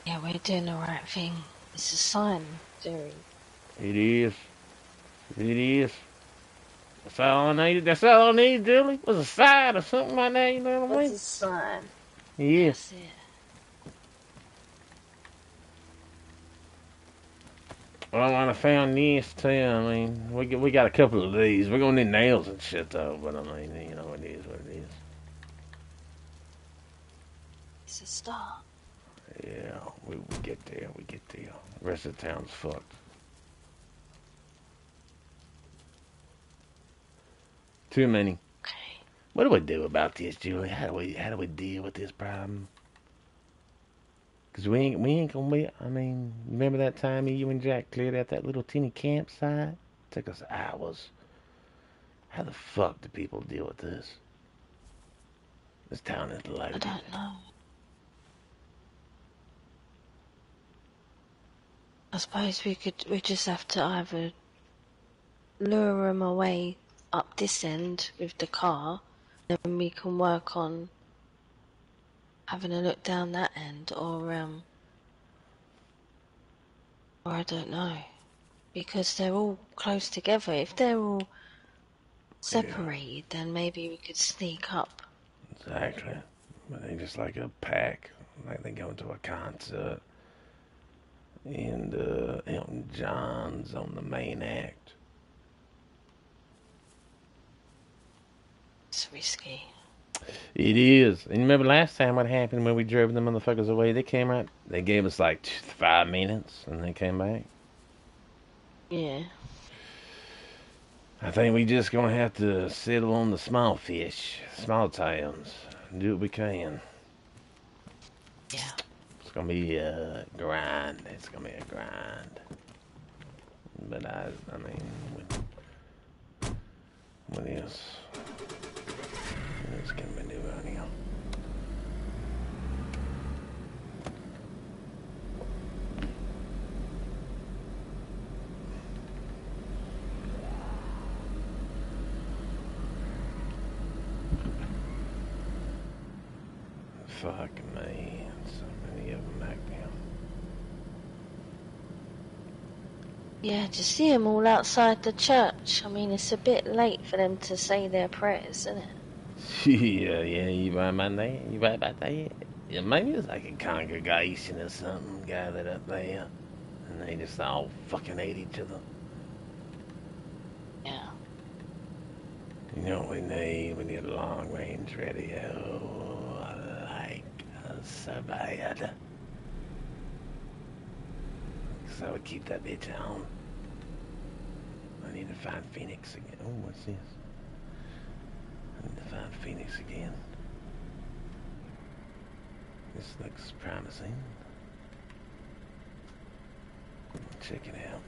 Yeah, we're doing the right thing. It's a sign, Jerry. It is. It is. That's all I needed. That's all I needed, Julie. Was a sign or something like that. You know what I mean? It's a sign? Yes. That's Well, I found this too. I mean, we got- we got a couple of these. We're gonna need nails and shit though. But I mean, you know, it is what it is. It's a start. Yeah, we, we get there. We get there. The rest of the town's fucked. Too many. Okay. What do we do about this, Julie? How do we how do we deal with this problem? Cause we ain't we ain't gonna be. I mean, remember that time you and Jack cleared out that little teeny campsite took us hours. How the fuck do people deal with this? This town is like. I don't know. I suppose we could. We just have to either lure them away up this end with the car, then we can work on having a look down that end, or um, or I don't know, because they're all close together. If they're all separated, then maybe we could sneak up. Exactly. But they just like a pack, like they go to a concert. And uh, Elton John's on the main act. It's risky. It is. And remember last time what happened when we drove the motherfuckers away? They came out. They gave us like five minutes, and they came back. Yeah. I think we just gonna have to settle on the small fish, small towns, do what we can. Yeah. It's gonna be a grind. It's gonna be a grind. But I, I mean, what, what else? Can we do out here? Fuck me. So many of them back now. Yeah, to see them all outside the church. I mean, it's a bit late for them to say their prayers, isn't it? Yeah, yeah, you right about that? You right about that? Yeah, maybe it's like a congregation or something gathered up there. And they just all fucking hate each other. Yeah. You know what we need? We need a long range radio. Like a surveyor. So I would keep that bitch on. I need to find Phoenix again. Oh, what's this? I need to find Phoenix again. This looks promising. Check it out.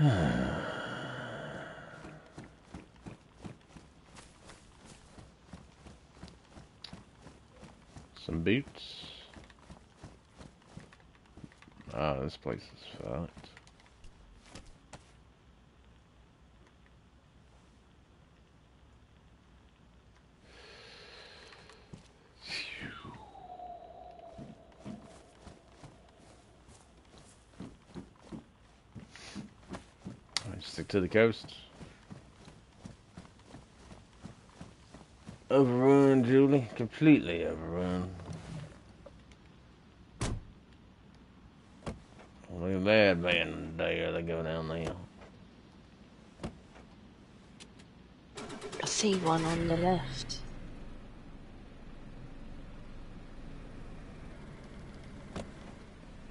Some boots. Ah, this place is fucked. Stick to the coast. Overrun, Julie. Completely overrun. Look at that man there. They go down there. I see one on the left.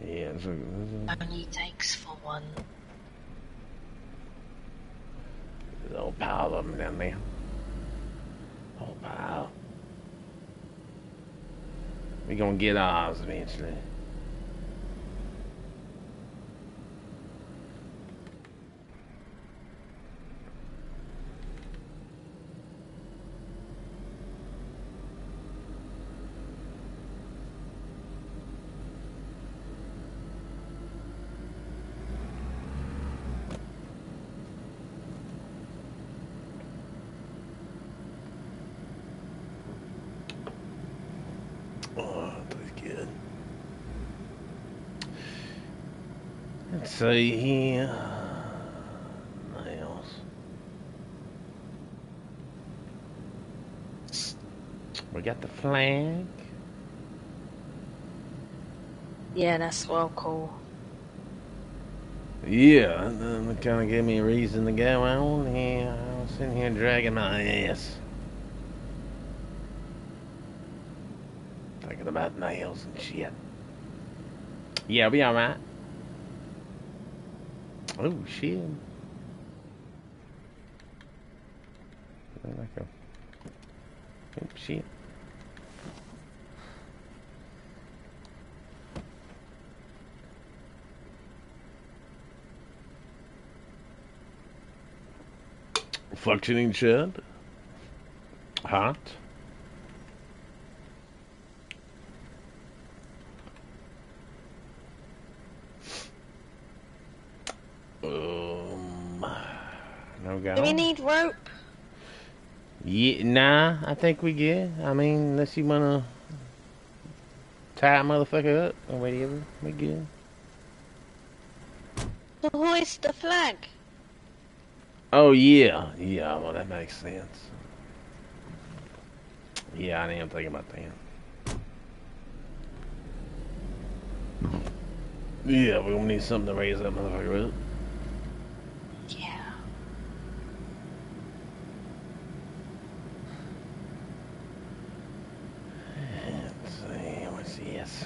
Yeah, Only takes for one. whole pile of them down there. Whole pile. we gonna get ours eventually. Oh, that's good. Let's see here. Nails. We got the flag. Yeah, that's well cool. Yeah, that kind of gave me a reason to go on. here. I was sitting here dragging my ass. Thinking about nails and shit. Yeah, I'll be alright. Oh, shit. Where'd that go? Oh, shit. Functioning shed. Hot. Do we need rope? Yeah, nah, I think we good. I mean, unless you wanna tie a motherfucker up or whatever, we good. To hoist the flag. Oh yeah, yeah. Well, that makes sense. Yeah, I didn't think about that. Yeah, we're gonna need something to raise that motherfucker up. Yeah. Let's see, what's this?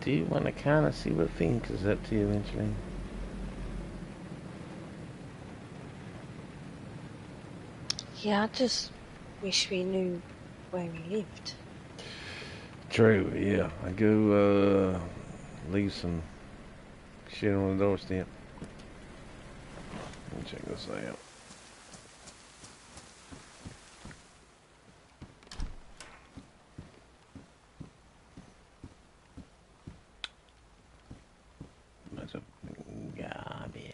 Do you want to kind of see what Phoenix is up to eventually? Yeah, I just wish we knew where we lived. True, yeah. I go uh, leave some shit on the doorstep. Let me check this out. Bunch of garbage.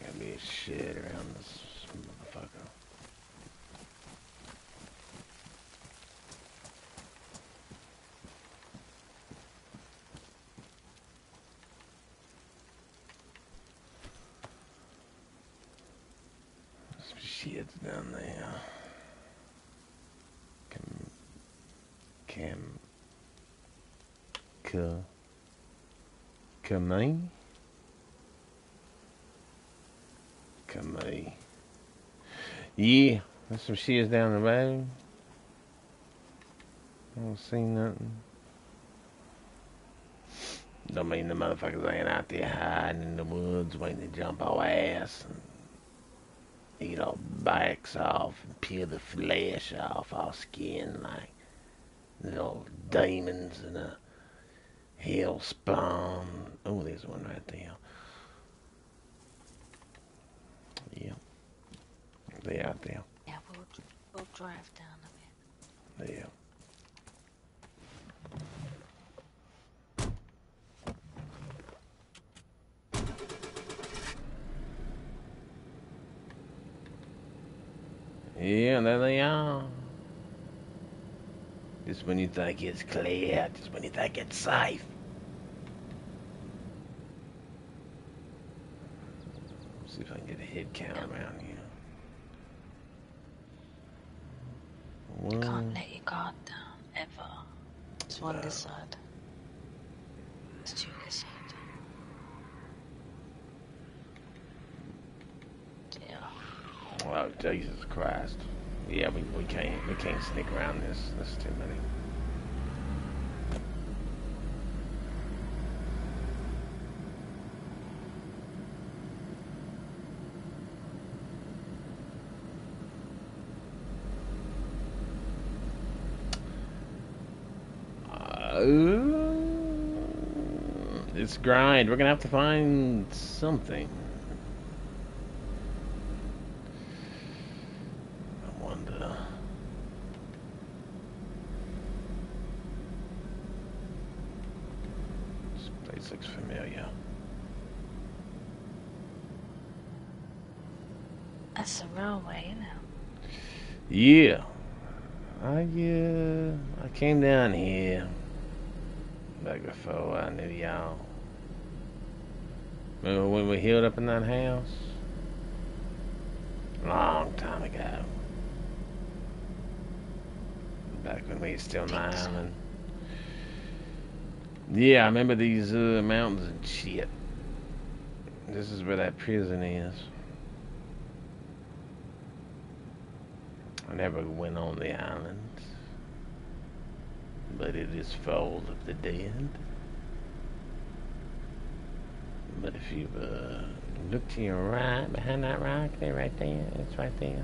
Gotta be shit around this motherfucker. Some shit's down there. Cam. Cam. Ca. Camay? Camay. Yeah, there's some shits down the road. I don't see nothing. Don't mean the motherfuckers ain't out there hiding in the woods waiting to jump our ass and eat our backs off and peel the flesh off our skin like little demons in a hell spawn. Oh, there's one right there. Yeah. They out there. Yeah, we'll, we'll drive down a bit. Yeah. Yeah, there they are. Just when you think it's clear, just when you think it's safe. See if I can Uh, it's grind. We're gonna have to find something. I wonder. This place looks familiar. That's the railway, isn't? Yeah. I yeah, I came down here before I knew y'all. Remember when we healed up in that house? Long time ago. Back when we were still in the island. Yeah, I remember these uh, mountains and shit. This is where that prison is. I never went on the island, but it is full of the dead. But if you uh, look to your right, behind that rock there, right there, it's right there.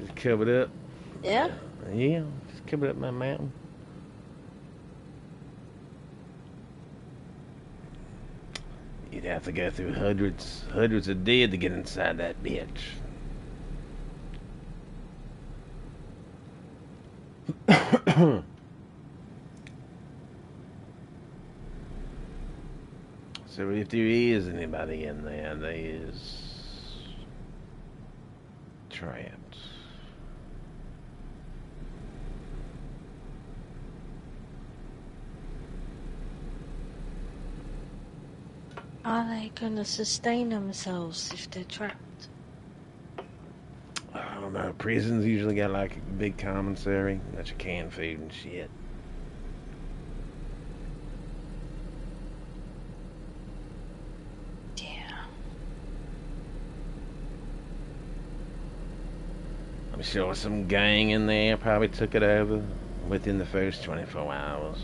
Just covered up. Yeah? Yeah, just covered up my mountain. You'd have to go through hundreds, hundreds of dead to get inside that bitch. so if there is anybody in there, there is trapped. Are they gonna sustain themselves if they're trapped? I don't know. Prisons usually got like a big commissary, bunch of canned food and shit. Yeah. I'm sure some gang in there probably took it over within the first 24 hours.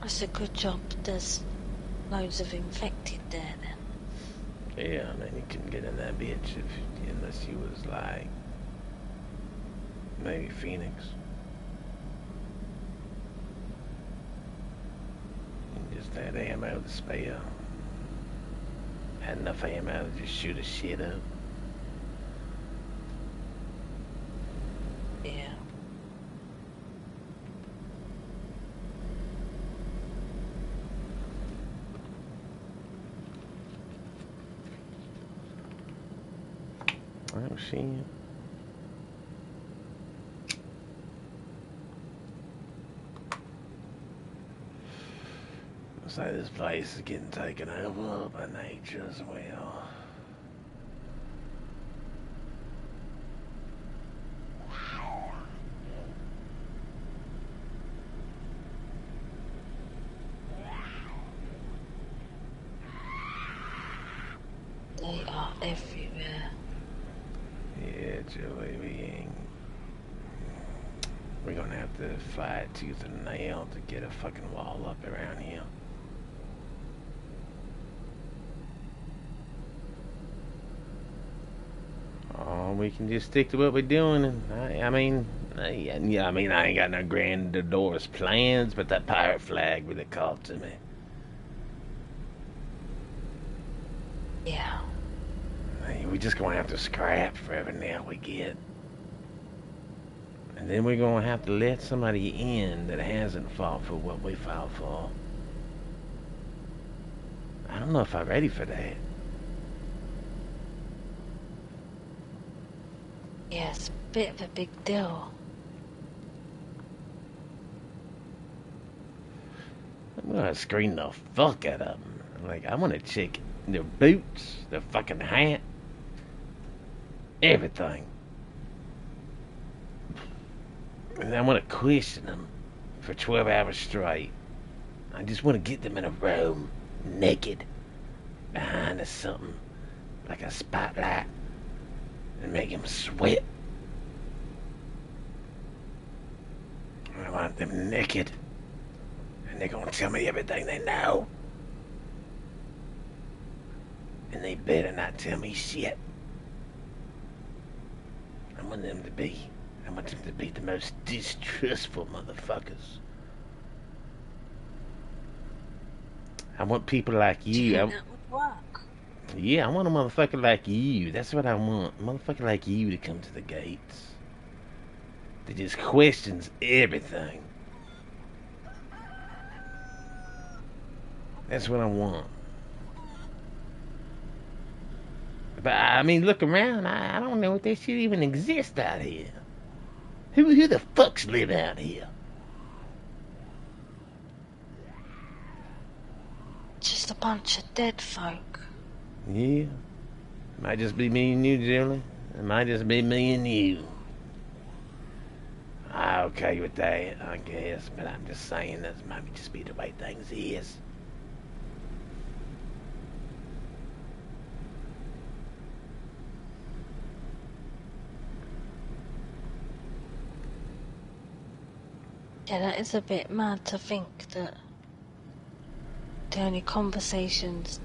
That's a good job. There's loads of infected there then. Yeah, I mean, you couldn't get in that bitch if, unless you was like maybe Phoenix. And just had ammo to spare. Had enough ammo to just shoot a shit up. Yeah. Oh shit. Looks like this place is getting taken over by nature as well. They are everywhere. Yeah, Joey, we ain't. We're gonna have to fight tooth and nail to get a fucking wall up around here. Oh, we can just stick to what we're doing. And I, I mean, I, yeah, I mean, I ain't got no grandiose plans, but that pirate flag really called to me. Yeah. We just gonna have to scrap for every nail we get. And then we're gonna have to let somebody in that hasn't fought for what we fought for. I don't know if I'm ready for that. Yeah, it's a bit of a big deal. I'm gonna screen the fuck out of them. Like, I wanna check their boots, their fucking hat, everything. And I wanna question them for 12 hours straight. I just wanna get them in a room, naked, behind something, like a spotlight, and make them sweat. Want them naked, and they're gonna tell me everything they know. And they better not tell me shit. I want them to be. I want them to be the most distrustful motherfuckers. I want people like you you. think I, that would work? yeah, I want a motherfucker like you. That's what I want. A motherfucker like you to come to the gates. That just questions everything. That's what I want. But I mean, look around. I, I don't know if that shit even exists out here. Who who the fucks live out here? Just a bunch of dead folk. Yeah. Might just be me and you, Julie. It might just be me and you. I'm okay with that, I guess, but I'm just saying that might just be the way things is. Yeah, that is a bit mad to think that the only conversations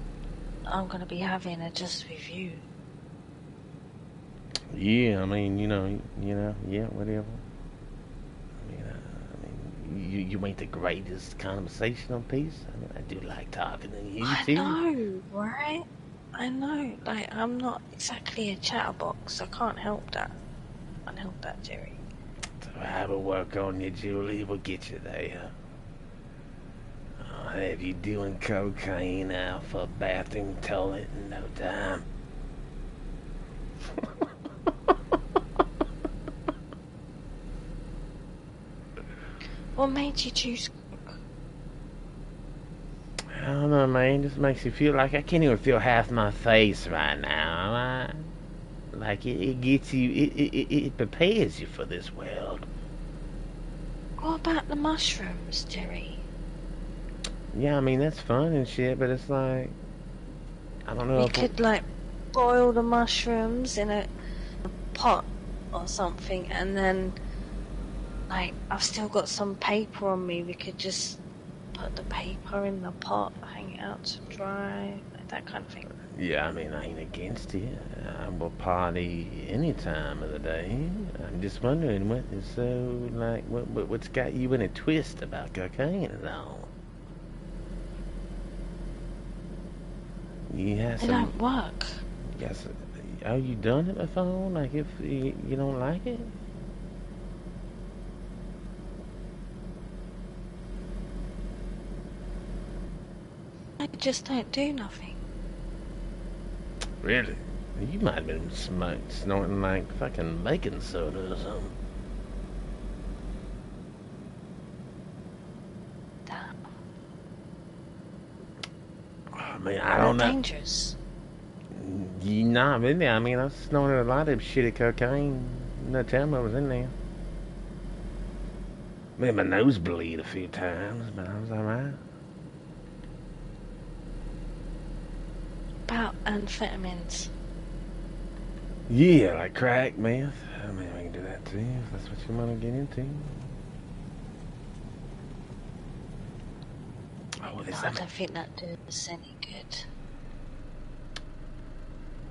I'm going to be having are just with you. Yeah, I mean, you know, you know, yeah, whatever. I mean, uh, I mean, you you ain't the greatest conversational piece. I I do like talking to you I too. know, right? I know. Like, I'm not exactly a chatterbox. I can't help that. I can't help that, Jerry. So I will work on you, Julie. We'll get you there. I'll have you doing cocaine out for bathroom toilet in no time. What made you choose? I don't know, man. Just makes you feel like I can't even feel half my face right now. I, like it, it gets you, it, it, it, it prepares you for this world. What about the mushrooms, Jerry? Yeah, I mean that's fun and shit, but it's like I don't know We if could like boil the mushrooms in a, a pot or something, and then like I've still got some paper on me. We could just put the paper in the pot, hang it out to dry, like that kind of thing. Yeah, I mean, I ain't against it. Uh, I will party any time of the day. I'm just wondering what is so, like, what, what what's got you in a twist about cocaine at all? You have some. don't work. Yes. Are you done it before? Like, if you, you don't like it? They just don't do nothing. Really? You might have been smoke, snorting like fucking baking soda or something. Damn. I mean, I don't They're know. dangerous. You not there. I mean, I snorted a lot of shitty cocaine No time I was in there. Made my nose bleed a few times, but I was alright. About amphetamines. Yeah, like crack, meth. I mean, we can do that too, if that's what you want to get into. Oh, this I don't think that does any good.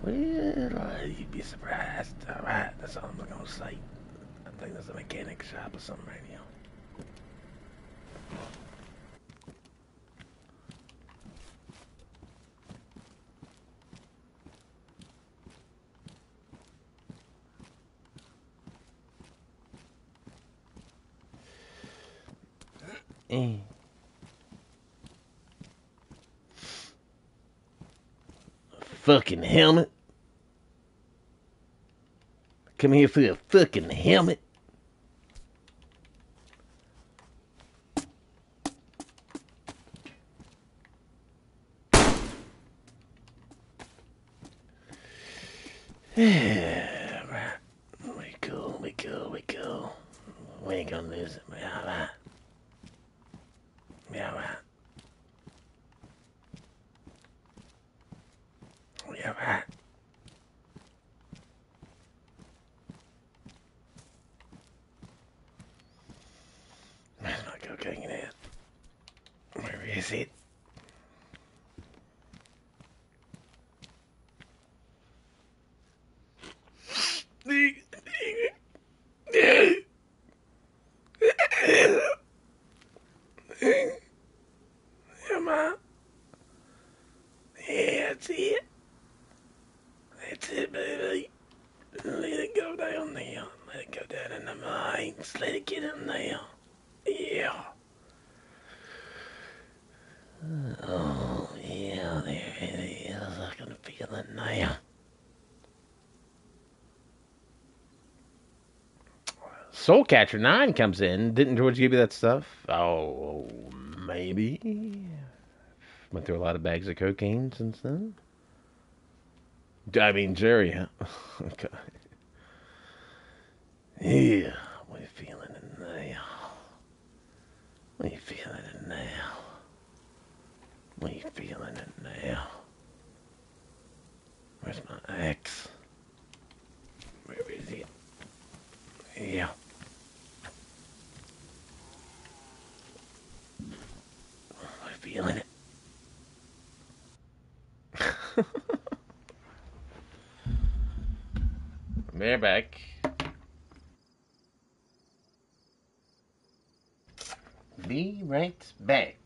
Well, uh, you'd be surprised. Alright, that's all I'm gonna say. I think there's a mechanic shop or something right Eh. Fucking helmet. Come here for a fucking helmet. Yeah, right. We cool, we cool, we cool. We ain't gonna lose it. We We alright. We alright. Where's my cocaine at? Where is it? Come on. Yeah, that's it. That's it, baby. Let it go down there. Let it go down in the mines. Let it get in there. Yeah. Oh, yeah, there it is. I can feel it now. Soulcatcher 9 comes in. Didn't George give you that stuff? Oh, oh maybe. Went through a lot of bags of cocaine since then. I mean, Jerry. okay. Yeah, what are you feeling in there? What are you feeling in there? What are you feeling in there? Where's my ex? Where is he? Yeah. I'm feeling it. We're back. Be right back.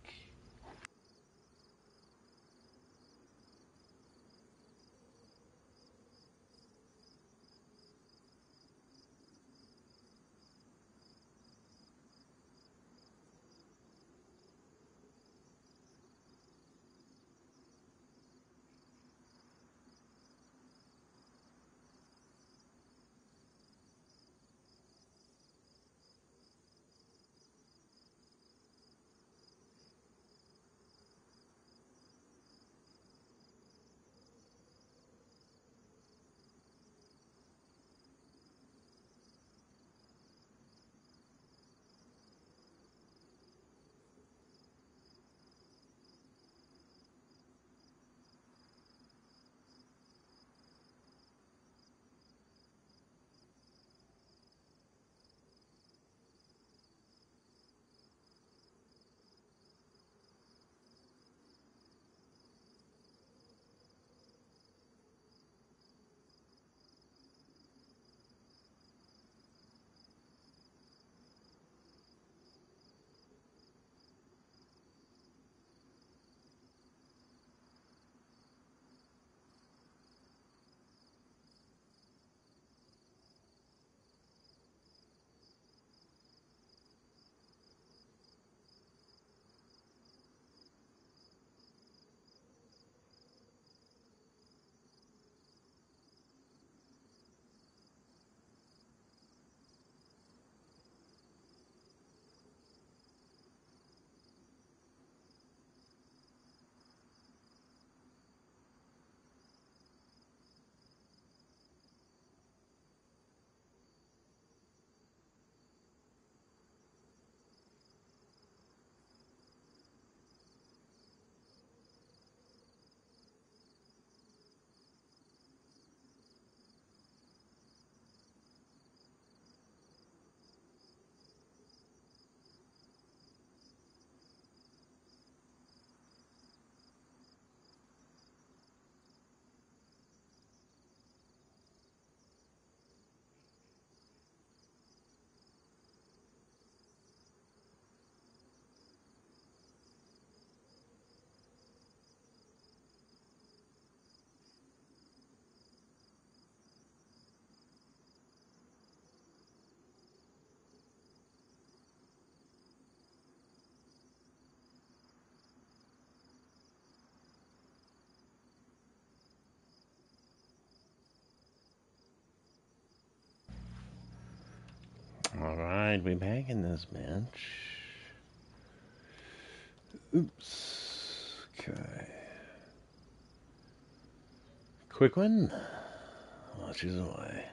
All right, we back in this bench. Oops. Okay. Quick one. Watch his away.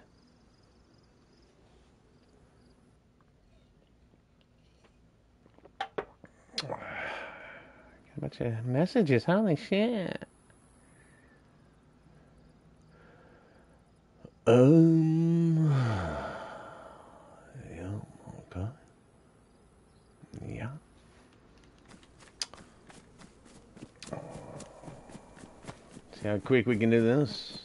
Got a bunch of messages. Holy shit. Um. Yeah, okay. Yeah. See how quick we can do this?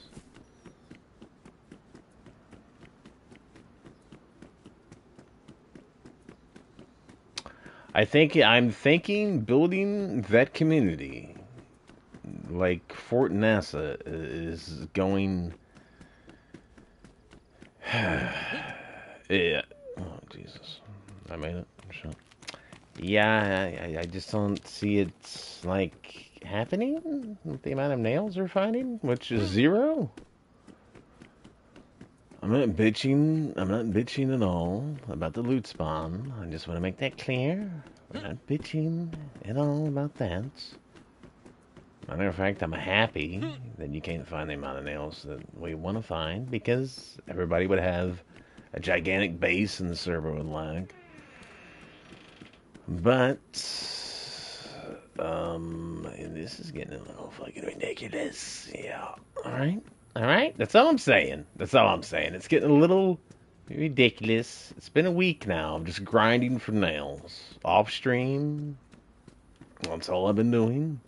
I think I'm thinking building that community like Fort NASA is going yeah. Oh, Jesus. I made it. Shit. Yeah, I, I- I just don't see it like happening with the amount of nails we're finding, which is zero. I'm not bitching. I'm not bitching at all about the loot spawn. I just want to make that clear. I'm not bitching at all about that. Matter of fact, I'm happy that you can't find the amount of nails that we want to find because everybody would have a gigantic base and the server would lag. But um, this is getting a little fucking ridiculous. Yeah. All right. All right. That's all I'm saying. That's all I'm saying. It's getting a little ridiculous. It's been a week now. I'm just grinding for nails off stream. That's all I've been doing.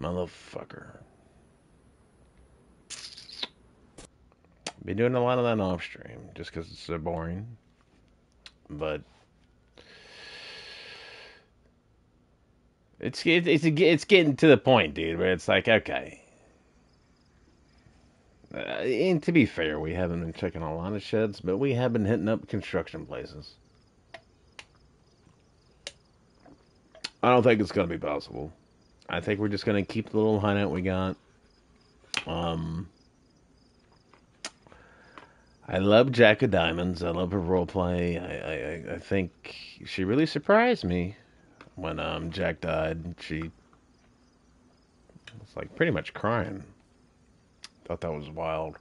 Motherfucker. Been doing a lot of that off stream just because it's so boring. But it's it, it's it's getting to the point, dude, where it's like okay. Uh, and to be fair, we haven't been checking a lot of sheds, but we have been hitting up construction places. I don't think it's going to be possible. I think we're just going to keep the little hideout we got. Um, I love Jack of Diamonds. I love her role play. I, I, I think she really surprised me when um, Jack died. She was like pretty much crying. Thought that was wild.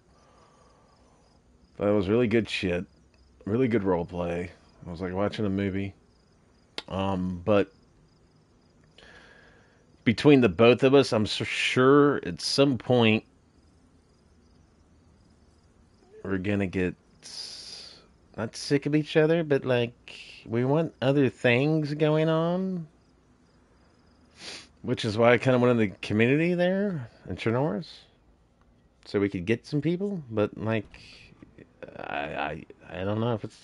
That was really good shit. Really good role play. I was like watching a movie. Um, but between the both of us, I'm so sure at some point we're gonna get not sick of each other, but like we want other things going on. Which is why I kind of wanted the community there in so we could get some people. But like, I I I don't know if it's.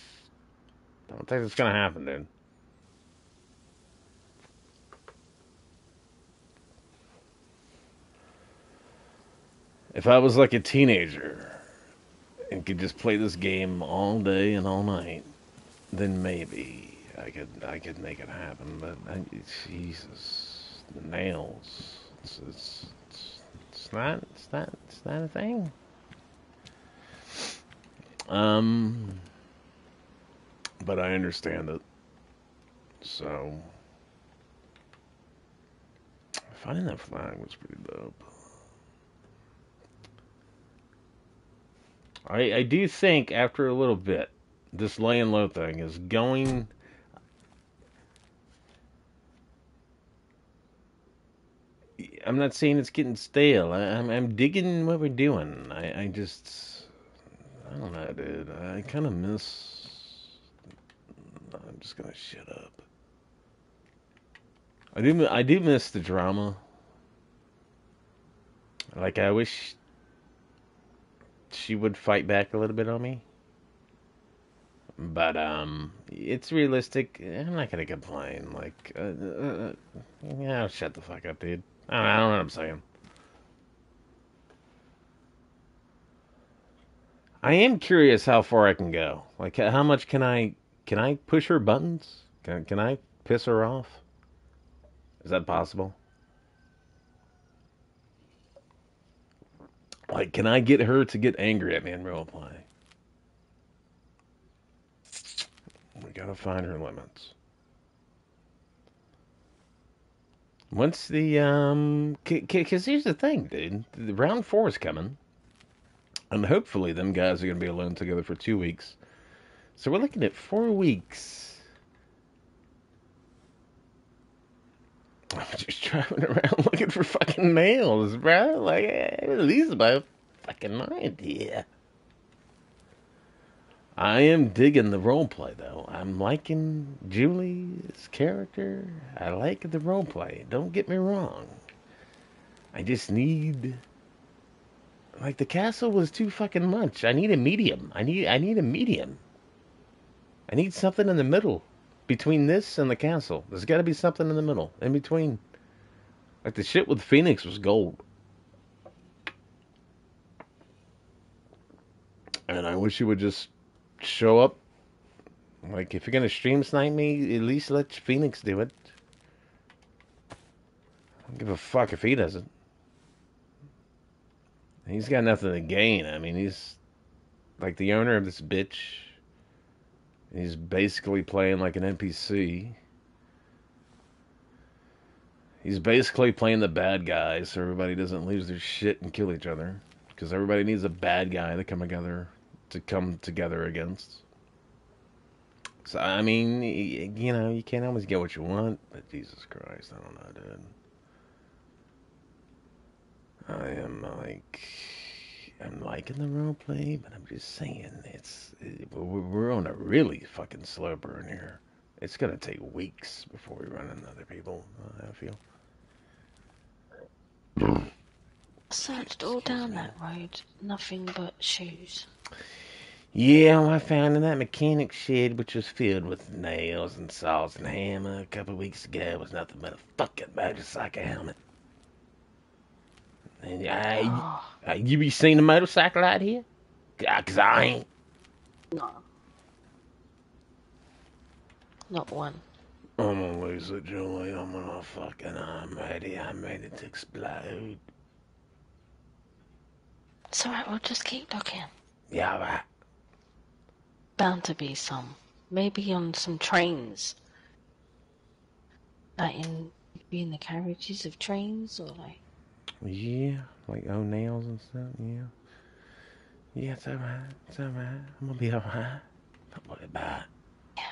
I don't think it's gonna happen, dude. If I was like a teenager and could just play this game all day and all night, then maybe I could I could make it happen. But I, Jesus, the nails, it's, it's it's not it's not it's not a thing. Um, but I understand it. So finding that flag was pretty dope. I, I do think after a little bit, this laying low thing is going. I'm not saying it's getting stale. I, I'm I'm digging what we're doing. I, I just I don't know, dude. I kind of miss. I'm just gonna shut up. I do I do miss the drama. Like I wish she would fight back a little bit on me. But um, it's realistic. I'm not gonna complain. Like, uh, uh, uh, yeah, shut the fuck up, dude. I don't, I don't know what I'm saying. I am curious how far I can go. Like, how much can I can I push her buttons? Can can I piss her off? Is that possible? Like, can I get her to get angry at me in real play? We gotta find her limits. Once the um, because here's the thing, dude. The round four is coming, and hopefully them guys are gonna be alone together for two weeks. So we're looking at four weeks. I'm just driving around looking for fucking nails, bro. Like, at least my fucking idea. I am digging the role play though. I'm liking Julie's character. I like the role play. Don't get me wrong. I just need, like, the castle was too fucking much. I need a medium. I need, I need a medium. I need something in the middle between this and the castle. There's got to be something in the middle, in between. Like the shit with Phoenix was gold. And I wish you would just show up Like, if you're gonna stream snipe me, at least let Phoenix do it. I don't give a fuck if he doesn't. He's got nothing to gain. I mean, he's like the owner of this bitch. He's basically playing like an NPC. He's basically playing the bad guy so everybody doesn't lose their shit and kill each other. Because everybody needs a bad guy to come together to come together against. So I mean, you know, you can't always get what you want, but Jesus Christ, I don't know, dude. I am like, I'm liking the role play, but I'm just saying it's it, we're on a really fucking slow burn here. It's gonna take weeks before we run into other people. I feel. I Searched all down that road, nothing but shoes. Yeah, well, I found in that mechanic shed, which was filled with nails and saws and hammer a couple weeks ago, was nothing but a fucking motorcycle helmet. And I, Oh, uh, you be seen a motorcycle out here? Uh, Cause I ain't. no. Not one. I'm gonna lose it, Julie. I'm gonna fucking. I'm ready. I'm ready to explode. It's alright, we'll just keep looking. Yeah, right. Bound to be some. Maybe on some trains. Like in, be in the carriages of trains or like. Yeah, like oh nails and stuff. Yeah. Yeah, it's alright. It's alright. I'm gonna be alright. Don't worry about it.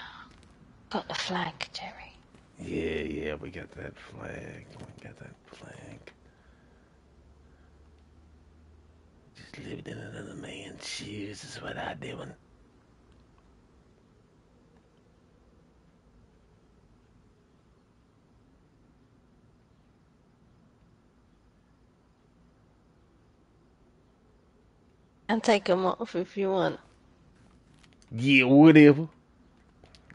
Got the flag, Jerry. Yeah, yeah, we got that flag. We got that flag. Just living in another man's shoes is what I doing. And take them off if you want. Yeah, whatever.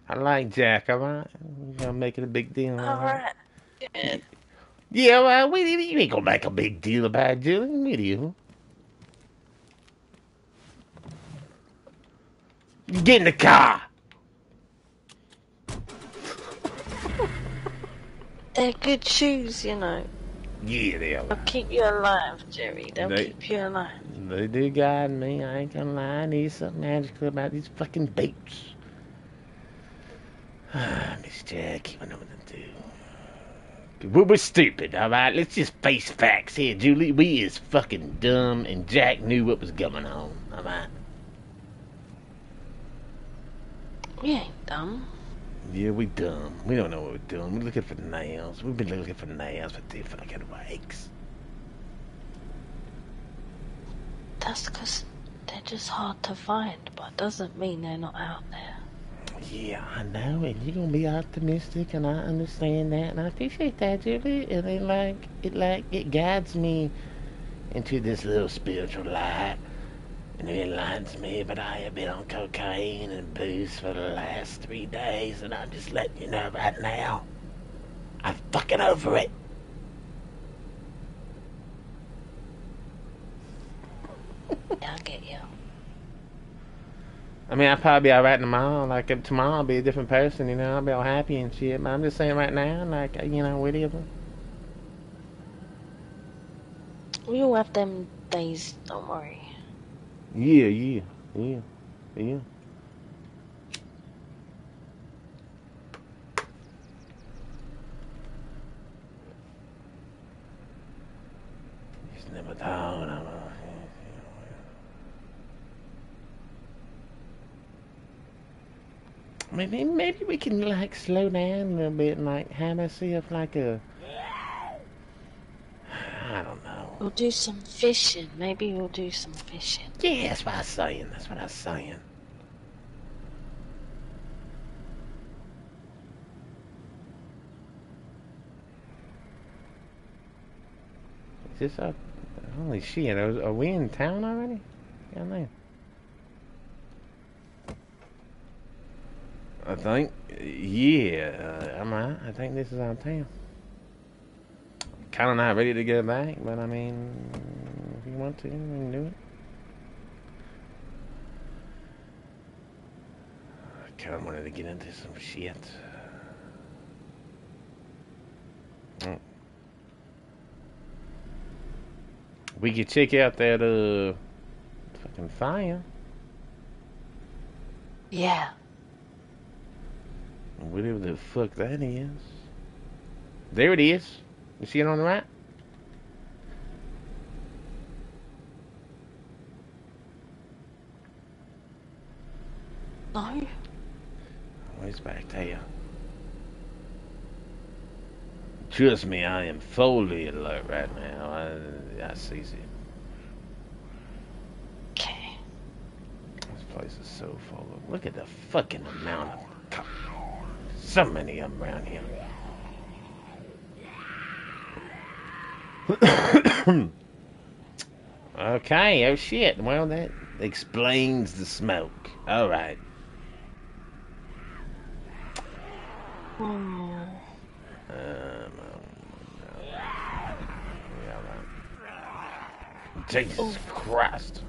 I like Jack, alright? You gonna make it a big deal, alright? Alright. Yeah, well, we, you ain't gonna make a big deal about it, Julie. Whatever. Get in the car. They're good shoes, you know. Yeah, they They'll keep you alive, Jerry. They'll They- keep you alive. They do guide me. I ain't gonna lie. I need something magical about these fucking boots. Ah, Miss Jack, you know what to do. We we're stupid, alright? Let's just face facts here, Julie. We is fucking dumb, and Jack knew what was going on, alright? We ain't dumb. Yeah, we dumb. We don't know what we're doing. We're looking for nails. We've been looking for nails for two fucking weeks. That's 'cause they're just hard to find, but doesn't mean they're not out there. Yeah, I know, and you're gonna be optimistic, and I understand that, and I appreciate that, Julie. And it like it like it guides me into this little spiritual light, and it reminds me but I have been on cocaine and booze for the last three days, and I'm just letting you know right now, I'm fucking over it. I'll get you. I mean, I'll probably be alright tomorrow. Like, if tomorrow I'll be a different person, you know, I'll be all happy and shit. But I'm just saying right now, like, you know, whatever. We all have them days, don't worry. Yeah, yeah, yeah, yeah. A, maybe, maybe we can like slow down a little bit and like have ourselves like a. I don't know. We'll do some fishing. Maybe we'll do some fishing. Yeah, that's what I was saying. That's what I was saying. Is this a holy shit? Are, are we in town already? Yeah, man. I think, yeah, uh, I'm right. I think this is our town. Kind of not ready to go back, but I mean, if you want to, we can do it. kind of wanted to get into some shit. Mm. We could check out that uh fucking fire. Yeah. Whatever the fuck that is. There it is. You see it on the right? No. It's back there. Trust me, I am fully alert right now. I, I see it. Okay. This place is so full of. Look at the fucking amount of. So many of them around here. okay, oh shit. Well, that explains the smoke. Alright. Oh. Um. Jesus Christ.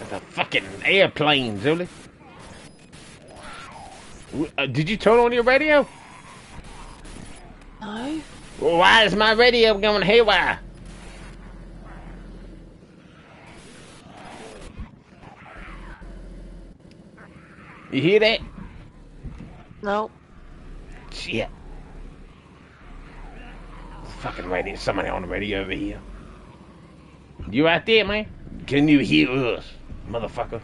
That's a fucking airplane, Julie. W- Uh, did you turn on your radio? No. Why is my radio going haywire? You hear that? No. Shit. Fucking radio. Somebody on the radio over here. You out there, man? Can you hear us, motherfucker?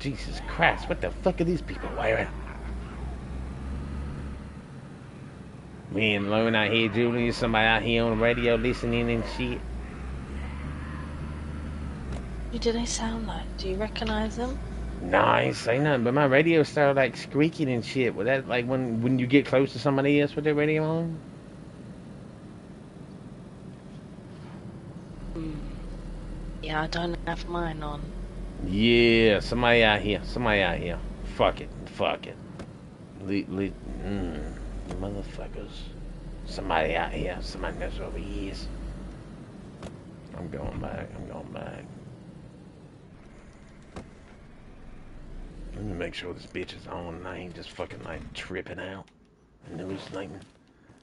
Jesus Christ. What the fuck are these people wearing? Me and Lone out here, Julie, somebody out here on the radio listening and shit. Who do they sound like? Do you recognise them? No, I ain't say nothing, but my radio started like squeaking and shit. Was that like when when you get close to somebody else with their radio on? Yeah, I don't have mine on. Yeah, somebody out here. Somebody out here. Fuck it. Fuck it. Le- le- mm, motherfuckers. Somebody out here. Somebody knows over he is. I'm going back. I'm going back. Let me make sure this bitch is on and I ain't just fucking like tripping out and hallucinating.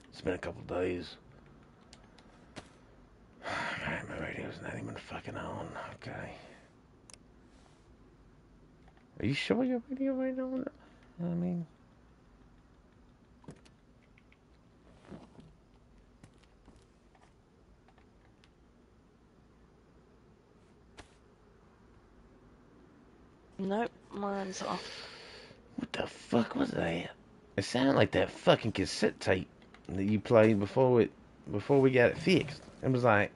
It's been a couple days. My radio's not even fucking on. Okay. Are you sure your radio right on? I mean, Nope, mine's off. what the fuck was that? It sounded like that fucking cassette tape that you played before it, before we got it fixed. It was like,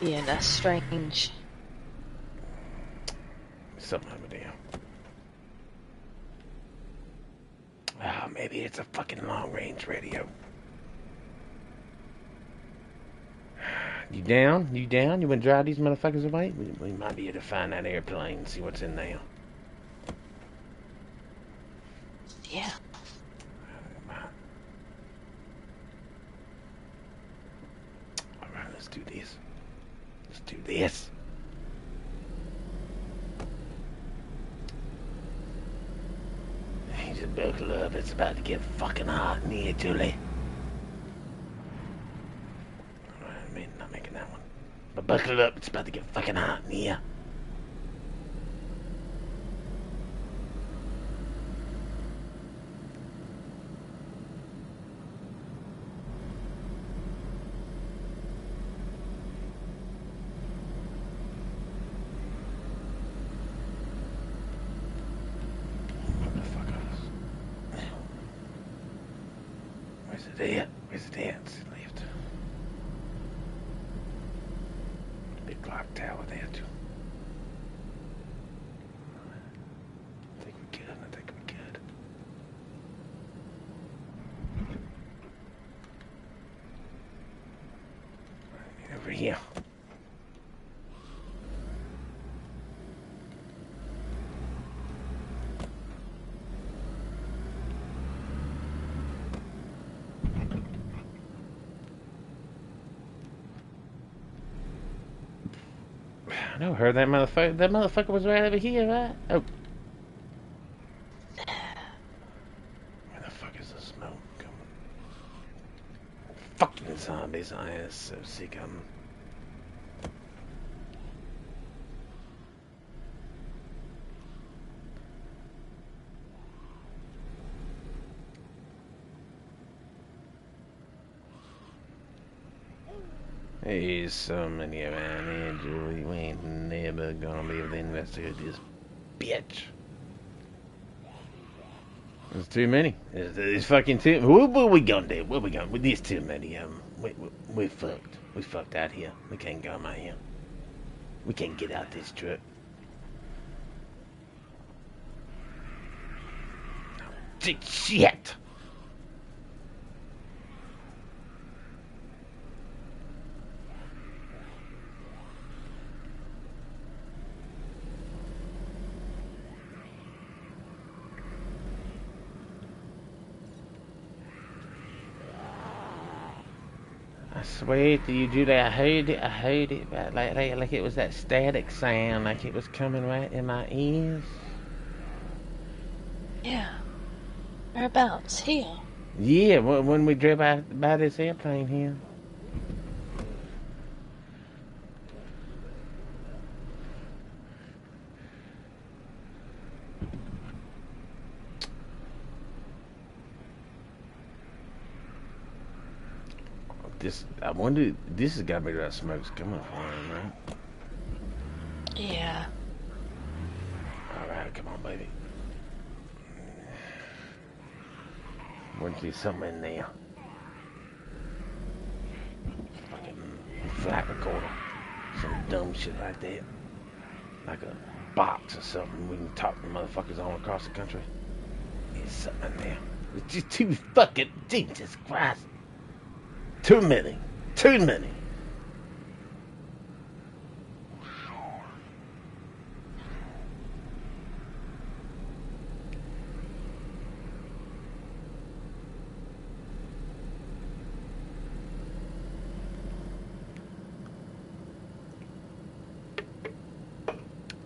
Yeah, that's strange. something over there. Ah, maybe it's a fucking long range radio. You down? You down? You wanna drive these motherfuckers away? We, we might be able to find that airplane, and see what's in there. Yeah. Alright, let's do this. Let's do this. Hey, just buckle up. It's about to get fucking hot in here, Julie. Alright, I mean, not making that one. But buckle up. It's about to get fucking hot in here. Motherfuckers. Where's it at? Where's it at? It's left. Big clock tower there too. I think we good. I think we good. Right, Over here. I. Heard that motherfucker. That motherfucker was right over here, right? Oh. Where the fuck is the smoke coming? Fucking zombies! I am so sick of 'em. There's so many around here, Julie. We ain't never gonna be able to investigate this bitch. There's too many. There's, there's fucking too. What, what we gonna do? What we gonna? There's too many them. We, we, we fucked. We fucked out here. We can't go out here. We can't get out this truck. Shit! I swear you do that. I heard it. I heard it, but like, like, like it was that static sound, like it was coming right in my ears. Yeah. Whereabouts? Here. Yeah, when, when we drove by, by this airplane here. This, I wonder, this has got to be where that smoke's coming from, right? Yeah. Alright, come on, baby. Wouldn't be something in there. Fucking flat recorder. Some dumb shit like that. Like a box or something we can talk to motherfuckers all across the country. There's something in there. It's just too fucking Jesus Christ. Too many. Too many.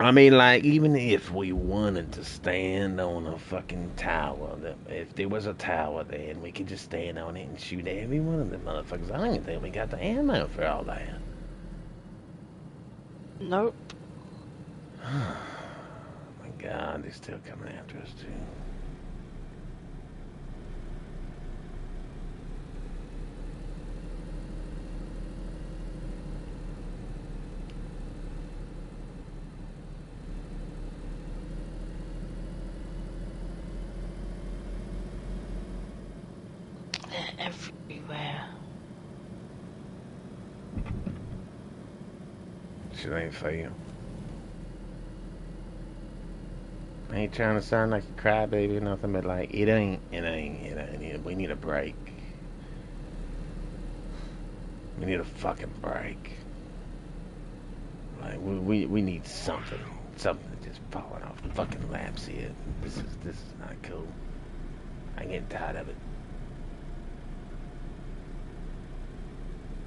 I mean, like, even if we wanted to stand on a fucking tower, if there was a tower there and we could just stand on it and shoot every one of them motherfuckers, I don't even think we got the ammo for all that. Nope. Oh my God, they're still coming after us, too. They're everywhere. Ain't fair. I ain't trying to sound like a crybaby or nothing, but like it ain't, it ain't, it ain't. We need a break. We need a fucking break. Like we we, we need something, something just falling off the fucking laps here. This is this is not cool. I'm getting tired of it.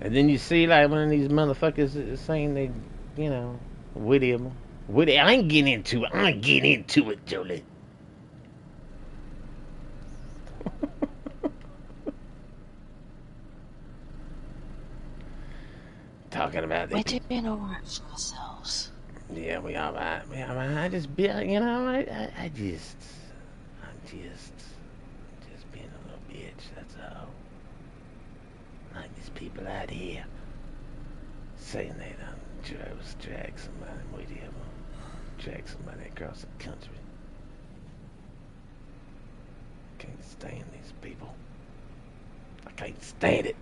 And then you see like one of these motherfuckers saying they, you know, with him. With I ain't getting into it. I ain't getting into it, Julie. Talking about We're the doing alright for ourselves. yeah, we all right. We all right. I just be, you know, I, I, I just, I'm just, just being a little bitch. That's all. Like these people out here saying they done drove, drag somebody with him, drag somebody across the country. Can't stand these people. I can't stand it.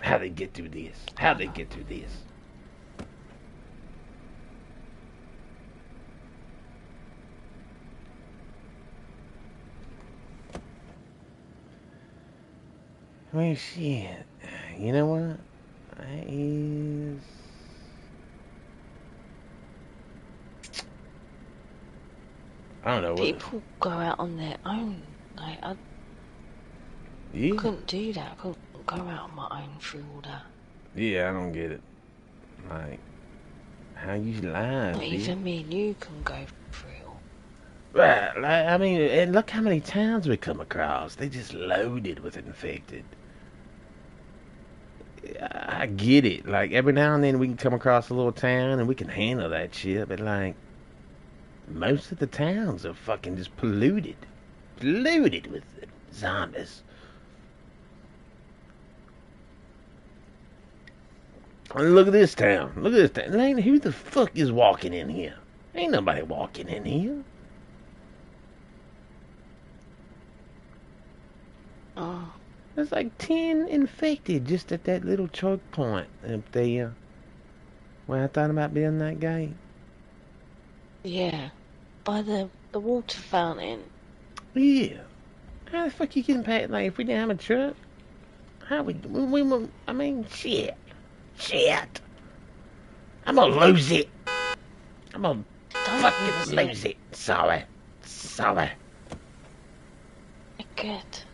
How they get through this? How they get through this? Well, shit. You know what? That is. I don't know what. People go out on their own. Like, I Yeah, couldn't do that. I couldn't go out on my own through all that. yeah, I don't get it. Like, how you Not dude? even me and you can go through it all. Right, like, I mean, and look how many towns we come across. They just loaded with infected. I get it. Like, every now and then we can come across a little town and we can handle that shit, but, like, most of the towns are fucking just polluted. Polluted with zombies. And look at this town. Look at this town. Lane, who the fuck is walking in here? Ain't nobody walking in here. Oh, There's like 10 infected just at that little choke point up there. When I thought about building that gate. yeah. By the, the water fountain. Yeah. How the fuck you getting past, like, if we didn't have a truck? How we, we, we I mean, shit. Shit. I'm gonna lose it. I'm gonna Don't fucking lose lose it. Sorry. Sorry. Good.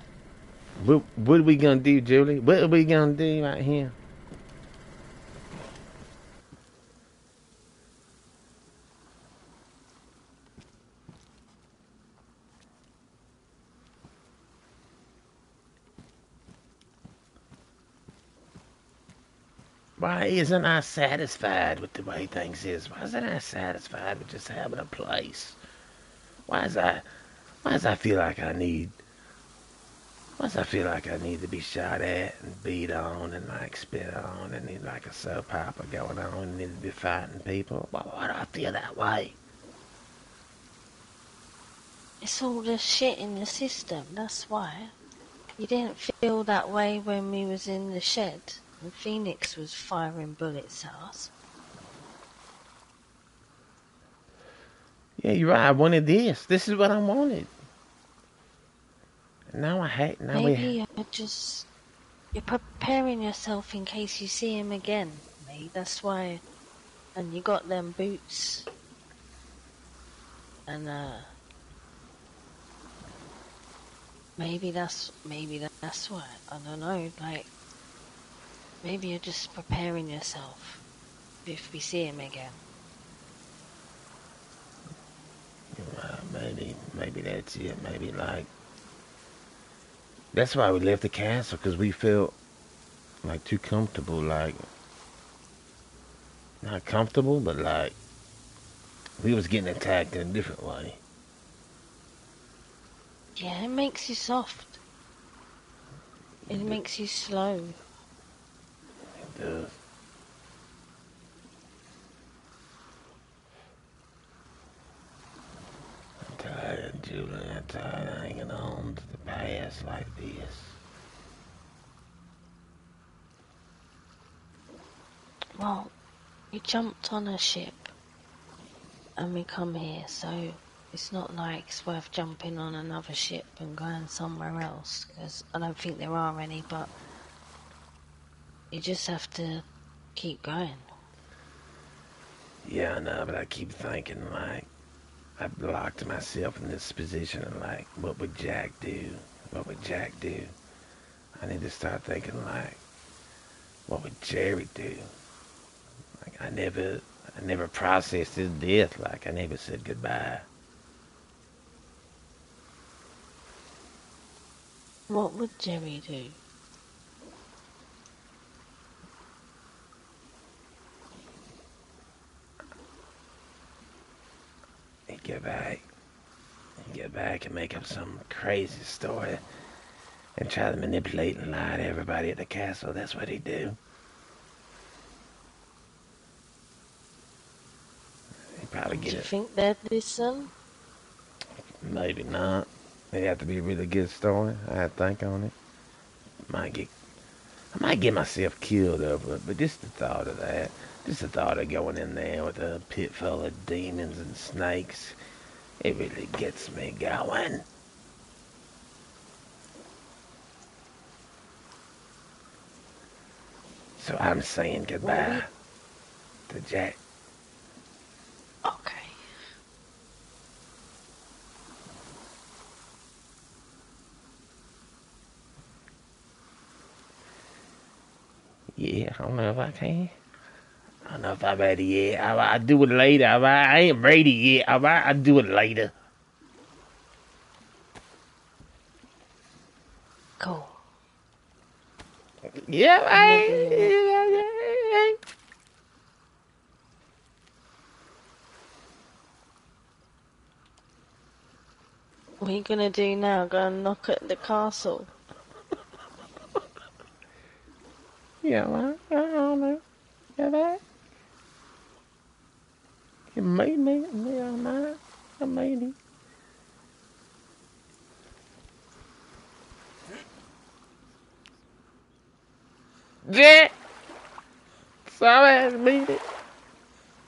What, what are we gonna do, Julie? What are we gonna do right here? Why isn't I satisfied with the way things is? Why isn't I satisfied with just having a place? Why is I why does I feel like I need does I feel like I need to be shot at and beat on and like spit on and need like a soap opera going on and need to be fighting people? Why, why do I feel that way? It's all the shit in the system, that's why. You didn't feel that way when we was in the shed and Phoenix was firing bullets at us. Yeah, you're right. I wanted this. This is what I wanted. Now I hate. Now we. Maybe you're just you're preparing yourself in case you see him again, mate. That's why. And you got them boots. And uh, maybe that's maybe that's why. I don't know. Like maybe you're just preparing yourself if we see him again. Uh, maybe, maybe that's it. Maybe like that's why we left the castle because we felt like too comfortable. Like not comfortable, but like we was getting attacked in a different way. Yeah, it makes you soft. It makes you slow. It does. I'm tired, Julie. I'm tired of hanging on to past like this. Well, we jumped on a ship and we come here, so it's not like it's worth jumping on another ship and going somewhere else, because I don't think there are any, but you just have to keep going. Yeah, I know, but I keep thinking like I've locked myself in this position of like, what would Jack do? What would Jack do? I need to start thinking like, what would Jerry do? Like I never, I never processed his death. Like I never said goodbye. What would Jerry do? Get back, he'd get back and make up some crazy story and try to manipulate and lie to everybody at the castle. That's what he'd do. He'd probably Do get you it. think they'd listen? Maybe not. It'd have to be a really good story. I had to think on it. Might get, I might get myself killed over it, but just the thought of that, just the thought of going in there with a pit full of demons and snakes, it really gets me going. So I'm saying goodbye to Jack. Okay. Yeah, I don't know if I can. I don't know if I'm ready yet. All right, I'll do it later. All right, I ain't ready yet. All right, I'll do it later. Cool. Yeah, I. Yeah. What are you gonna do now? Go and knock at the castle? Yeah, well, I don't know. Yeah, that. You made me. I made it. Yeah. Sorry, I made it.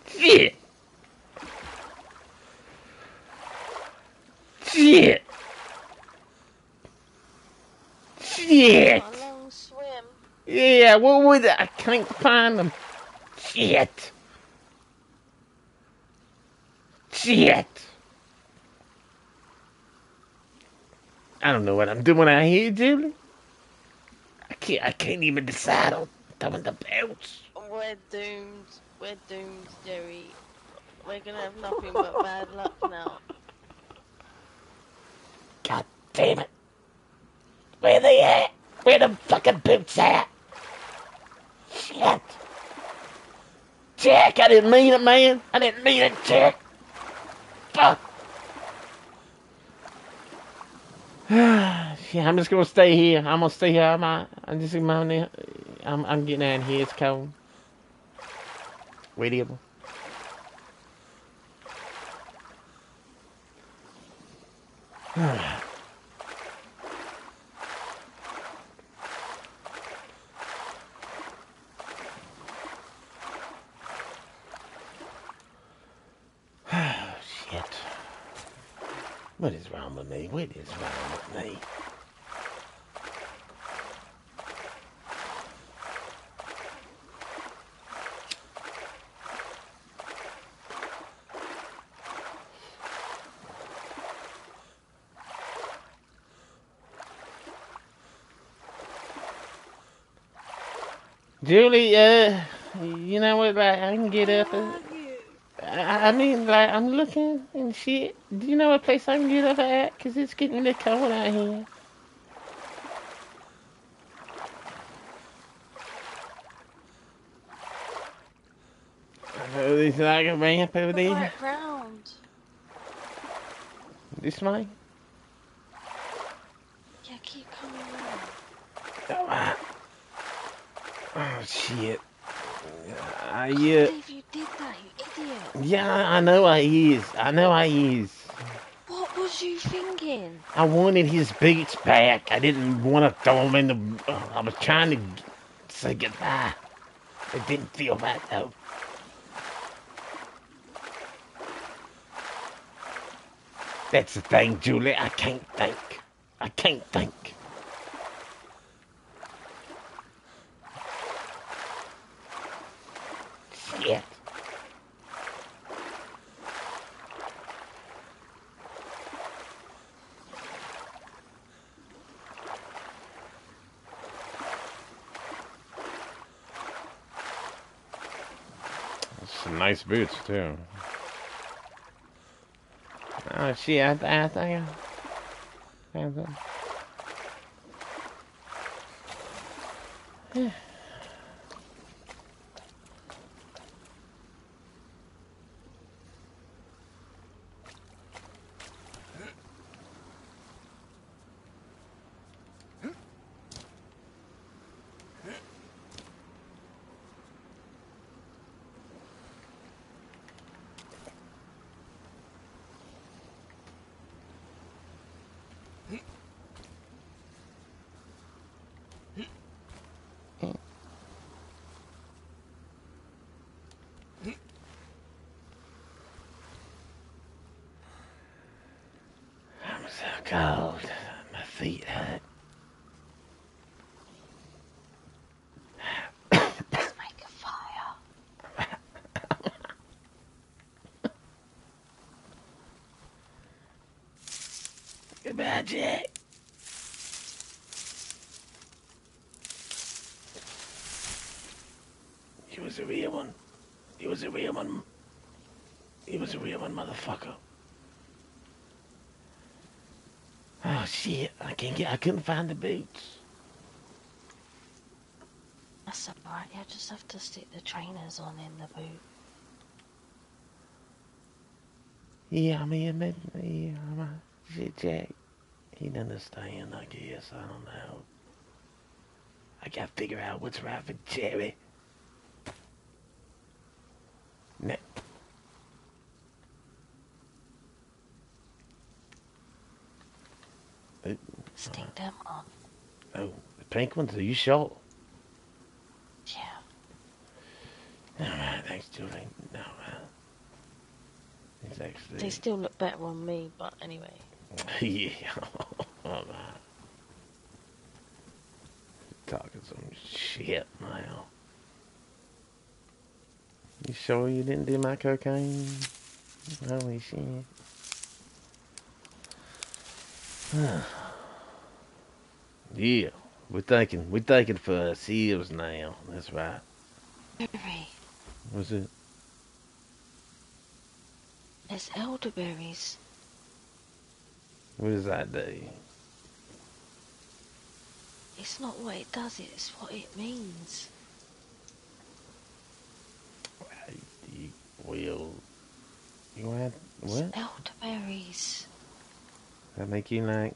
Shit. Shit. Shit. A long swim. Yeah, what would I? I can't find them. Shit. Shit. I don't know what I'm doing out here, Julie. I can't. I can't even decide on throwing the belts. We're doomed. We're doomed, Jerry. We're gonna have nothing but bad luck now. God damn it. Where they at? Where the fucking boots at? Shit. Jack, I didn't mean it, man. I didn't mean it, Jack. Yeah, I'm just gonna stay here. I'm gonna stay here. I'm, I'm just I'm, I'm, I'm getting out of here. It's cold. Waitable. Shit. What is wrong with me? What is wrong with me? Julie, uh, you know what? I can get up. And, I, I mean, like, I'm looking and shit. Do you know a place I can get up at? Cause it's getting a little cold out here. Oh, there's like a ramp over there. Right round. This way. Yeah, keep coming round. Oh, Alright. Oh shit. I I can't yeah. believe you did that, you idiot. Yeah, I know I is. I know I is. What was you thinking? I wanted his boots back. I didn't want to throw them in the. I was trying to say goodbye. It didn't feel right though. That's the thing, Julie. I can't think. I can't think. Shit. Some nice boots too. Oh shit! I, th- I think. I, I think. Yeah. I'm so cold. My feet hurt. Let's make a fire. Goodbye, Jack. He was a real one. He was a real one. He was a real one, motherfucker. Oh shit! I can't get. I couldn't find the boots. That's alright, you just have to stick the trainers on in the boot. Yeah, I mean, yeah, I'm a, shit, Jack. He'd understand, I guess. I don't know. I gotta figure out what's right for Jerry. Ne- Them on. oh, the pink ones? Are you sure? Yeah. Alright, thanks, Julie. No, man. It's actually. They still look better on me, but anyway. yeah. oh, man. Talking some shit now. You sure you didn't do my cocaine? Holy shit. yeah, we're thinking, we're thinking for seals now. That's right. Berry. Was it? There's elderberries. What does that do? It's not what it does, it's what it means. You will. You want what? It's elderberries. That make you like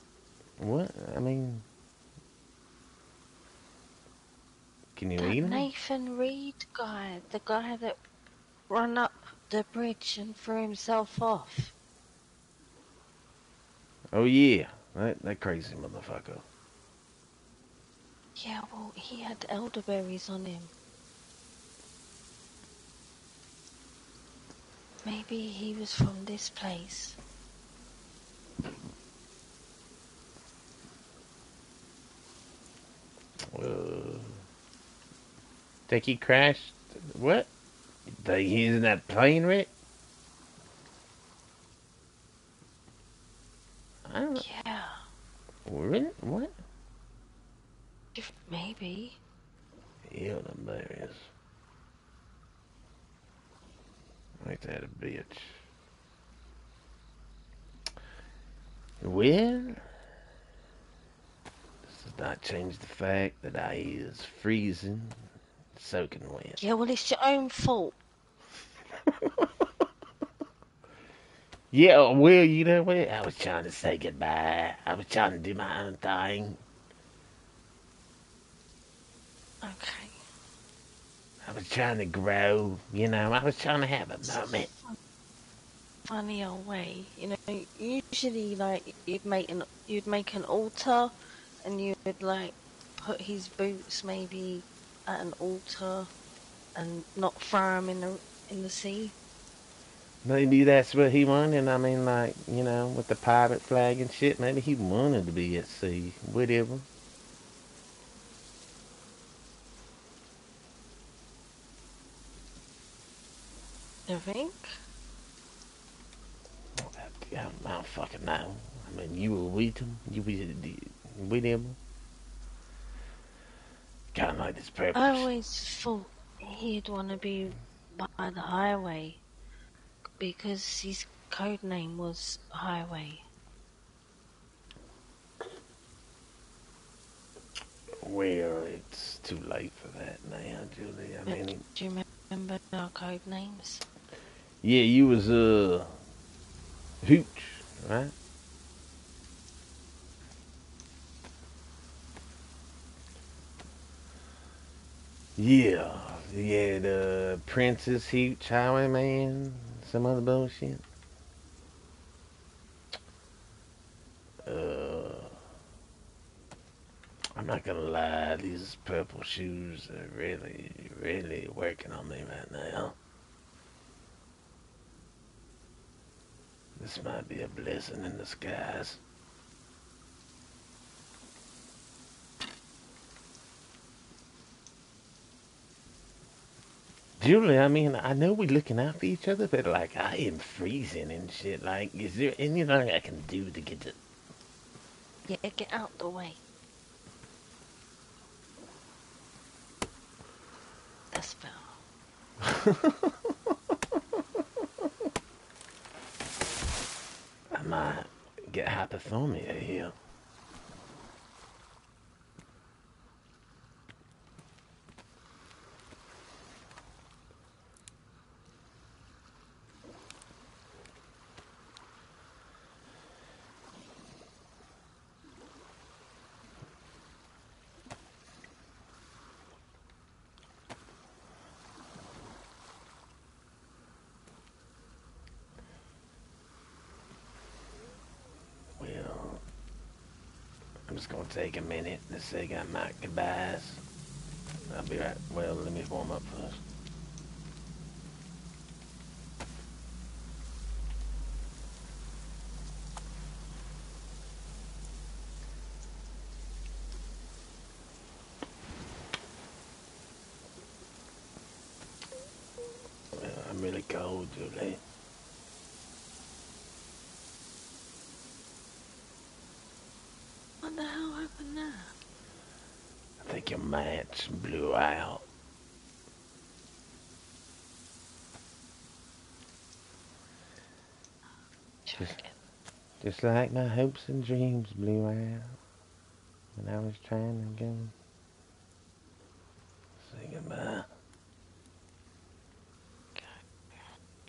what? I mean, can you That them? Nathan Reed guy, the guy that ran up the bridge and threw himself off. Oh yeah, that that crazy motherfucker. Yeah, well, he had elderberries on him. Maybe he was from this place. Uh, think he crashed? What? Think he's in that plane wreck? I don't know. Yeah, Really? What? if- maybe. Elderberries. Ain't that a bitch? Well, this does not change the fact that I is freezing, soaking wet. Yeah, well, it's your own fault. Yeah, well, you know what? I was trying to say goodbye. I was trying to do my own thing. Okay. I was trying to grow, you know. I was trying to have a moment. Funny old way, you know. Usually, like you'd make an you'd make an altar, and you would like put his boots maybe at an altar, and not throw him in the in the sea. Maybe that's what he wanted. I mean, like, you know, with the pirate flag and shit. Maybe he wanted to be at sea. Whatever. You think? I, I don't fucking know. I mean, you were with him. You were with him. Like this purpose. I always thought he'd want to be by the highway because his code name was Highway. Well, it's too late for that now, Julie. I mean, do you remember our code names? yeah, you was, uh, Hooch, right? Yeah, yeah, the Princess Hooch Highwayman, some other bullshit. Uh, I'm not gonna lie, these purple shoes are really, really working on me right now. This might be a blessing in disguise. Julie, I mean, I know we're looking out for each other, but like, I am freezing and shit. Like, is there anything I can do to get to? Yeah, get out the way. That's better. I might get hypothermia here. Take a minute to say goodbyes. I'll be right. Well, let me warm up first. I'm really cold, Julie. What the hell happened now? I think your match blew out. Just, just like my hopes and dreams blew out when I was trying to go. Say goodbye.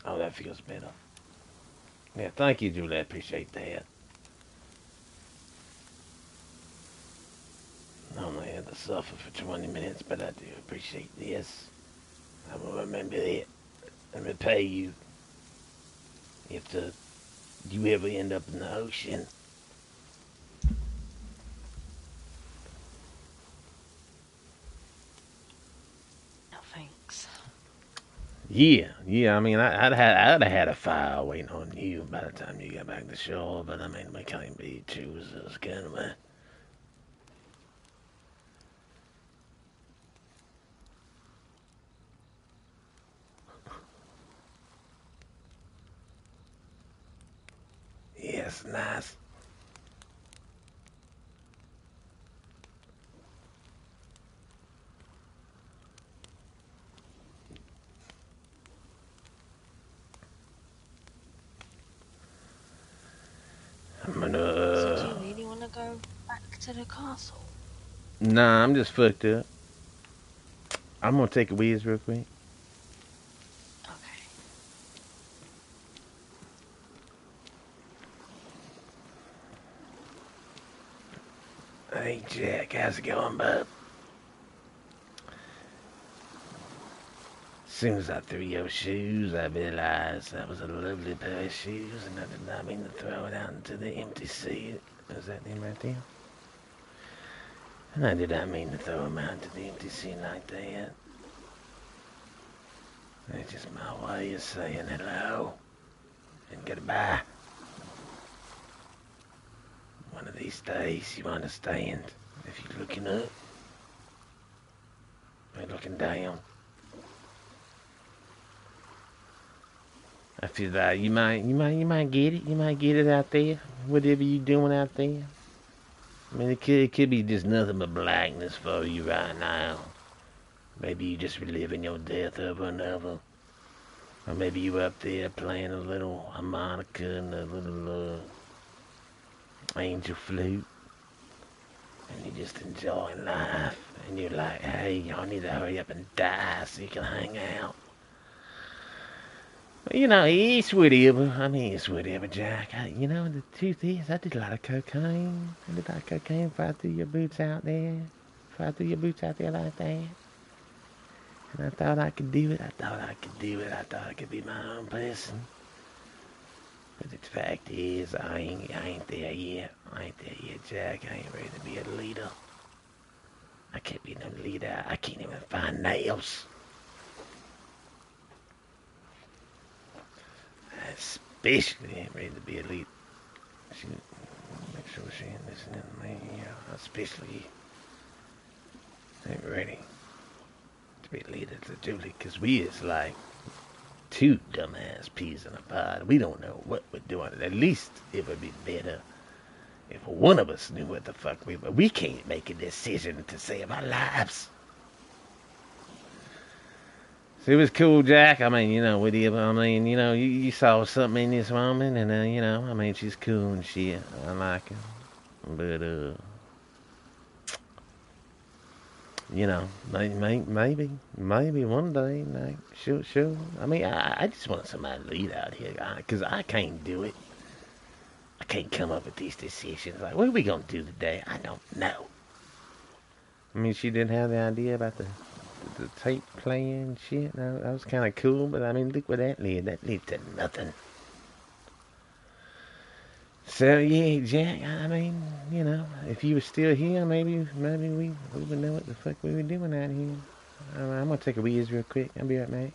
Oh, that feels better. Yeah, thank you, Julie. I appreciate that. I only had to suffer for 20 minutes, but I do appreciate this. I will remember that and repay you if the, you ever end up in the ocean. No thanks. Yeah, yeah. I mean, I, I'd had I'd have had a file waiting on you by the time you got back to shore, but I mean, we can't be choosers, can we? Yes, nice. I'm gonna. So do Uh, you really want to go back to the castle? Nah, I'm just fucked up. I'm gonna take a whiz real quick. Okay. Hey, Jack, how's it going, bud? As soon as I threw your shoes, I realized that was a lovely pair of shoes, and I did not mean to throw it out into the empty sea. Is that them right there? And I did not mean to throw them out into the empty sea like that. That's just my way of saying hello and goodbye. One of these days, you understand. If you're looking up, or looking down. I feel that you might, you might, you might get it. You might get it out there. Whatever you're doing out there. I mean, it could, it could be just nothing but blackness for you right now. Maybe you just reliving your death over and over. Or maybe you up there playing a little harmonica and a little, uh, angel flute. And you're just enjoying life. And you're like, hey, y'all need to hurry up and die so you can hang out. You know, it's whatever. I mean, it's whatever, Jack. I, you know, the truth is, I did a lot of cocaine. I did a lot of cocaine I threw your boots out there. I threw your boots out there like that. And I thought I could do it. I thought I could do it. I thought I could be my own person. But the fact is, I ain't, I ain't there yet. I ain't there yet, Jack. I ain't ready to be a leader. I can't be no leader. I can't even find nails. Especially ready to be a. She, make sure she ain't listening to me. Yeah, especially ain't ready to be a leader to Julie, 'cause we is like two dumbass peas in a pod. We don't know what we're doing. At least it would be better if one of us knew what the fuck we were. We can't make a decision to save our lives. So it was cool, Jack. I mean, you know, with you, I mean, you know, you, you saw something in this woman, and uh, you know, I mean, she's cool and shit. I like her, but uh, you know, may, may, maybe, maybe one day, like, sure, sure. I mean, I, I just want somebody to lead out here, because I can't do it. I can't come up with these decisions. Like, what are we gonna do today? I don't know. I mean, she didn't have the idea about the the, tape playing shit. That, that was kind of cool, but I mean, look where that led. That led to nothing. So yeah, Jack. I mean, you know, if you were still here, maybe maybe we we would know what the fuck we were doing out here. I'm, I'm gonna take a wheeze real quick. I'll be right back.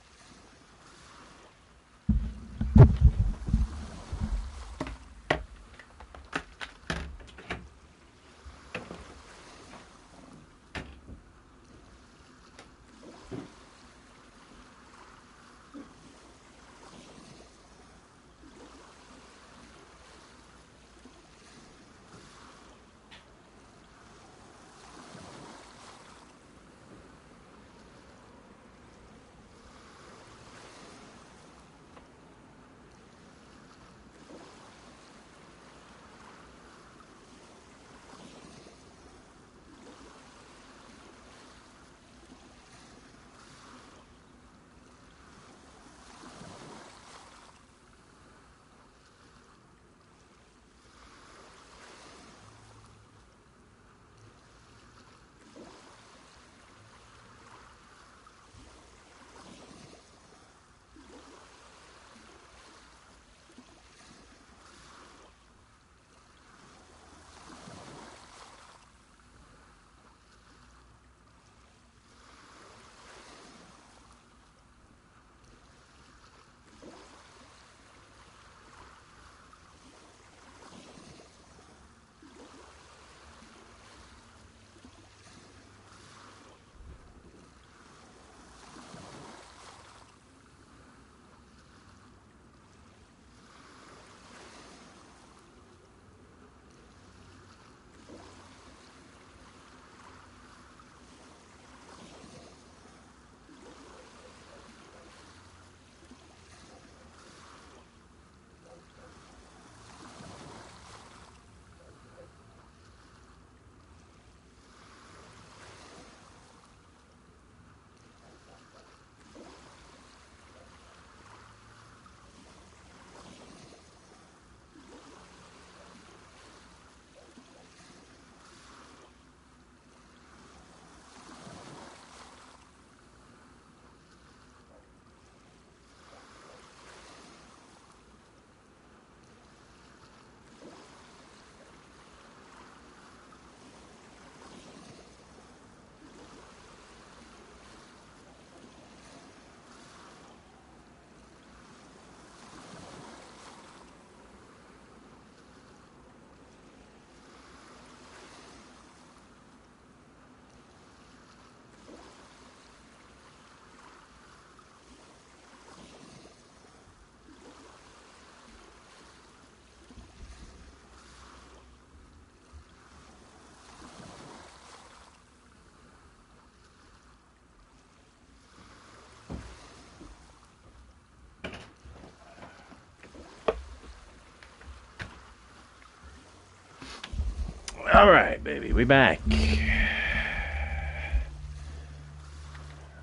All right, baby, we back.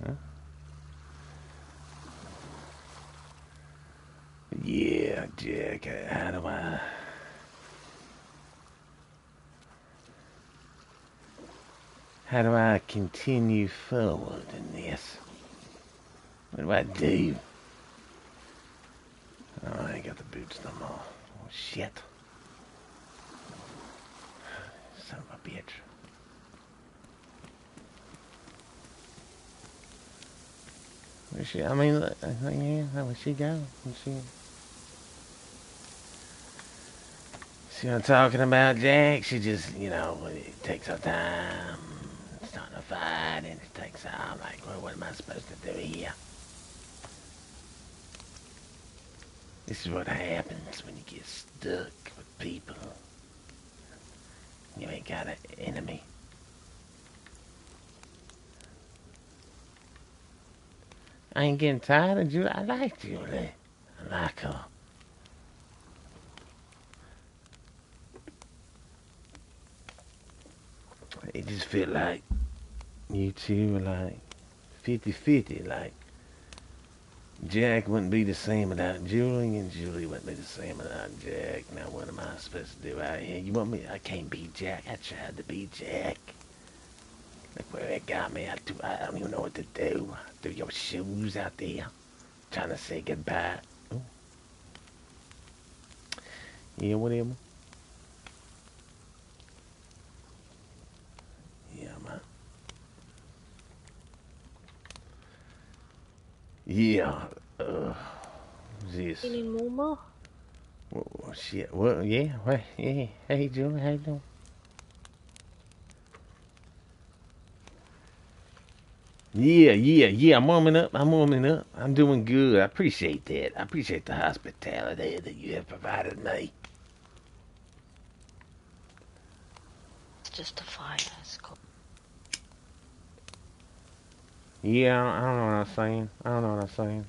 Huh? Yeah, Jack. How do I? How do I continue forward in this? What do I do? Oh, I ain't got the boots no more. Oh, shit. Son of a bitch. Where's she? I mean, yeah, where'd she go? Where'd she? See what I'm talking about, Jack? She just, you know, it takes her time. It's Starting to fight, and it takes her. I'm like, well, what am I supposed to do here? This is what happens when you get stuck with people. You ain't got an enemy. I ain't getting tired of Julie. I like Julie. I like her. It just feel like you two were like 50-50. Like Jack wouldn't be the same without Julie, and Julie wouldn't be the same without Jack. Now what am I supposed to do out here? You want me? I can't be Jack. I tried to be Jack. Look where it got me. I, do, I don't even know what to do. Do your shoes out there. Trying to say goodbye. Ooh. Yeah, whatever. Yeah, man. Yeah. Uh, this. Feeling warmer? Well, shit. Well, yeah. Well, yeah. Hey, Julie, how you doing? Yeah, yeah, yeah. I'm warming up. I'm warming up. I'm doing good. I appreciate that. I appreciate the hospitality that you have provided me. It's just a fire. It's cool. Yeah, I don't know what I'm saying. I don't know what I'm saying.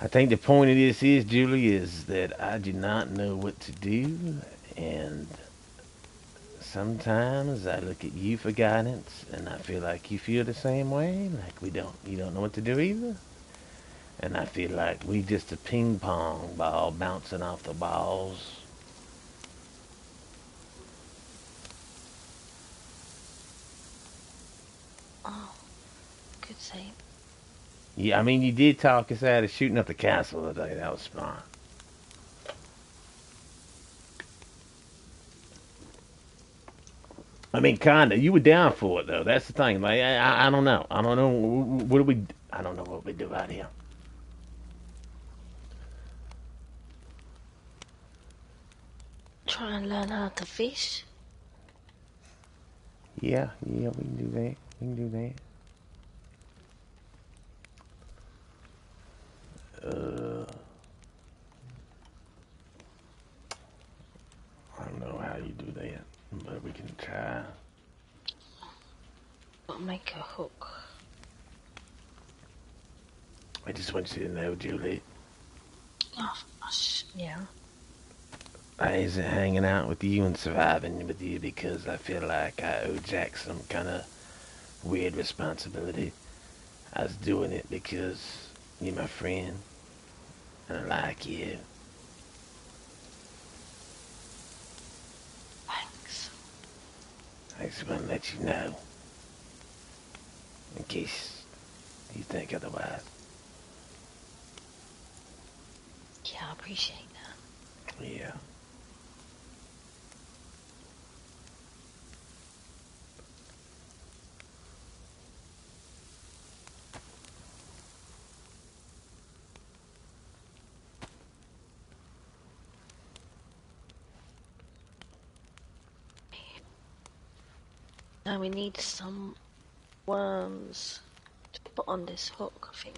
I think the point of this is, Julie, is that I do not know what to do, and sometimes I look at you for guidance, and I feel like you feel the same way, like we don't, you don't know what to do either. And I feel like we just a ping pong ball bouncing off the balls. Oh, good save. Yeah, I mean, you did talk us out of shooting up the castle today. That was smart. I mean, kinda. You were down for it though. That's the thing. Like, I, I, I don't know. I don't know. What do we? I don't know what we do out here. Try and learn how to fish. Yeah, yeah, we can do that. We can do that. Uh, I don't know how you do that, but we can try. I'll make a hook. I just want you to know, Julie, Oh. Yeah. I isn't hanging out with you and surviving with you because I feel like I owe Jack some kind of weird responsibility. I was doing it because you're my friend and I like you. Thanks. I just want to let you know in case you think otherwise. Yeah, I appreciate that. Yeah. Now we need some worms to put on this hook, I think.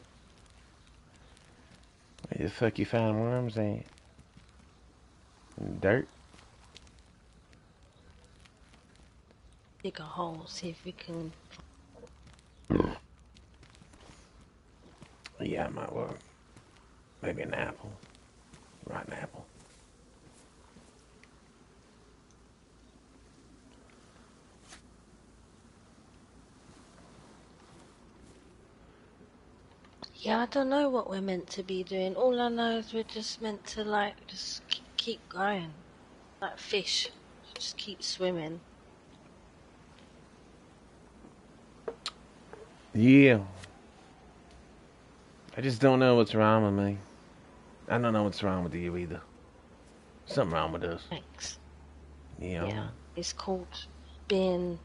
Where the fuck you find worms? In Dirt? Dig a hole, see if we can. Yeah, it might work. Maybe an apple. Rotten apple. Yeah, I don't know what we're meant to be doing. All I know is we're just meant to, like, just keep going. Like fish. Just keep swimming. Yeah. I just don't know what's wrong with me. I don't know what's wrong with you either. Something wrong with us. Thanks. Yeah. Yeah. It's called being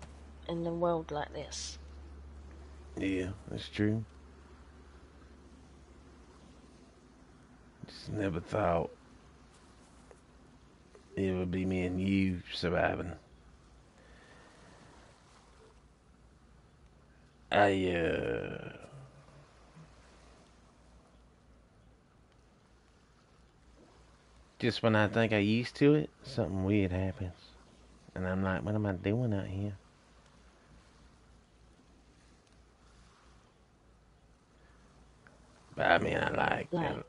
in the world like this. Yeah, that's true. Just never thought it would be me and you surviving. I, uh. Just when I think I used to it, something weird happens. And I'm like, what am I doing out here? But I mean, I like. Uh,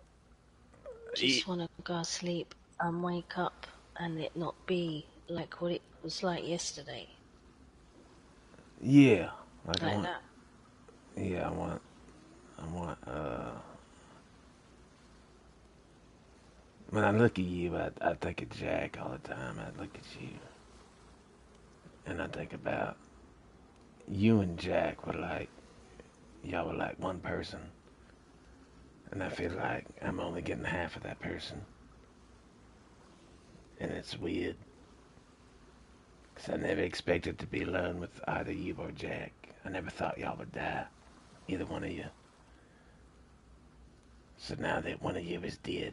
Just want to go to sleep and wake up and it not be like what it was like yesterday. yeah, like, I want, that. yeah, I want, I want. uh When I look at you, I, I think of Jack all the time. I look at you, and I think about you and Jack were like, y'all were like one person, and I feel like I'm only getting half of that person, and it's weird. Cause I never expected to be alone with either you or Jack. I never thought y'all would die, either one of you. So now that one of you is dead,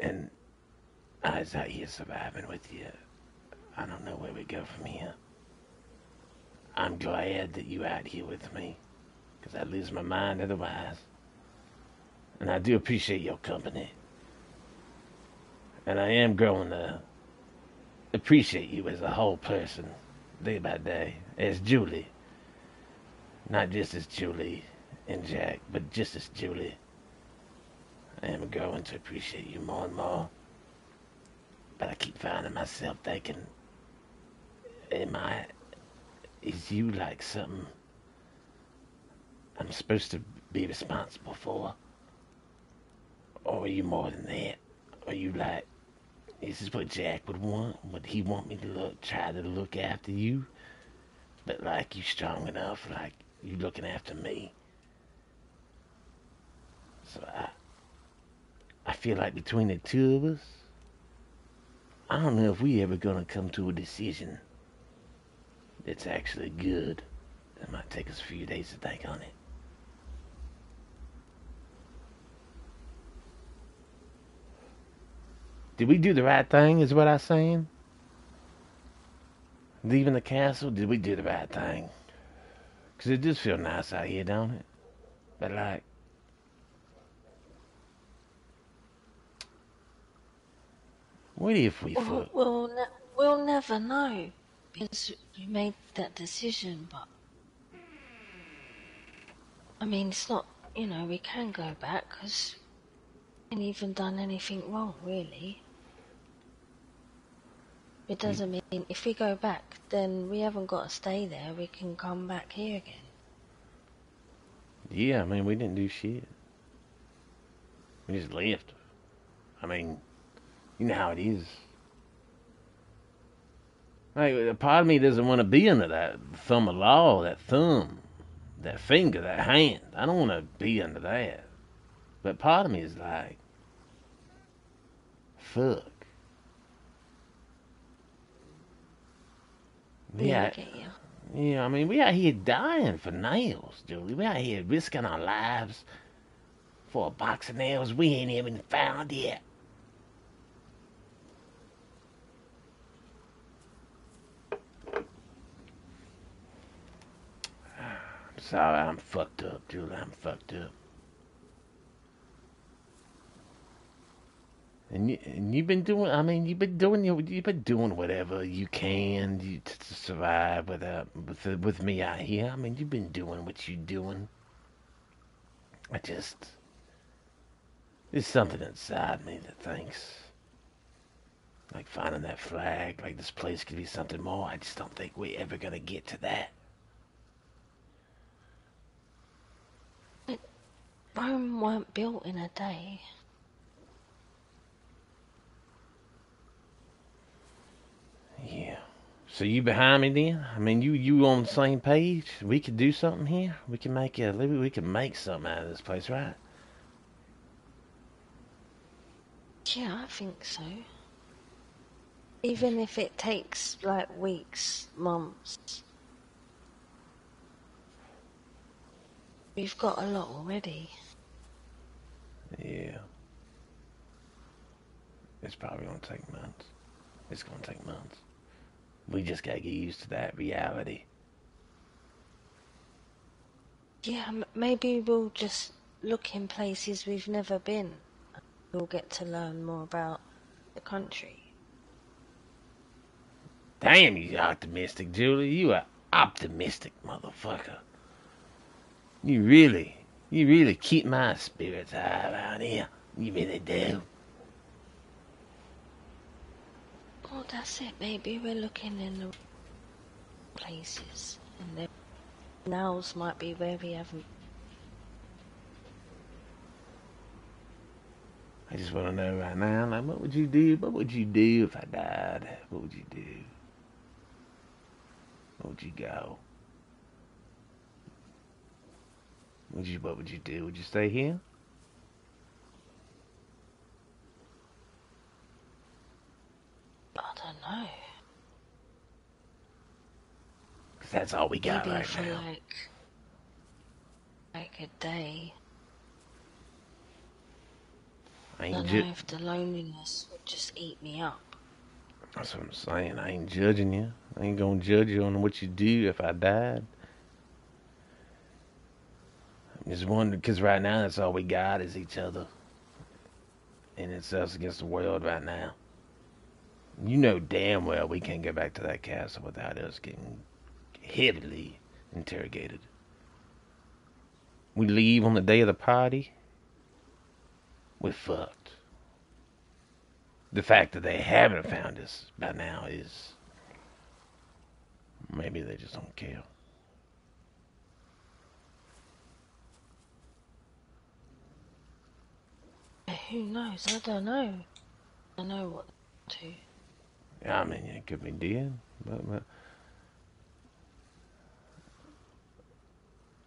and I's out here surviving with you, I don't know where we go from here. I'm glad that you're out here with me, cause I'd lose my mind otherwise. And I do appreciate your company. And I am growing to appreciate you as a whole person, day by day, as Julie. Not just as Julie and Jack, but just as Julie. I am growing to appreciate you more and more. But I keep finding myself thinking, am I, is you like something I'm supposed to be responsible for? Or are you more than that? Are you like, this is what Jack would want? Would he want me to look, try to look after you? But like you strong enough, like you looking after me. So I, I feel like between the two of us, I don't know if we ever gonna come to a decision that's actually good. It might take us a few days to think on it. Did we do the right thing? Is what I'm saying? Leaving the castle, did we do the right thing? Cause it does feel nice out here, don't it? But like, what if we We'll, we'll, ne- we'll never know because we made that decision, but I mean, it's not, you know, we can go back because we haven't even done anything wrong, really. It hmm. doesn't mean if we go back, then we haven't got to stay there. We can come back here again. Yeah, I mean, we didn't do shit. We just left. I mean, you know how it is. Like, a part of me doesn't want to be under that thumb of law, that thumb, that finger, that hand. I don't want to be under that. But part of me is like, fuck. Yeah, Yeah, I you. yeah, I mean, we out here dying for nails, Julie. We out here risking our lives for a box of nails we ain't even found yet. I'm sorry, I'm fucked up, Julie. I'm fucked up. And you and you've been doing. I mean, you've been doing. your- You've been doing whatever you can to, to survive with with me out here. I mean, you've been doing what you're doing. I just there's something inside me that thinks like finding that flag, like this place could be something more. I just don't think we're ever gonna get to that. Rome weren't built in a day. Yeah. So you behind me then? I mean, you you on the same page? We could do something here. We can make a maybe we can make something out of this place, right? Yeah, I think so. Even if it takes like weeks, months. We've got a lot already. Yeah. It's probably gonna take months. It's gonna take months. We just gotta get used to that reality. Yeah, m- maybe we'll just look in places we've never been. We'll get to learn more about the country. Damn, you optimistic, Julie. You are optimistic, motherfucker. You really, You really keep my spirits high around here. You really do. Well, that's it. Maybe we're looking in the places, and the nows might be where we haven't. I just want to know right now, like, what would you do? What would you do if I died? What would you do? Where would you go? Would you? What would you do? Would you stay here? I don't know. that's all we got Maybe right for now. like, like a day. I ain't don't know if the loneliness would just eat me up. That's what I'm saying. I ain't judging you. I ain't gonna judge you on what you do if I died. I'm just wondering, because right now that's all we got is each other. And it's us against the world right now. You know damn well we can't go back to that castle without us getting heavily interrogated. We leave on the day of the party, we're fucked the fact that they haven't found us by now is maybe they just don't care. Who knows? I don't know. I know what to. I mean, it could be dead, but,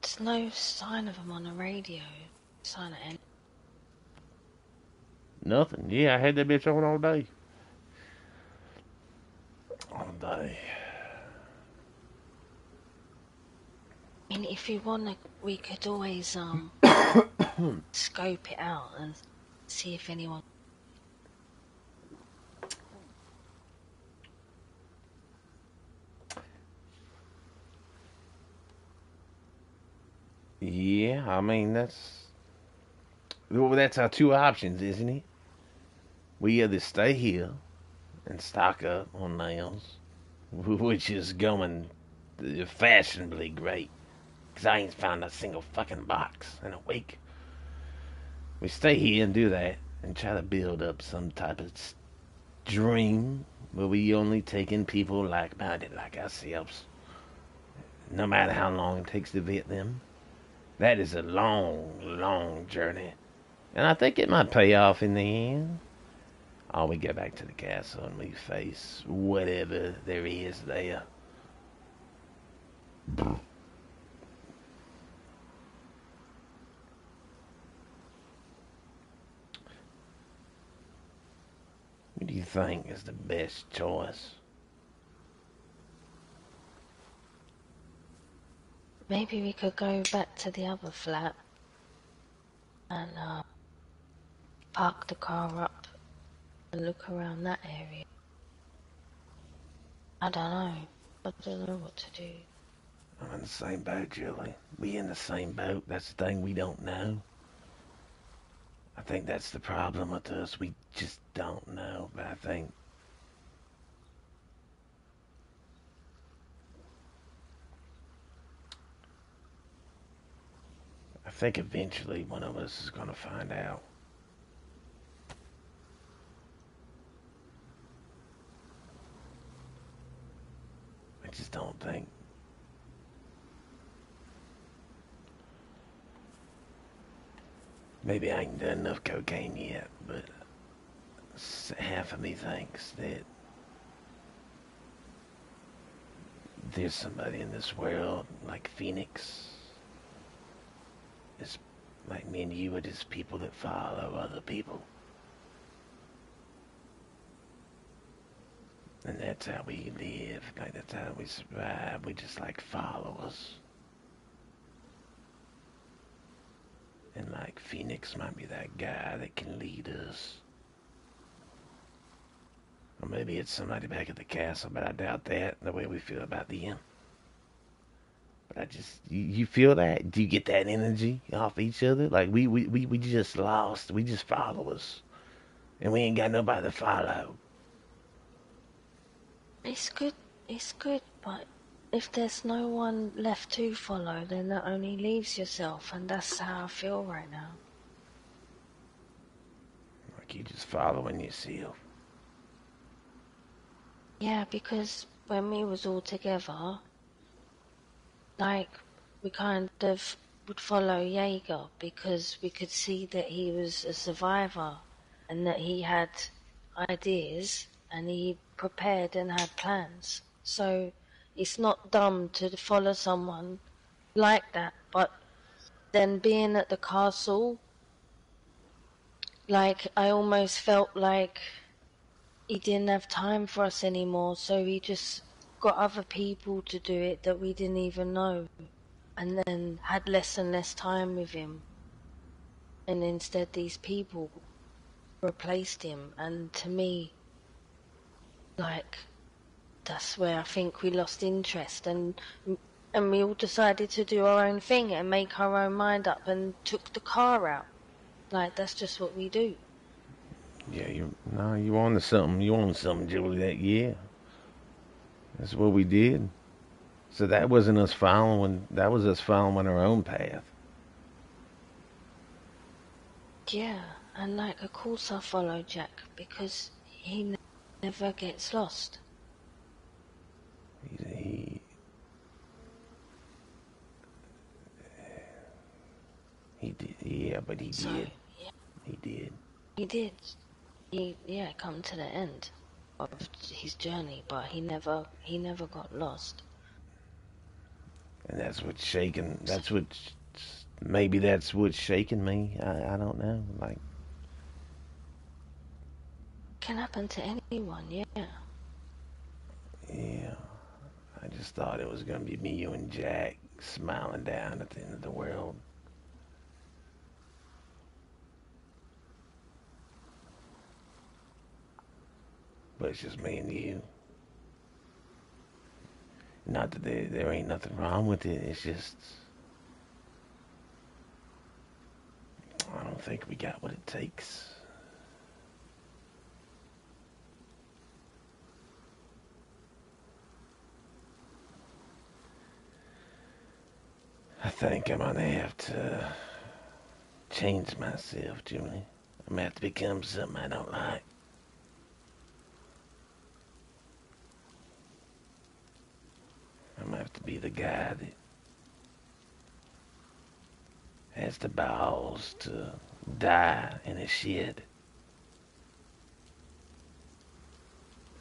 There's no sign of them on the radio. Sign of any. nothing. Yeah, I had that bitch on all day. All day. I mean, if you want we could always um scope it out and see if anyone. Yeah, I mean that's well, that's our two options, isn't it? We either stay here and stock up on nails, which is going fashionably great, 'cause I ain't found a single fucking box in a week. We stay here and do that and try to build up some type of dream where we only take in people like-minded like ourselves, no matter how long it takes to vet them. That is a long, long journey. And I think it might pay off in the end. Or we go back to the castle and we face whatever there is there. What do you think is the best choice? Maybe we could go back to the other flat and uh, park the car up and look around that area. I don't know. I don't know what to do. I'm in the same boat, Julie. We in the same boat. That's the thing we don't know. I think that's the problem with us. We just don't know. But I think think eventually one of us is gonna find out. I just don't think Maybe I ain't done enough cocaine yet, but half of me thinks that there's somebody in this world like Phoenix. It's like me and you are just people that follow other people. And that's how we live. Like that's how we survive. We just like followers. And like Phoenix might be that guy that can lead us. Or maybe it's somebody back at the castle, but I doubt that, the way we feel about the them. But I just, you, you feel that? Do you get that energy off each other? Like we, we, we, we just lost. We just followers. And we ain't got nobody to follow. It's good. It's good, but if there's no one left to follow, then that only leaves yourself, and that's how I feel right now. Like you just following yourself. Yeah, because when we was all together, like we kind of would follow Jaeger because we could see that he was a survivor and that he had ideas and he prepared and had plans. So it's not dumb to follow someone like that, but then being at the castle, like I almost felt like he didn't have time for us anymore, so he just got other people to do it that we didn't even know, and then had less and less time with him. And instead, these people replaced him, and to me, like, that's where I think we lost interest, and and we all decided to do our own thing and make our own mind up, and took the car out. Like that's just what we do. Yeah, you no, you on to something. You on something, Julie. That yeah, that's what we did. So that wasn't us following. That was us following our own path. Yeah, and like of course I follow Jack because he ne- never gets lost. He, he he did. Yeah, but he So did. yeah, He did. he did. He yeah come to the end of his journey, but he never he never got lost. And that's what's shaking. That's what maybe that's what's shaking me. I I don't know. Like Can happen to anyone. Yeah. yeah, I just thought it was gonna be me, you, and Jack smiling down at the end of the world. But it's just me and you. Not that there, there ain't nothing wrong with it. It's just I don't think we got what it takes. I think I'm gonna have to change myself, Julie. I'm gonna have to become something I don't like. I'm gonna have to be the guy that has the balls to die in a shed.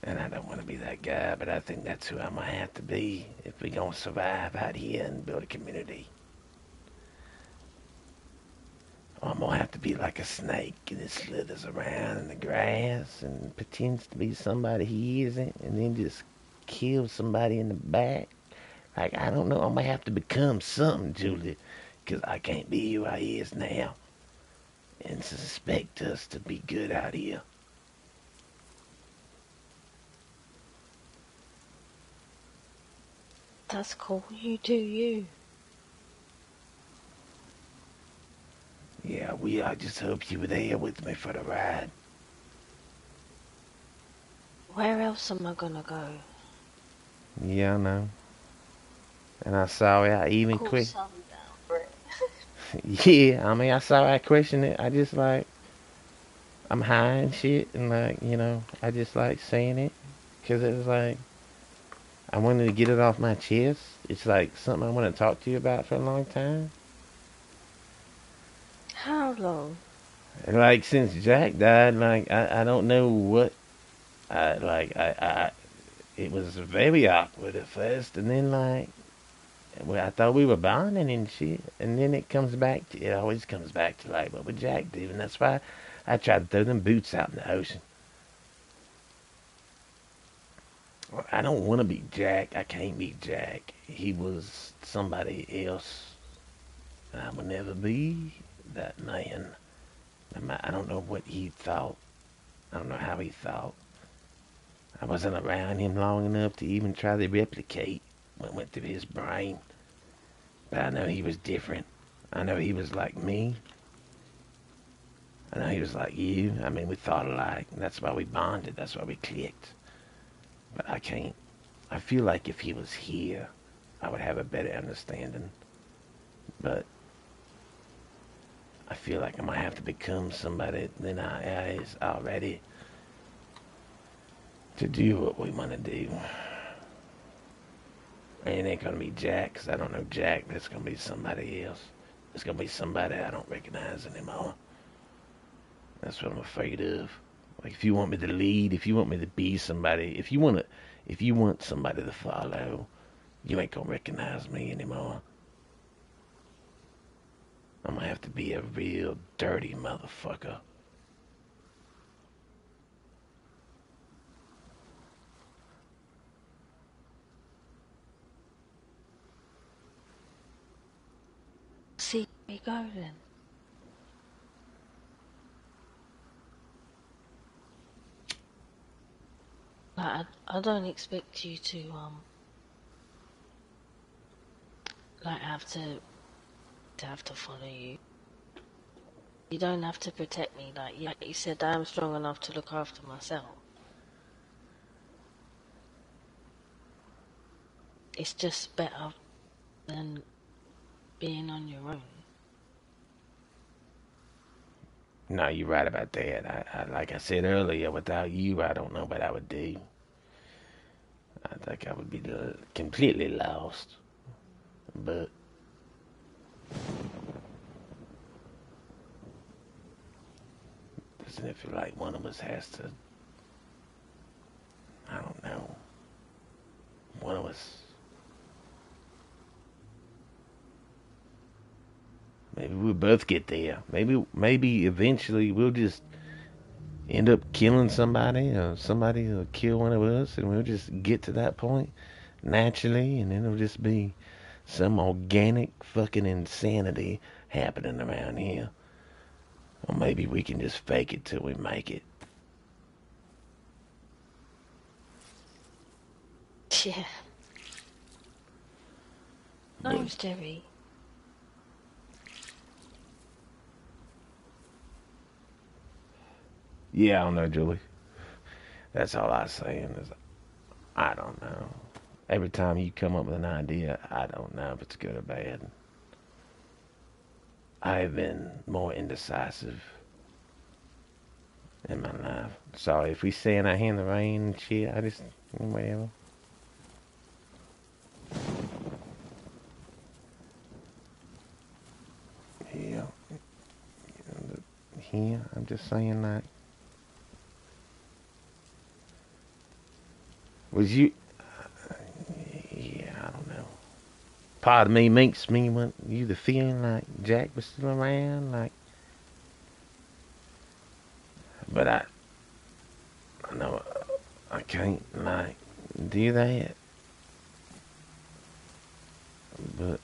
And I don't want to be that guy, but I think that's who I'm gonna have to be if we're gonna survive out here and build a community. I'm gonna have to be like a snake and it slithers around in the grass and pretends to be somebody he isn't, and then just kills somebody in the back. Like I don't know, I'm gonna have to become something, Julie, 'cause I can't be who I is now, and suspect us to be good out here. That's cool. You do you. Yeah, we. I just hope you were there with me for the ride. Where else am I gonna go? Yeah, I know. And I saw it. I even Cool quick. sun down, Brett. Yeah, I mean, I saw I questioned it. I just like, I'm high and shit, and like, you know, I just like saying it, cause it was like, I wanted to get it off my chest. It's like something I want to talk to you about for a long time. How long? Like since Jack died, like I, I don't know what, I like I, I, it was very awkward at first, and then like, I thought we were bonding and shit, and then it comes back to it always comes back to like what would Jack do, and that's why I tried to throw them boots out in the ocean. I don't want to be Jack. I can't be Jack. He was somebody else, I will never be that man. I don't know what he thought. I don't know how he thought. I wasn't around him long enough to even try to replicate what went through his brain. But I know he was different. I know he was like me. I know he was like you. I mean, we thought alike. That's why we bonded. That's why we clicked. But I can't. I feel like if he was here, I would have a better understanding. But I feel like I might have to become somebody than I is already to do what we want to do. It ain't gonna be Jack, 'cause I don't know Jack. That's gonna be somebody else. It's gonna be somebody I don't recognize anymore. That's what I'm afraid of. Like if you want me to lead, if you want me to be somebody, if you want to, if you want somebody to follow, you ain't gonna recognize me anymore. I'm gonna have to be a real dirty motherfucker. We go then. I, I don't expect you to, um, like, have to, to have to follow you. You don't have to protect me, like you, like you said, I am strong enough to look after myself. It's just better than being on your own. No, you're right about that. I, I, like I said earlier, without you, I don't know what I would do. I think I would be completely lost. But doesn't it feel like one of us has to? I don't know. One of us. Maybe we'll both get there. Maybe, maybe eventually we'll just end up killing somebody, or somebody will kill one of us, and we'll just get to that point naturally, and then it'll just be some organic fucking insanity happening around here. Or maybe we can just fake it till we make it. Yeah. No, Jerry. Yeah, I don't know, Julie. That's all I'm saying is, I don't know. Every time you come up with an idea, I don't know if it's good or bad. I've been more indecisive in my life. So if we saying I hand the rain and shit, I just whatever. Yeah. Here, I'm just saying that. Was you? Yeah, I don't know. Part of me makes me want you to feeling like Jack was still around, like. But I, I know I can't like do that. But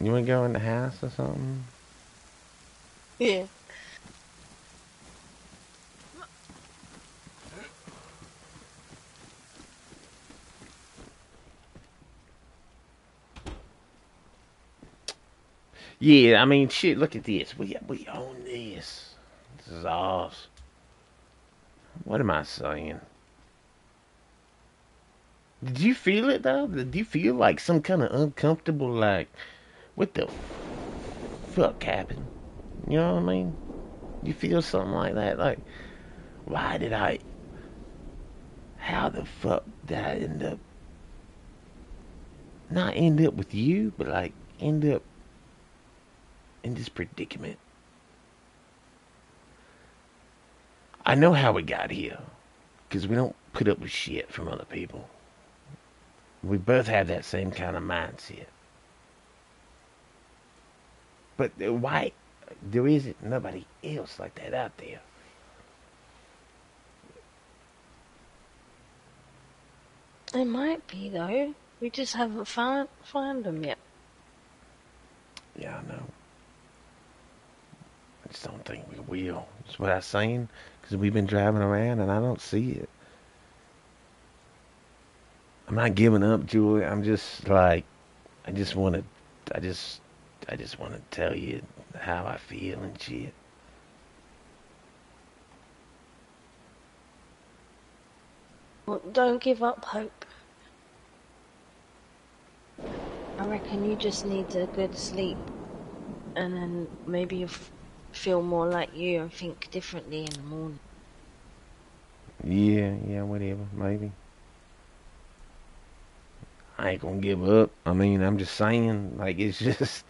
you want to go in the house or something? Yeah. Yeah, I mean, shit. Look at this. We we own this. This is ours. What am I saying? Did you feel it though? Did you feel like some kind of uncomfortable, like, what the fuck happened? You know what I mean? You feel something like that? Like, why did I? How the fuck did I end up? Not end up with you, but like end up in this predicament. I know how we got here, because we don't put up with shit from other people. We both have that same kind of mindset. But why there isn't nobody else like that out there? It might be though. We just haven't found found them yet. Yeah, I know. Just don't think we will. That's what I'm saying. Because we've been driving around and I don't see it. I'm not giving up, Julie. I'm just like, I just want to, I just, I just want to tell you how I feel and shit. Well, don't give up hope. I reckon you just need a good sleep, and then maybe you f- feel more like you and think differently in the morning. Yeah, yeah, whatever, maybe. I ain't gonna give up. I mean, I'm just saying, like, it's just,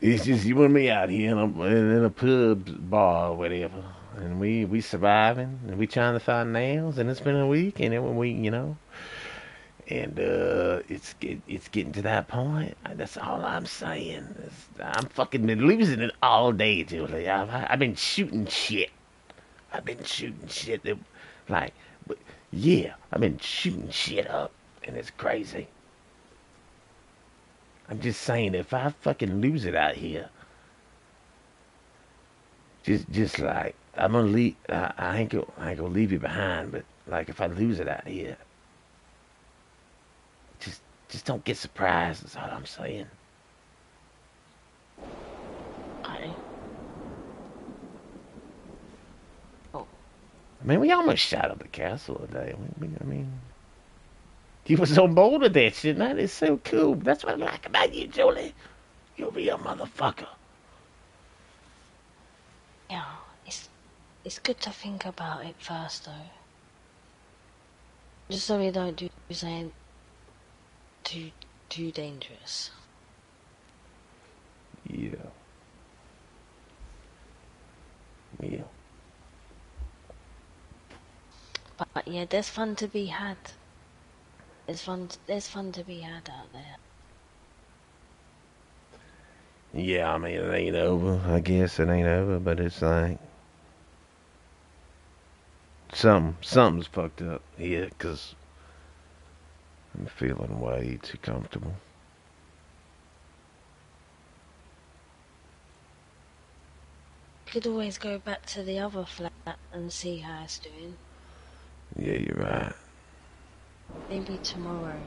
it's just you and me out here in a, in a pub bar or whatever, and we we surviving, and we trying to find nails, and it's been a week, and then we, you know, and uh, it's it's getting to that point. That's all I'm saying. It's, I'm fucking been losing it all day, Julie. I've I've been shooting shit. I've been shooting shit that, like, but yeah, I've been shooting shit up, and it's crazy. I'm just saying, if I fucking lose it out here, just just like I'm gonna leave, I, I ain't gonna I ain't gonna leave you behind, but like if I lose it out here, just don't get surprised. That's all I'm saying. I Oh. I mean, we almost shot up the castle today. I mean, you was on board with that shit. That is so cool. That's what I like about you, Julie. You'll be a motherfucker. yeah, it's it's good to think about it first though. Just so we don't do something too too dangerous. Yeah. Yeah. But, but yeah, there's fun to be had. There's fun. There's fun to be had out there. Yeah, I mean, it ain't over. I guess it ain't over, but it's like something, something's fucked up here, 'cause I'm feeling way too comfortable. Could always go back to the other flat and see how it's doing. Yeah, you're right. Maybe tomorrow.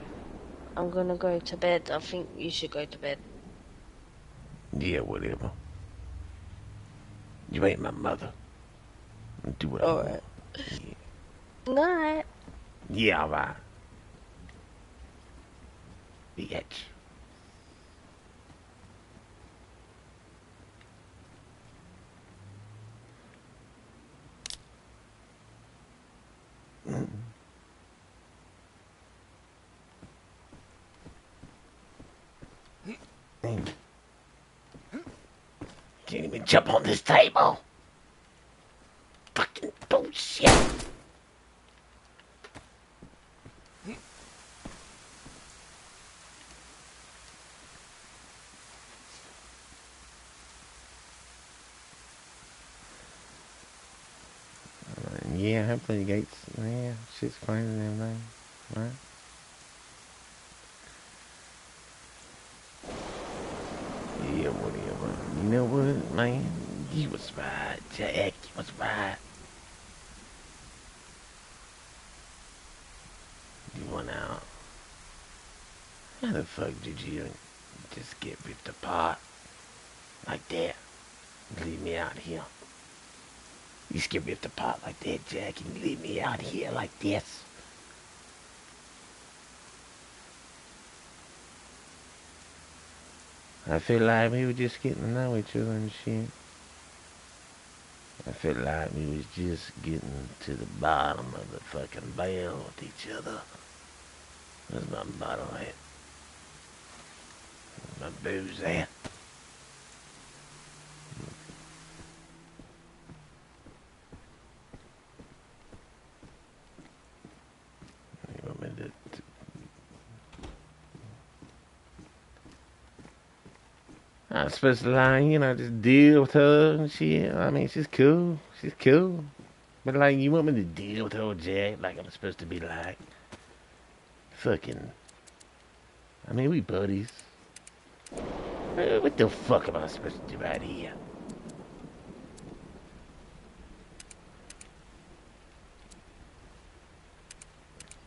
I'm gonna go to bed. I think you should go to bed. Yeah, whatever. You ain't my mother. Do what I All want. right. Night. Yeah, alright. Bitch. Can't even jump on this table. Fucking bullshit. Yeah, hopefully the gates, yeah, shit's clean and everything, right? Yeah, whatever. You know what, man? You was right, Jack. You was right. You went out. How the fuck did you just get ripped apart like that? Leave me out here. You just get ripped apart like that, Jack, and you leave me out here like this. I feel like we were just getting to know each other and shit. I felt like we was just getting to the bottom of the fucking barrel with each other. Where's my bottle at? My booze at? You want me to, to Supposed to lie, you know, just deal with her and shit. I mean, she's cool. She's cool. But like, you want me to deal with her, Jack? Like I'm supposed to be like, fucking. I mean, we buddies. Uh, What the fuck am I supposed to do right here?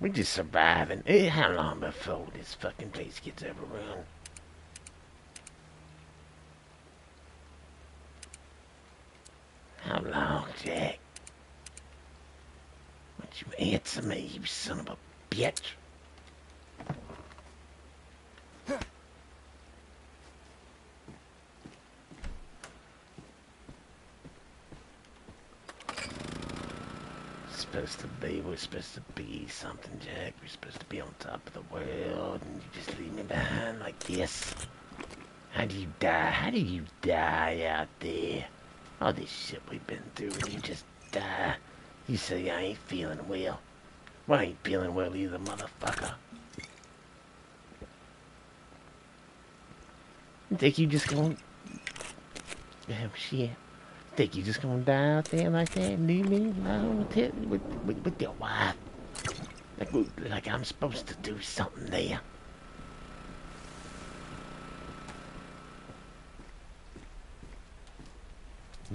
We're just surviving. Eh, How long before this fucking place gets overrun? long Jack. Won't you answer me, you son of a bitch? supposed to be? We're supposed to be something, Jack. We're supposed to be on top of the world, and you just leave me behind like this. How do you die? How do you die out there? All this shit we've been through, and you just die. You say I ain't feeling well. Well, I ain't feeling well either, motherfucker. Think you just gonna... Oh, shit. Think you just gonna die out there like that and leave me alone with, it- with, with, with your wife? Like, like I'm supposed to do something there.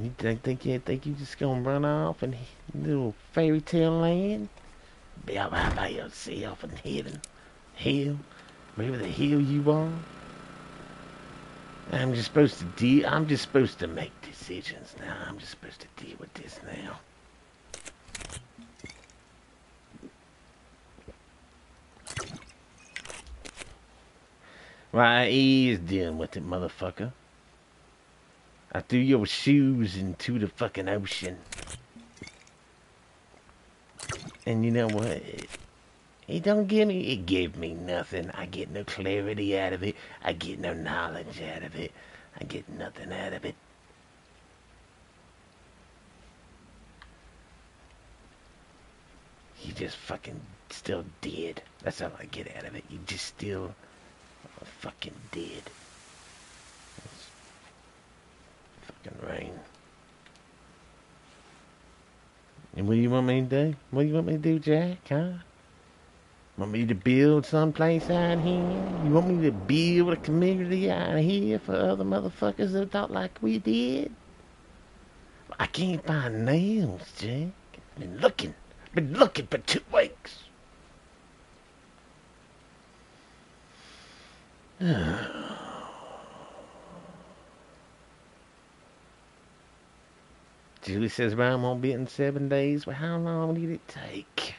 You think, you think you just gonna run off in little fairy tale land? Be there by yourself and heaven, hell, wherever the hell you are. I'm just supposed to deal. I'm just supposed to make decisions now. I'm just supposed to deal with this now. Right, he is dealing with it, motherfucker. I threw your shoes into the fucking ocean. And you know what? It don't give me, it gave me nothing. I get no clarity out of it. I get no knowledge out of it. I get nothing out of it. You just fucking still dead. That's all I get out of it. You just still fucking dead. It's fucking rain. And what do you want me to do? What do you want me to do, Jack? Huh? Want me to build someplace out here? You want me to build a community out here for other motherfuckers that thought like we did? I can't find nails, Jack. Been looking. Been looking for two weeks. Julie says Ryan won't be in seven days. Well, how long did it take?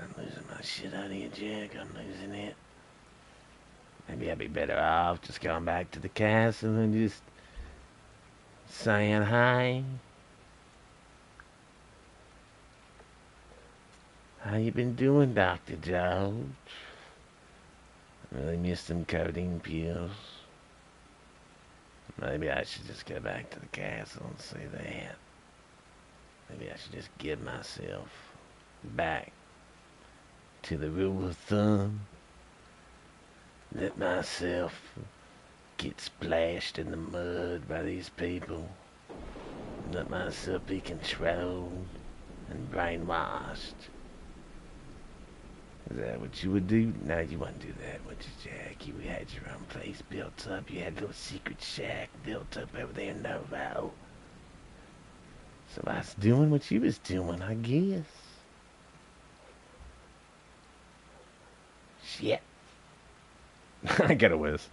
I'm losing my shit out of here, Jack. I'm losing it. Maybe I'd be better off just going back to the castle and just saying hi. How you been doing, Dr. George? Really missed them codeine pills. Maybe I should just go back to the castle and see that. Maybe I should just give myself back to the rule of thumb. Let myself get splashed in the mud by these people. Let myself be controlled and brainwashed. Is that what you would do? No, you wouldn't do that, would you, Jack? You had your own place built up. You had a little secret shack built up over there in Novo. So I was doing what you was doing, I guess. Shit. I got a whiz.